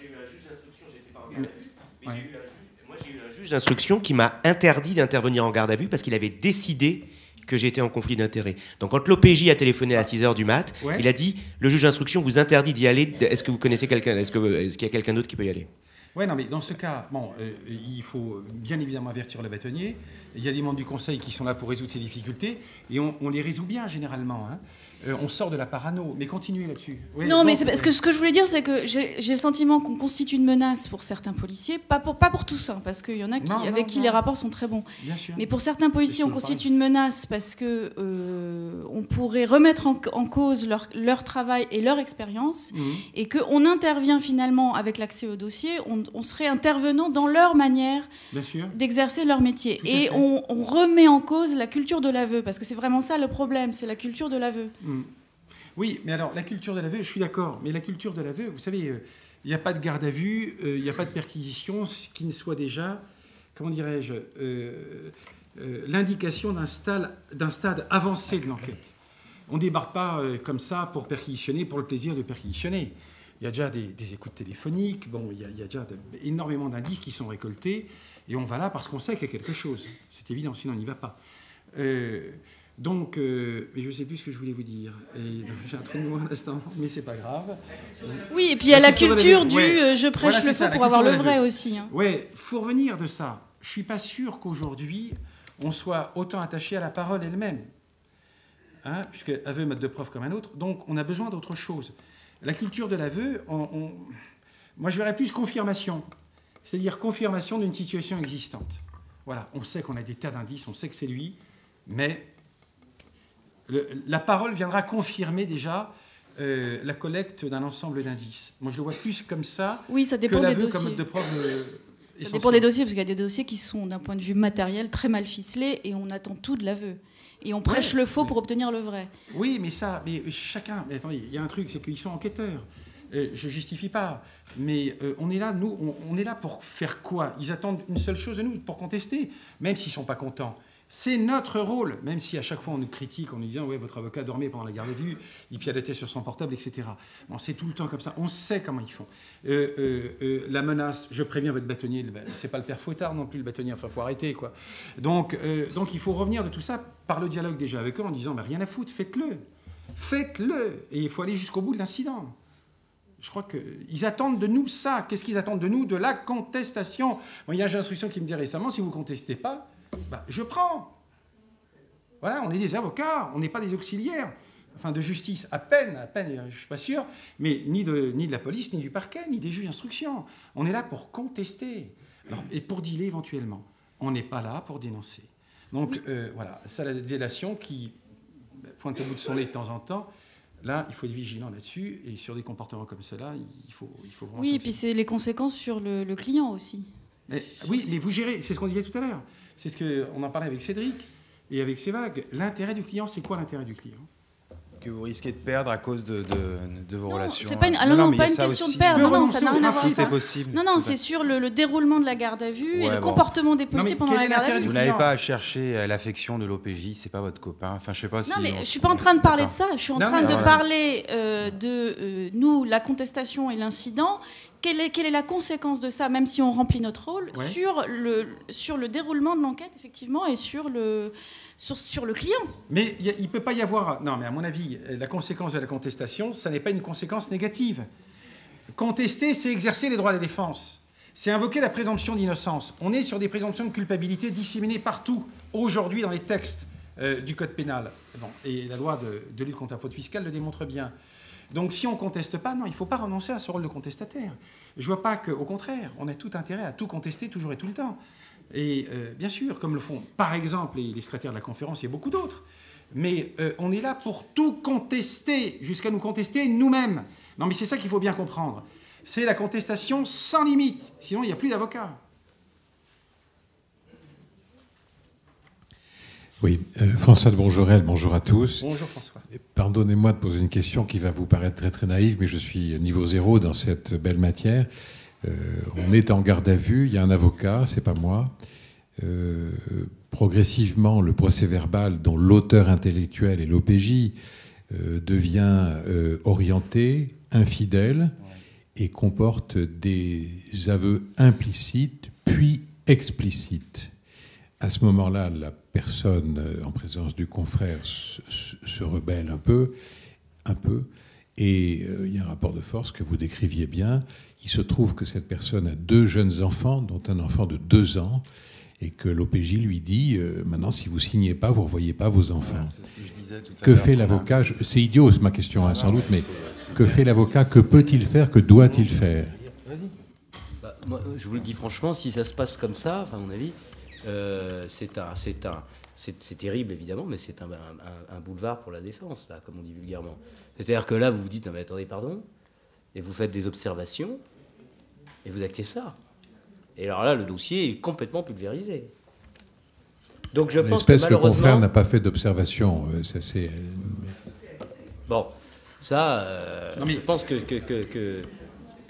j'ai eu un juge d'instruction, j'étais pas en garde à vue, mais j'ai eu un juge d'instruction qui m'a interdit d'intervenir en garde à vue parce qu'il avait décidé que j'étais en conflit d'intérêts. Donc quand l'OPJ a téléphoné à 6h du mat, il a dit le juge d'instruction vous interdit d'y aller. Est-ce que vous connaissez quelqu'un Est-ce qu'il y a quelqu'un d'autre qui peut y aller? Oui, non, mais dans ce cas, bon, euh, il faut bien évidemment avertir le bâtonnier. Il y a des membres du conseil qui sont là pour résoudre ces difficultés, et on, les résout bien généralement. Hein. Euh, on sort de la parano. Mais continuez là-dessus. non, mais parce que ce que je voulais dire, c'est que j'ai le sentiment qu'on constitue une menace pour certains policiers, pas pour, pas pour tous, hein, parce qu'il y en a qui, avec qui les rapports sont très bons. Mais pour certains policiers, on constitue une menace parce que euh, on pourrait remettre en, cause leur, leur, travail et leur expérience, mhm. et qu'on intervient finalement avec l'accès au dossier, on, serait intervenant dans leur manière d'exercer leur métier. et on, on, remet en cause la culture de l'aveu, parce que c'est vraiment ça le problème, c'est la culture de l'aveu. Mm. Oui, mais alors la culture de l'aveu, je suis d'accord, mais la culture de l'aveu, vous savez, euh, il n'y a pas de garde à vue, euh, il n'y a pas de perquisition, ce qui ne soit déjà, comment dirais-je, euh, l'indication d'un stade, avancé de l'enquête. On ne débarque pas comme ça pour perquisitionner, pour le plaisir de perquisitionner. Il y a déjà des, écoutes téléphoniques, bon, il y a déjà énormément d'indices qui sont récoltés, et on va là parce qu'on sait qu'il y a quelque chose. C'est évident, sinon on n'y va pas. Donc, euh, je ne sais plus ce que je voulais vous dire. J'ai un trou de mémoire à l'instant, mais c'est pas grave. Oui, et puis il y a la, culture, du euh, je prêche le faux pour avoir le vrai aussi. Hein. Oui, il faut revenir de ça. Je ne suis pas sûr qu'aujourd'hui, on soit autant attaché à la parole elle-même. Hein, puisque aveu mode de preuve comme un autre. Donc, on a besoin d'autre chose. La culture de l'aveu, moi je verrais plus confirmation. C'est-à-dire confirmation d'une situation existante. Voilà, on sait qu'on a des tas d'indices, on sait que c'est lui, mais la parole viendra confirmer déjà euh, la collecte d'un ensemble d'indices. Moi, je le vois plus comme ça. Oui, ça dépend des dossiers. Comme de preuve, euh, ça dépend des dossiers, parce qu'il y a des dossiers qui sont, d'un point de vue matériel, très mal ficelés, et on attend tout de l'aveu. Et on prêche le faux pour obtenir le vrai. Oui, mais ça, mais chacun. Mais attendez, il y a un truc, c'est qu'ils sont enquêteurs. Euh, je justifie pas, mais on est là, nous, on, on, est là pour faire quoi? Ils attendent une seule chose de nous, pour contester, même s'ils sont pas contents. C'est notre rôle, même si à chaque fois on nous critique en nous disant ouais votre avocat dormait pendant la garde à vue, il pianotait sur son portable, etc. Bon, c'est tout le temps comme ça. On sait comment ils font. Euh, euh, euh, la menace, je préviens votre bâtonnier, c'est pas le père Fouettard non plus le bâtonnier. Enfin, faut arrêter quoi. Donc, donc il faut revenir de tout ça par le dialogue déjà avec eux en disant bah, rien à foutre, faites-le. Faites-le. Et il faut aller jusqu'au bout de l'incident. Je crois qu'ils attendent de nous ça. Qu'est-ce qu'ils attendent de nous? De la contestation. il y a une instruction qui me dit récemment, si vous ne contestez pas, bah, je prends. Voilà, on est des avocats, on n'est pas des auxiliaires. Enfin, de justice, à peine, à peine, je ne suis pas sûr, mais ni de, ni de la police, ni du parquet, ni des juges d'instruction. On est là pour contester et pour dealer éventuellement. On n'est pas là pour dénoncer. Donc euh, voilà, ça la délation qui pointe au bout de son nez de temps en temps. Là, il faut être vigilant là-dessus et sur des comportements comme cela, il faut, il faut Oui, et puis c'est les conséquences sur le, client aussi. oui, mais vous gérez, c'est ce qu'on disait tout à l'heure. C'est ce qu'on en parlait avec Cédric et avec vagues. L'intérêt du client, c'est quoi l'intérêt du client? Que vous risquez de perdre à cause de, de, vos relations. C'est pas une, non, non, pas une question de perdre. Non, non, ça n'a rien à voir. c'est possible. Non, non, c'est sur le, déroulement de la garde à vue et le comportement des policiers pendant la garde à vue. Vous n'avez pas à chercher l'affection de l'OPJ, c'est pas votre copain. Enfin, je sais pas si. Non, mais je suis pas en train de parler de ça. Je suis en train de parler euh, de euh, nous, la contestation et l'incident. Quelle est, quelle est, la conséquence de ça, même si on remplit notre rôle, sur, le, sur le déroulement de l'enquête, effectivement, et sur le, sur, le client. Mais il ne peut pas y avoir... Non, mais à mon avis, la conséquence de la contestation, ça n'est pas une conséquence négative. Contester, c'est exercer les droits à la défense. C'est invoquer la présomption d'innocence. On est sur des présomptions de culpabilité disséminées partout, aujourd'hui, dans les textes euh, du Code pénal. et la loi de, de lutte contre la faute fiscale le démontre bien. Donc si on ne conteste pas, non, il ne faut pas renoncer à ce rôle de contestataire. Je ne vois pas qu'au contraire, on a tout intérêt à tout contester toujours et tout le temps. Et euh, bien sûr, comme le font par exemple les, secrétaires de la conférence et beaucoup d'autres, mais euh, on est là pour tout contester, jusqu'à nous contester nous-mêmes. Non, mais c'est ça qu'il faut bien comprendre. C'est la contestation sans limite, sinon il n'y a plus d'avocats. Oui, euh, François de Bonjourel, bonjour à tous. Bonjour François. Pardonnez-moi de poser une question qui va vous paraître très très naïve, mais je suis niveau zéro dans cette belle matière. Euh, on est en garde à vue, il y a un avocat, c'est pas moi. Euh, progressivement, le procès verbal dont l'auteur intellectuel est l'OPJ euh, devient orienté, infidèle, et comporte des aveux implicites puis explicites. À ce moment-là, la personne en présence du confrère se, rebelle un peu, un peu, et il y a un rapport de force que vous décriviez bien. Il se trouve que cette personne a deux jeunes enfants, dont un enfant de deux ans, et que l'OPJ lui dit euh, maintenant, si vous signez pas, vous ne revoyez pas vos enfants. que, fait l'avocat? C'est idiot, ma question, hein, sans doute, mais que fait l'avocat? Que peut-il faire? Que doit-il faire? Bah, Je vous le dis franchement, si ça se passe comme ça, enfin, à mon avis, euh, c'est un, c'est un, c'est terrible évidemment, mais c'est un, un, boulevard pour la défense, là, comme on dit vulgairement. C'est-à-dire que là, vous vous dites, non, mais attendez, pardon, et vous faites des observations, et vous actez ça. Et alors là, le dossier est complètement pulvérisé. Donc je pense que le confrère n'a pas fait d'observation. Euh, ça c'est. Bon, ça, euh, je pense que, que,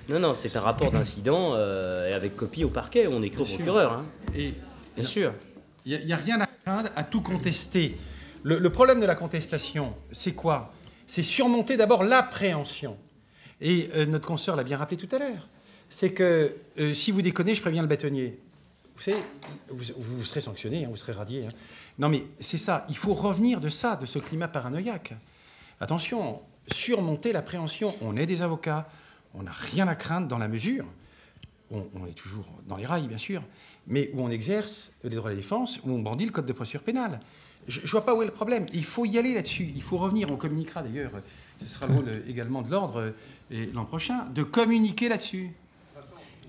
non, non, c'est un rapport d'incident euh, avec copie au parquet. On écrit au procureur. Hein. Et bien sûr. Il n'y a, rien à craindre à tout contester. Le, le problème de la contestation, c'est quoi? C'est surmonter d'abord l'appréhension. Et notre consoeur l'a bien rappelé tout à l'heure c'est que euh, si vous déconnez, je préviens le bâtonnier. Vous savez, vous, serez sanctionné, hein, vous serez radié. Hein. Non, mais c'est ça. Il faut revenir de ça, de ce climat paranoïaque. Attention, surmonter l'appréhension. On est des avocats, on n'a rien à craindre dans la mesure. On, on, est toujours dans les rails, bien sûr, mais où on exerce les droits de la défense, où on bandit le code de procédure pénale. Je ne vois pas où est le problème. Il faut y aller là-dessus. Il faut revenir. On communiquera d'ailleurs. Ce sera le rôle également de l'ordre l'an prochain, de communiquer là-dessus.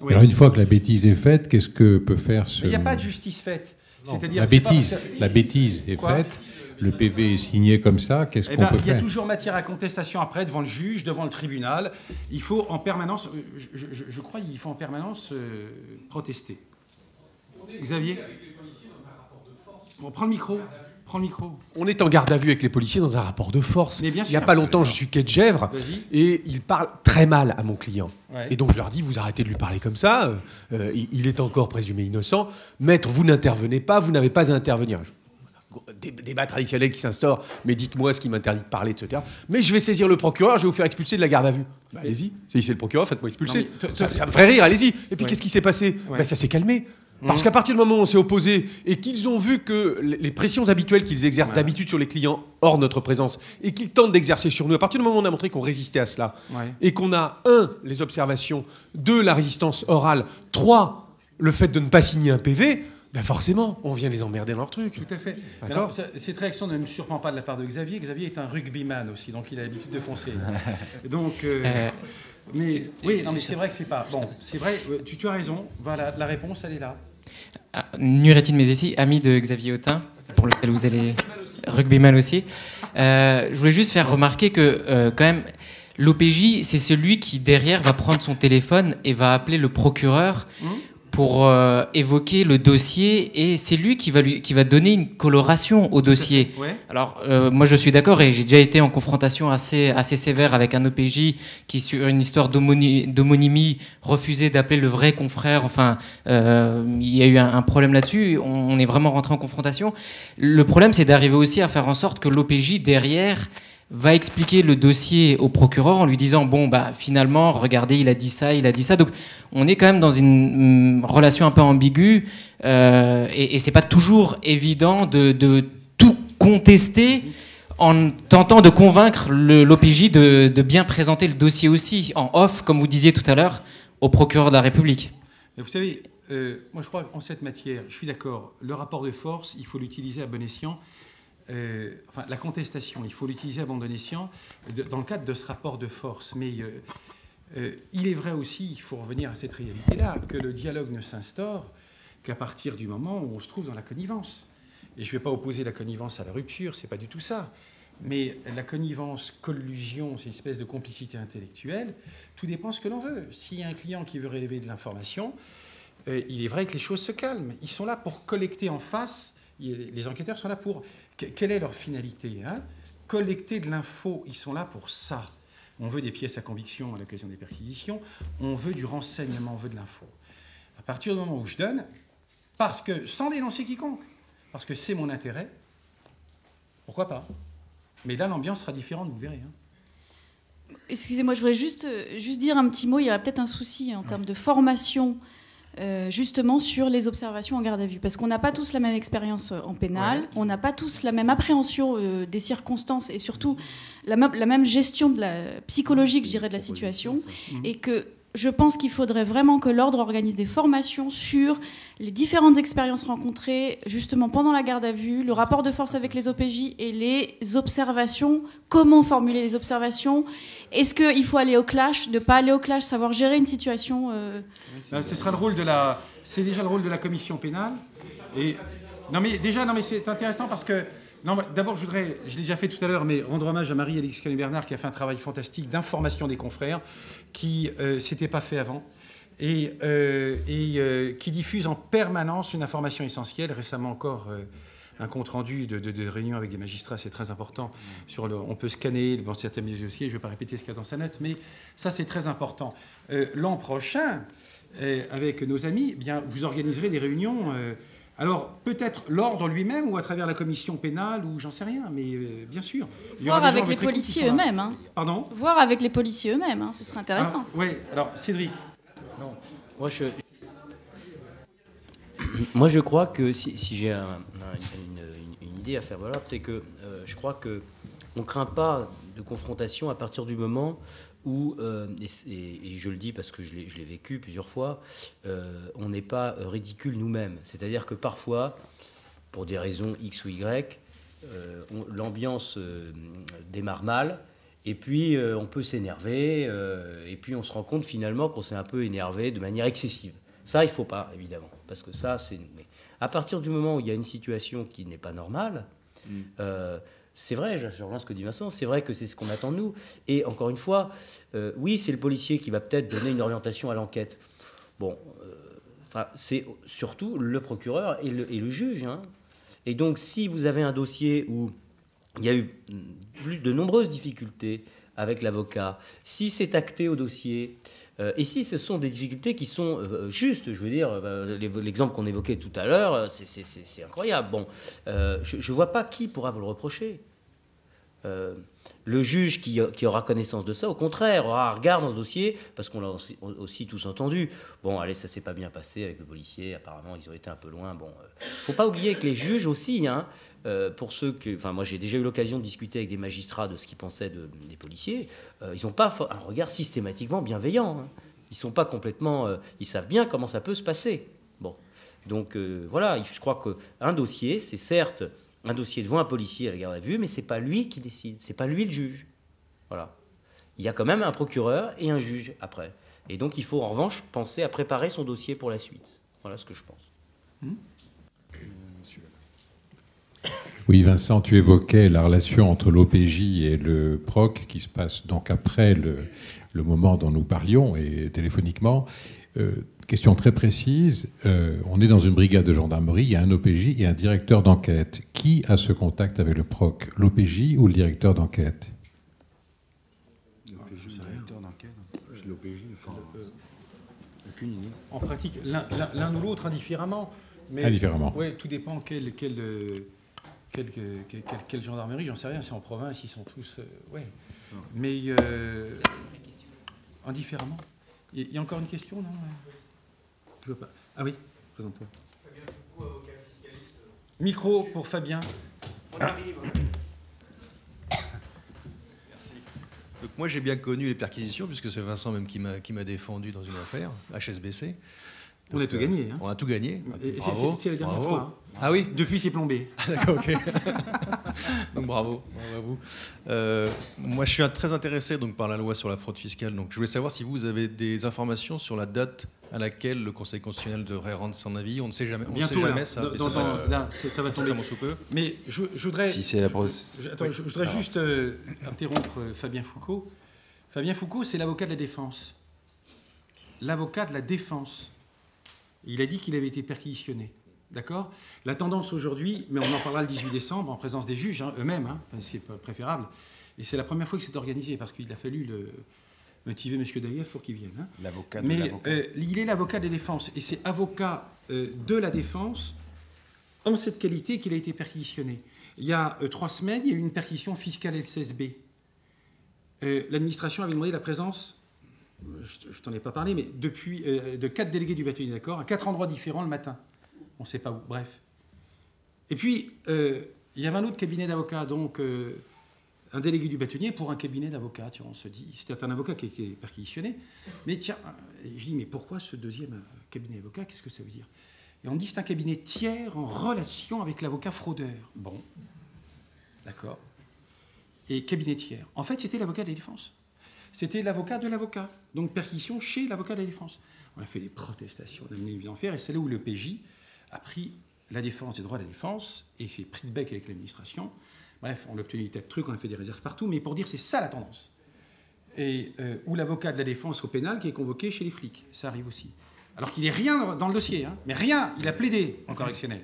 Alors une fois que la bêtise est faite, qu'est-ce que peut faire ce... Il n'y a pas de justice faite. C'est-à-dire la bêtise, la bêtise est faite. Le PV est signé comme ça. Qu'est-ce eh qu'on ben, peut faire Il y a toujours matière à contestation après devant le juge, devant le tribunal. Il faut en permanence, je, je, crois, il faut en permanence euh, protester. Xavier, on prend le micro. On est en garde à vue avec les policiers dans un rapport de force. il n'y a pas longtemps, je suis quai de Gèvres et il parle très mal à mon client. Et donc je leur dis, vous arrêtez de lui parler comme ça, euh, euh, il est encore présumé innocent. Maître, vous n'intervenez pas, vous n'avez pas à intervenir. Débat traditionnel qui s'instaure, mais dites-moi ce qui m'interdit de parler, etc. Mais je vais saisir le procureur, je vais vous faire expulser de la garde à vue. Bah, allez-y, c'est le procureur, faites-moi expulser. ça, me ferait rire, allez-y. Et puis qu'est-ce qui s'est passé? Bah, Ça s'est calmé. Parce qu'à partir du moment où on s'est opposé et qu'ils ont vu que les pressions habituelles qu'ils exercent d'habitude sur les clients hors notre présence et qu'ils tentent d'exercer sur nous, à partir du moment où on a montré qu'on résistait à cela et qu'on a, un, les observations, deux, la résistance orale, trois, le fait de ne pas signer un PV, ben forcément, on vient les emmerder dans leur truc. Tout à fait. Alors, cette réaction ne me surprend pas de la part de Xavier. Xavier est un rugbyman aussi, donc il a l'habitude de foncer. donc, euh, euh, mais oui, non, mais c'est vrai que c'est pas bon. C'est vrai. Euh, tu, tu, as raison. Voilà, la réponse, elle est là. Nuretine Mézessi, ami de Xavier Autin, pour lequel vous allez rugbyman aussi. je voulais juste faire remarquer que quand même. L'OPJ, c'est celui qui derrière va prendre son téléphone et va appeler le procureur mmh pour euh, évoquer le dossier et c'est lui qui va, lui, qui va donner une coloration au dossier. Alors, euh, moi je suis d'accord et j'ai déjà été en confrontation assez, assez sévère avec un OPJ qui, sur une histoire d'homonymie, refusait d'appeler le vrai confrère. Enfin, euh, il y a eu un, problème là-dessus. On, on, est vraiment rentré en confrontation. Le problème, c'est d'arriver aussi à faire en sorte que l'OPJ derrière va expliquer le dossier au procureur en lui disant bon bah finalement regardez il a dit ça il a dit ça donc on est quand même dans une mm, relation un peu ambiguë euh, et, et c'est pas toujours évident de, tout contester en tentant de convaincre l'OPJ de, bien présenter le dossier aussi en off comme vous disiez tout à l'heure au procureur de la République. vous savez euh, moi je crois qu'en cette matière je suis d'accord le rapport de force il faut l'utiliser à bon escient euh, enfin, la contestation, il faut l'utiliser à bon escient dans le cadre de ce rapport de force. Mais euh, euh, il est vrai aussi, il faut revenir à cette réalité-là, que le dialogue ne s'instaure qu'à partir du moment où on se trouve dans la connivence. Et je ne vais pas opposer la connivence à la rupture, c'est pas du tout ça. Mais la connivence, collusion, c'est une espèce de complicité intellectuelle, tout dépend de ce que l'on veut. S'il y a un client qui veut relever de l'information, il est vrai que les choses se calment. Ils sont là pour collecter en face, les enquêteurs sont là pour quelle est leur finalité hein? Collecter de l'info, ils sont là pour ça. On veut des pièces à conviction à l'occasion des perquisitions, on veut du renseignement, on veut de l'info. À partir du moment où je donne, parce que, sans dénoncer quiconque, parce que c'est mon intérêt, pourquoi pas? Mais là, l'ambiance sera différente, vous verrez. Hein. Excusez-moi, je voudrais juste, juste dire un petit mot. Il y a peut-être un souci en termes de formation euh, justement sur les observations en garde à vue. Parce qu'on n'a pas tous la même expérience euh, en pénal, on n'a pas tous la même appréhension euh, des circonstances et surtout la, la, même gestion de la, psychologique, je dirais, de la situation. Et que je pense qu'il faudrait vraiment que l'ordre organise des formations sur les différentes expériences rencontrées justement pendant la garde à vue, le rapport de force avec les OPJ et les observations, comment formuler les observations. Est-ce qu'il faut aller au clash, ne pas aller au clash, savoir gérer une situation euh, Ce sera le rôle de la. C'est déjà le rôle de la commission pénale. Et non mais déjà non mais c'est intéressant parce que d'abord, je voudrais, je l'ai déjà fait tout à l'heure, mais rendre hommage à Marie-Alix Bernard qui a fait un travail fantastique d'information des confrères qui ne euh, s'était pas fait avant et, euh, euh, qui diffuse en permanence une information essentielle. Récemment encore, un compte rendu de, de, réunion avec des magistrats, c'est très important. Le, on peut scanner dans certains dossiers, je ne vais pas répéter ce qu'il y a dans sa note, mais ça c'est très important. L'an prochain, avec nos amis, eh bien, vous organiserez des réunions alors, peut-être l'ordre lui-même ou à travers la commission pénale ou j'en sais rien, mais euh, bien sûr. Voir avec les policiers eux-mêmes. Hein. Pardon? Voir avec les policiers eux-mêmes, hein, ce serait intéressant. Ah, oui, alors Cédric. Non, moi je, moi je crois que si, j'ai une, idée à faire voilà, c'est que euh, je crois que on craint pas de confrontation à partir du moment où, euh, et, je le dis parce que je l'ai vécu plusieurs fois, euh, on n'est pas ridicule nous-mêmes. C'est-à-dire que parfois, pour des raisons X ou Y, euh, l'ambiance démarre mal, et puis on peut s'énerver, et puis on se rend compte finalement qu'on s'est un peu énervé de manière excessive. Ça, il ne faut pas, évidemment, parce que ça, c'est... À partir du moment où il y a une situation qui n'est pas normale, mm. C'est vrai, je ce que dit Vincent, c'est vrai que c'est ce qu'on attend de nous. Et encore une fois, euh, oui, c'est le policier qui va peut-être donner une orientation à l'enquête. Bon, euh, c'est surtout le procureur et le, juge. Hein. Et donc, si vous avez un dossier où il y a eu de nombreuses difficultés avec l'avocat, si c'est acté au dossier, euh, et si ce sont des difficultés qui sont justes, je veux dire, l'exemple qu'on évoquait tout à l'heure, c'est incroyable. Bon, je ne vois pas qui pourra vous le reprocher. Le juge qui, aura connaissance de ça, au contraire, aura un regard dans ce dossier, parce qu'on l'a aussi, tous entendu. Bon, allez, ça s'est pas bien passé avec le policier, apparemment, ils ont été un peu loin. Bon, euh, faut pas oublier que les juges aussi, hein, euh, pour ceux que. Enfin, moi, j'ai déjà eu l'occasion de discuter avec des magistrats de ce qu'ils pensaient des policiers. Euh, ils n'ont pas un regard systématiquement bienveillant. Hein. Ils sont pas complètement. ils savent bien comment ça peut se passer. Bon. Donc, voilà, je crois qu'un dossier, c'est certes un dossier devant un policier à la garde à vue, mais c'est pas lui qui décide, c'est pas lui le juge. Voilà. Il y a quand même un procureur et un juge après. Et donc il faut en revanche penser à préparer son dossier pour la suite. Voilà ce que je pense. Hmm oui, Vincent, tu évoquais la relation entre l'OPJ et le PROC qui se passe donc après le, moment dont nous parlions et téléphoniquement. Euh, question très précise. Euh, on est dans une brigade de gendarmerie, il y a un OPJ et un directeur d'enquête. Qui a ce contact avec le PROC L'OPJ ou le directeur d'enquête? En pratique, l'un ou l'autre indifféremment. Mais, indifféremment. Oui, tout dépend quelle, quelle, quelle, quelle gendarmerie, j'en sais rien. C'est en province, ils sont tous. Euh, ouais. Mais indifféremment. Il y a encore une question, non Je veux pas. Ah oui, présente-toi. Fabien Foucault, avocat fiscaliste. Micro pour Fabien. On arrive. Merci. Donc moi j'ai bien connu les perquisitions puisque c'est Vincent même qui m'a défendu dans une affaire, HSBC on a tout gagné. Hein. On a tout gagné. C'est la dernière fois. Hein. Ah oui Depuis, c'est plombé. Ah, d'accord, ok. donc bravo, bravo à vous. Euh, moi, je suis très intéressé donc, par la loi sur la fraude fiscale. Donc, je voulais savoir si vous avez des informations sur la date à laquelle le Conseil constitutionnel devrait rendre son avis. On ne sait jamais. On Bientôt, ne sait jamais là, ça. Dans, ça, là, ça va tomber. sous peu. Mais je, voudrais. Si c'est la je, attends, je voudrais juste euh, interrompre euh, Fabien Foucault. Fabien Foucault, c'est l'avocat de la défense. L'avocat de la défense. Il a dit qu'il avait été perquisitionné. D'accord? La tendance aujourd'hui, mais on en parlera le 18 décembre en présence des juges hein, eux-mêmes, hein, c'est préférable. Et c'est la première fois que c'est organisé parce qu'il a fallu le, motiver M. Daïev pour qu'il vienne. Hein. L'avocat de Mais euh, il est l'avocat des défenses et c'est avocat euh, de la défense en cette qualité qu'il a été perquisitionné. Il y a euh, trois semaines, il y a eu une perquisition fiscale LCSB. L'administration avait demandé la présence je, t'en ai pas parlé, mais depuis, euh, de quatre délégués du bâtonnier d'accord, à quatre endroits différents le matin. On ne sait pas où, bref. Et puis, euh, il y avait un autre cabinet d'avocats, donc euh, un délégué du bâtonnier pour un cabinet d'avocats. On se dit, c'était un avocat qui était perquisitionné. Mais tiens, je dis, mais pourquoi ce deuxième cabinet d'avocats Qu'est-ce que ça veut dire? Et on dit, c'est un cabinet tiers en relation avec l'avocat fraudeur. Bon, d'accord. Et cabinet tiers. En fait, c'était l'avocat des défenses c'était l'avocat de l'avocat. Donc perquisition chez l'avocat de la défense. On a fait des protestations, on a mené en fer, et c'est là où le PJ a pris la défense des droits de la défense et s'est pris de bec avec l'administration. Bref, on a obtenu des tas de trucs, on a fait des réserves partout, mais pour dire c'est ça la tendance. Et euh, ou l'avocat de la défense au pénal qui est convoqué chez les flics, ça arrive aussi. Alors qu'il n'est rien dans le dossier, hein, mais rien, il a plaidé en correctionnel.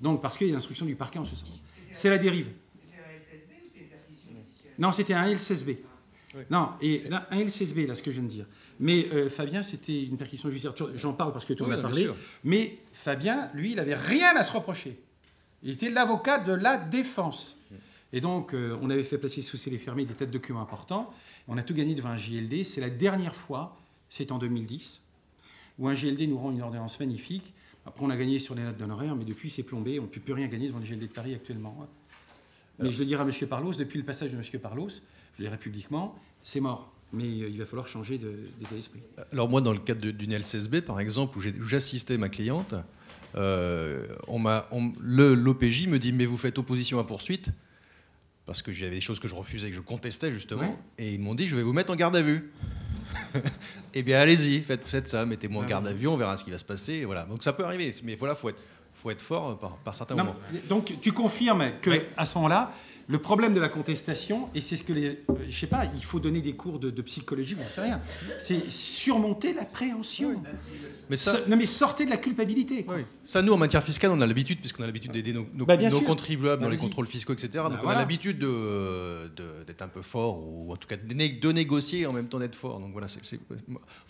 Donc parce qu'il y a l'instruction du parquet en ce sens. C'est la dérive. C'était un LCSB ou c'était une perquisition Non, c'était un LCSB. Non, et là, un LCSB, là, ce que je viens de dire. Mais euh, Fabien, c'était une perquisition judiciaire. J'en parle parce que tu en as parlé. Mais Fabien, lui, il n'avait rien à se reprocher. Il était l'avocat de la défense. Et donc, euh, on avait fait placer sous scellé fermé des tas de documents importants. On a tout gagné devant un JLD. C'est la dernière fois, c'est en 2010, où un JLD nous rend une ordonnance magnifique. Après, on a gagné sur les notes d'honoraires, mais depuis, c'est plombé. On ne peut plus rien gagner devant le JLD de Paris actuellement. Mais je le dirai à M. Parlos, depuis le passage de M. Parlos, je le dirai publiquement, c'est mort. Mais euh, il va falloir changer d'état d'esprit. Alors moi, dans le cadre d'une LCSB, par exemple, où j'assistais ma cliente, euh, l'OPJ me dit, mais vous faites opposition à poursuite parce que j'avais des choses que je refusais, que je contestais justement, et ils m'ont dit, je vais vous mettre en garde à vue. eh bien, allez-y, faites, ça, mettez-moi en garde à vue, on verra ce qui va se passer. voilà. Donc ça peut arriver, mais voilà, faut être, faut être fort par, certains moments. Donc tu confirmes que à ce moment-là, le problème de la contestation, et c'est ce que les. Euh, je sais pas, il faut donner des cours de, psychologie, on ne sait rien. C'est surmonter l'appréhension. Mais ça, non, mais sortez de la culpabilité. Ça, nous, en matière fiscale, on a l'habitude, puisqu'on a l'habitude d'aider nos, bah, contribuables bah, dans les contrôles fiscaux, etc. Bah, Donc on a l'habitude d'être un peu fort, ou en tout cas de, négocier et en même temps d'être fort. Donc voilà, c'est.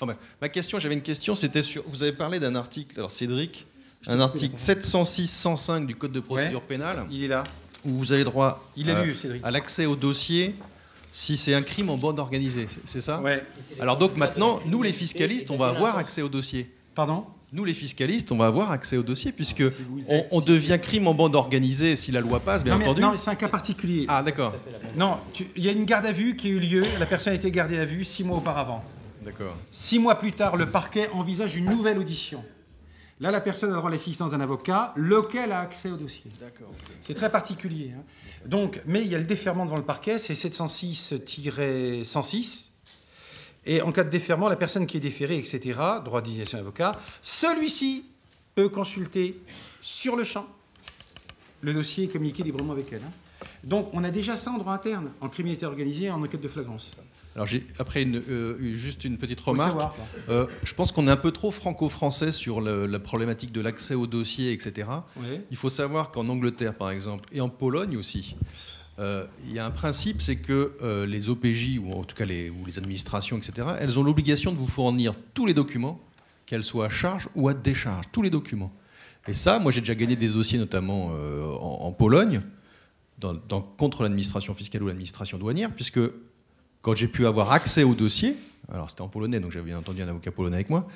Enfin Ma question, j'avais une question, c'était sur. Vous avez parlé d'un article, alors Cédric, un article 706-105 du Code de procédure pénale. Il est là. Où vous avez droit Il a lu, Cédric. à l'accès au dossier si c'est un crime en bande organisée, c'est- ça Ouais. Alors donc maintenant, nous les fiscalistes, on va avoir accès au dossier. Pardon? Nous les fiscalistes, on va avoir accès au dossier puisque vous on, êtes- on devient crime en bande organisée si la loi passe, bien non, mais, entendu. non, mais c'est un cas particulier. Ah d'accord, Non, il y a une garde à vue qui a eu lieu. La personne a été gardée à vue six mois auparavant. d'accord. Six mois plus tard, le parquet envisage une nouvelle audition. Là, la personne a droit à l'assistance d'un avocat, lequel a accès au dossier. D'accord. C'est très particulier. hein. Donc, mais il y a le déferment devant le parquet, c'est 706-106. Et en cas de déferment, la personne qui est déférée, etc., droit d'initiation d'avocat, celui-ci peut consulter sur le champ le dossier et communiquer librement avec elle. hein. Donc, on a déjà ça en droit interne, en criminalité organisée et en enquête de flagrance. Alors j'ai après une, euh, juste une petite remarque. savoir. Euh, je pense qu'on est un peu trop franco-français sur le- la problématique de l'accès au dossier, etc. Oui. Il faut savoir qu'en Angleterre, par exemple, et en Pologne aussi, euh, il y a un principe, c'est que les OPJ, ou en tout cas les, ou les administrations, etc., elles ont l'obligation de vous fournir tous les documents, qu'elles soient à charge ou à décharge, tous les documents. Et ça, moi j'ai déjà gagné des dossiers, notamment en, en Pologne, dans- dans- contre l'administration fiscale ou l'administration douanière, puisque quand j'ai pu avoir accès au dossier, alors c'était en polonais, donc j'avais bien entendu un avocat polonais avec moi,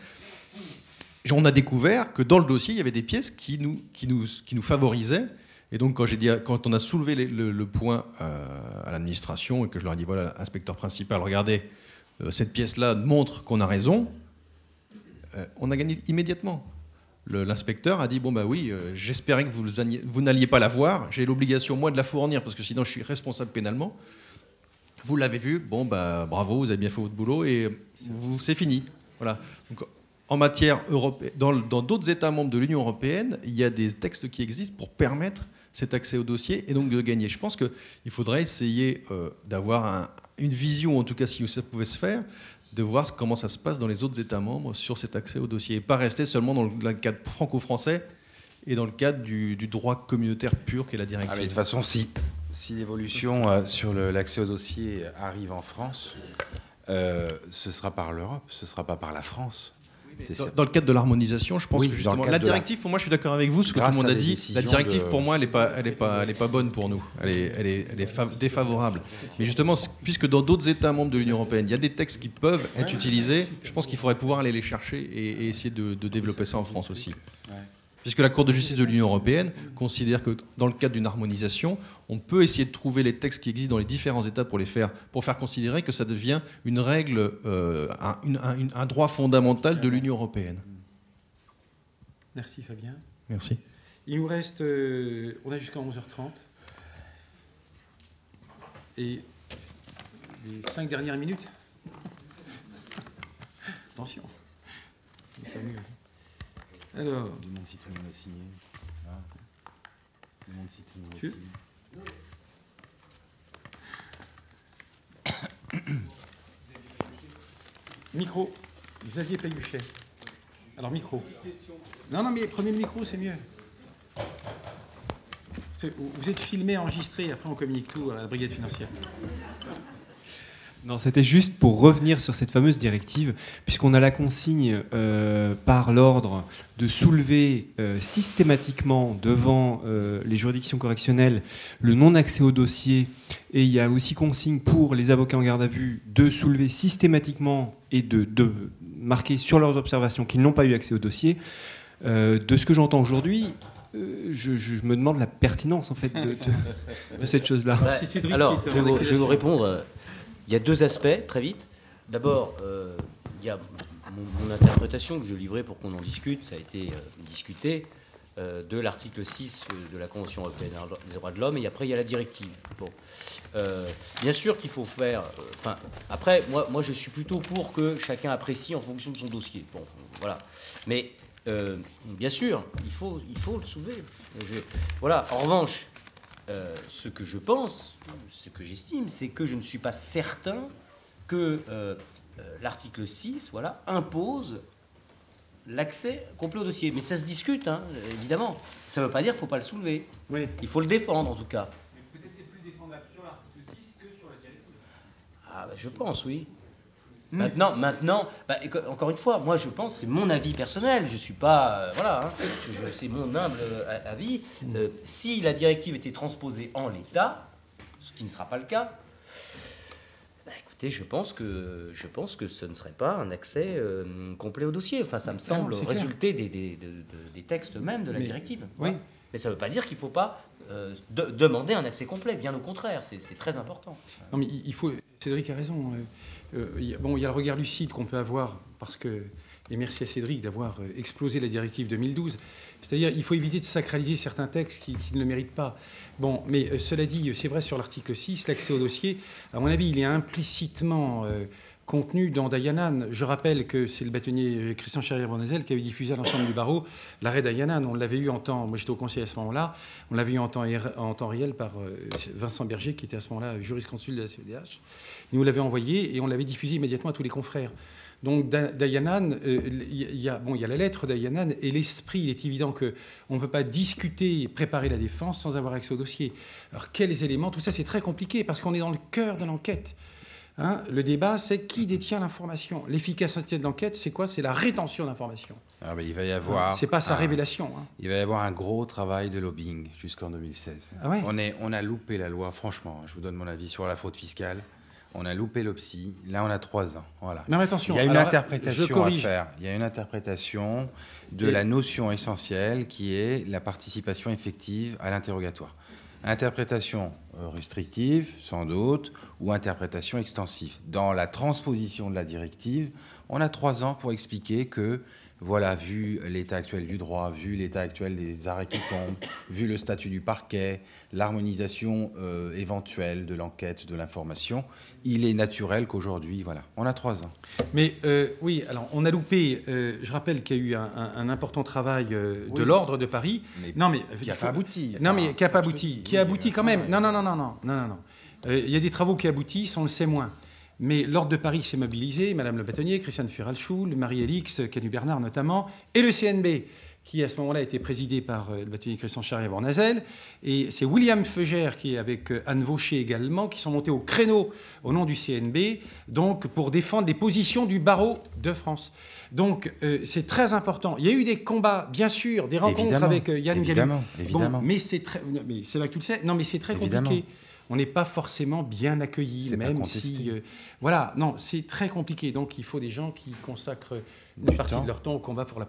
on a découvert que dans le dossier, il y avait des pièces qui nous, qui nous, qui nous favorisaient. Et donc, quand, dit, quand on a soulevé le, point euh, à l'administration et que je leur ai dit voilà, inspecteur principal, regardez, euh, cette pièce-là montre qu'on a raison, euh, on a gagné immédiatement. L'inspecteur a dit bon, bah oui, j'espérais que vous n'alliez pas la voir, j'ai l'obligation, moi, de la fournir parce que sinon, je suis responsable pénalement. Vous l'avez vu, bon, bah bravo, vous avez bien fait votre boulot et c'est fini. Voilà. En matière européenne, dans d'autres États membres de l'Union européenne, il y a des textes qui existent pour permettre cet accès au dossier et donc de gagner. Je pense qu'il faudrait essayer euh, d'avoir un- une vision, en tout cas si ça pouvait se faire, de voir comment ça se passe dans les autres États membres sur cet accès au dossier et pas rester seulement dans le, cadre franco-français et dans le cadre du, du droit communautaire pur qu'est la directive. Ah, mais de toute façon, si, si l'évolution euh, sur l'accès au dossier arrive en France, euh, ce sera par l'Europe, ce sera pas par la France. Dans, dans le cadre de l'harmonisation, je pense Oui, que justement, la directive, pour moi, je suis d'accord avec vous, ce que tout le monde a dit. La directive, de- pour moi, elle n'est pas, elle est pas, elle est pas bonne pour nous. Elle est, elle est, elle est fa- défavorable. Mais justement, puisque dans d'autres États membres de l'Union européenne, il y a des textes qui peuvent être utilisés, je pense qu'il faudrait pouvoir aller les chercher et, et essayer de, de développer ça en France aussi. Puisque la Cour de justice de l'Union européenne considère que dans le cadre d'une harmonisation, on peut essayer de trouver les textes qui existent dans les différents États pour les faire, pour faire considérer que ça devient une règle, euh, un, droit fondamental de l'Union européenne. Merci Fabien. Merci. Il nous reste. euh, on a jusqu'à 11h30. Et les cinq dernières minutes. Attention. On Alors. Demande si tout le monde a signé. Ah. Demande si tout le monde a signé. Micro. Xavier Payuchet. Alors, micro. Non, non, mais prenez le micro, c'est mieux. Vous êtes filmé, enregistré, après on communique tout à la brigade financière. Non, c'était juste pour revenir sur cette fameuse directive, puisqu'on a la consigne euh, par l'ordre de soulever euh, systématiquement devant euh, les juridictions correctionnelles le non-accès au dossier, et il y a aussi consigne pour les avocats en garde à vue de soulever systématiquement et de, de marquer sur leurs observations qu'ils n'ont pas eu accès au dossier. Euh, de ce que j'entends aujourd'hui, je, je me demande la pertinence en fait de, de- de cette chose-là. Alors, je vais, vous, je vais vous répondre. Il y a deux aspects, très vite. D'abord, euh, il y a mon, interprétation que je livrais pour qu'on en discute, ça a été euh, discuté, euh, de l'article 6 de la Convention européenne des droits de l'homme, et après il y a la directive. Bon. Bien sûr qu'il faut faire. Enfin, après, moi, moi je suis plutôt pour que chacun apprécie en fonction de son dossier. Bon, voilà. Mais bien sûr, il faut, il faut le soulever. Voilà. En revanche, euh, ce que je pense, ce que j'estime, c'est que je ne suis pas certain que euh, euh, l'article 6 voilà, impose l'accès complet au dossier. Mais ça se discute, hein, évidemment. Ça ne veut pas dire qu'il ne faut pas le soulever. Il faut le défendre, en tout cas. Peut-être c'est plus défendable sur l'article 6 que sur la directive. Ah, bah, je pense, oui. Hmm. Maintenant, maintenant bah, encore une fois, moi je pense, c'est mon avis personnel, je suis pas. Euh, voilà, hein, c'est mon humble euh, avis. Hmm. Euh, si la directive était transposée en l'état, ce qui ne sera pas le cas, bah, écoutez, je pense, que, je pense que ce ne serait pas un accès complet au dossier. Enfin, ça me semble résulter des, des, des, textes même de la directive. Oui. Mais ça ne veut pas dire qu'il ne faut pas demander un accès complet, bien au contraire, c'est très important. Non, mais il faut. Cédric a raison. Euh, bon, il y a le regard lucide qu'on peut avoir parce que et merci à Cédric d'avoir euh, explosé la directive 2012. C'est-à-dire, il faut éviter de sacraliser certains textes qui, ne le méritent pas. Bon, mais euh, cela dit, c'est vrai sur l'article 6, l'accès au dossier, à mon avis, il est implicitement contenu dans Dayanan. Je rappelle que c'est le bâtonnier Christian Charrier-Bonazel qui avait diffusé à l'ensemble du barreau l'arrêt Dayanan. On l'avait eu en temps, moi j'étais au conseil à ce moment-là, on l'avait eu en temps, réel par Vincent Berger, qui était à ce moment-là jurisconsulte de la CEDH. Il nous l'avait envoyé et on l'avait diffusé immédiatement à tous les confrères. Donc Dayanan, euh, il y, a, bon, il y a la lettre d'Ayanan et l'esprit, il est évident qu'on ne peut pas discuter préparer la défense sans avoir accès au dossier. Alors quels éléments? Tout ça c'est très compliqué parce qu'on est dans le cœur de l'enquête. Hein. le débat, c'est qui détient l'information. L'efficacité de l'enquête, c'est quoi? C'est la rétention d'informations. Ah il va y avoir. C'est pas sa révélation. Hein. Il va y avoir un gros travail de lobbying jusqu'en 2016. Ah ouais? on, est, on a loupé la loi, franchement. Je vous donne mon avis sur la fraude fiscale on a loupé l'OPSI. Là, on a trois ans. Voilà. Mais attention, il y a une interprétation à faire. Il y a une interprétation de la notion essentielle qui est la participation effective à l'interrogatoire. Interprétation euh, restrictive, sans doute, ou interprétation extensive. Dans la transposition de la directive, on a trois ans pour expliquer que voilà, vu l'état actuel du droit, vu l'état actuel des arrêts qui tombent, vu le statut du parquet, l'harmonisation euh, éventuelle de l'enquête, de l'information, il est naturel qu'aujourd'hui, voilà, on a trois ans. Mais euh, oui, alors on a loupé, euh, je rappelle qu'il y a eu un, important travail de l'ordre de Paris. non, mais qui n'a pas abouti. Non, mais qui n'a pas abouti. Qui abouti quand même. Non, non, non, non, non, non, non. non. Il y a des travaux qui aboutissent, on le sait moins. Mais l'Ordre de Paris s'est mobilisé, Madame le bâtonnier, Christiane Ferralchoul, Marie-Élix, Canu Bernard notamment, et le CNB, qui à ce moment-là était présidé par euh, le bâtonnier Christian Charrier Bornazel. Et c'est William Feugère, qui est avec euh, Anne Vaucher également, qui sont montés au créneau au nom du CNB, donc pour défendre les positions du barreau de France. Donc euh, c'est très important. Il y a eu des combats, bien sûr, des rencontres avec Yann Évidemment, évidemment. mais c'est très. Mais c'est vrai que tu le sais. Non, mais c'est très compliqué on n'est pas forcément bien accueilli, même si. Euh, voilà, non, c'est très compliqué. Donc il faut des gens qui consacrent une partie de leur temps au combat pour la mmh.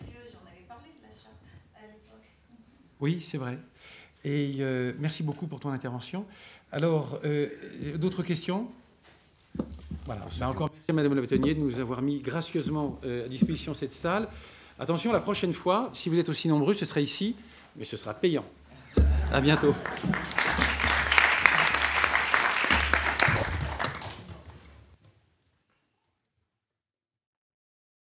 Oui, c'est vrai. Et euh, merci beaucoup pour ton intervention. Alors, euh, d'autres questions? Voilà. Ben, encore merci à Madame la bâtonnier de nous avoir mis gracieusement euh, à disposition cette salle. Attention, la prochaine fois, si vous êtes aussi nombreux, ce sera ici, mais ce sera payant. À bientôt.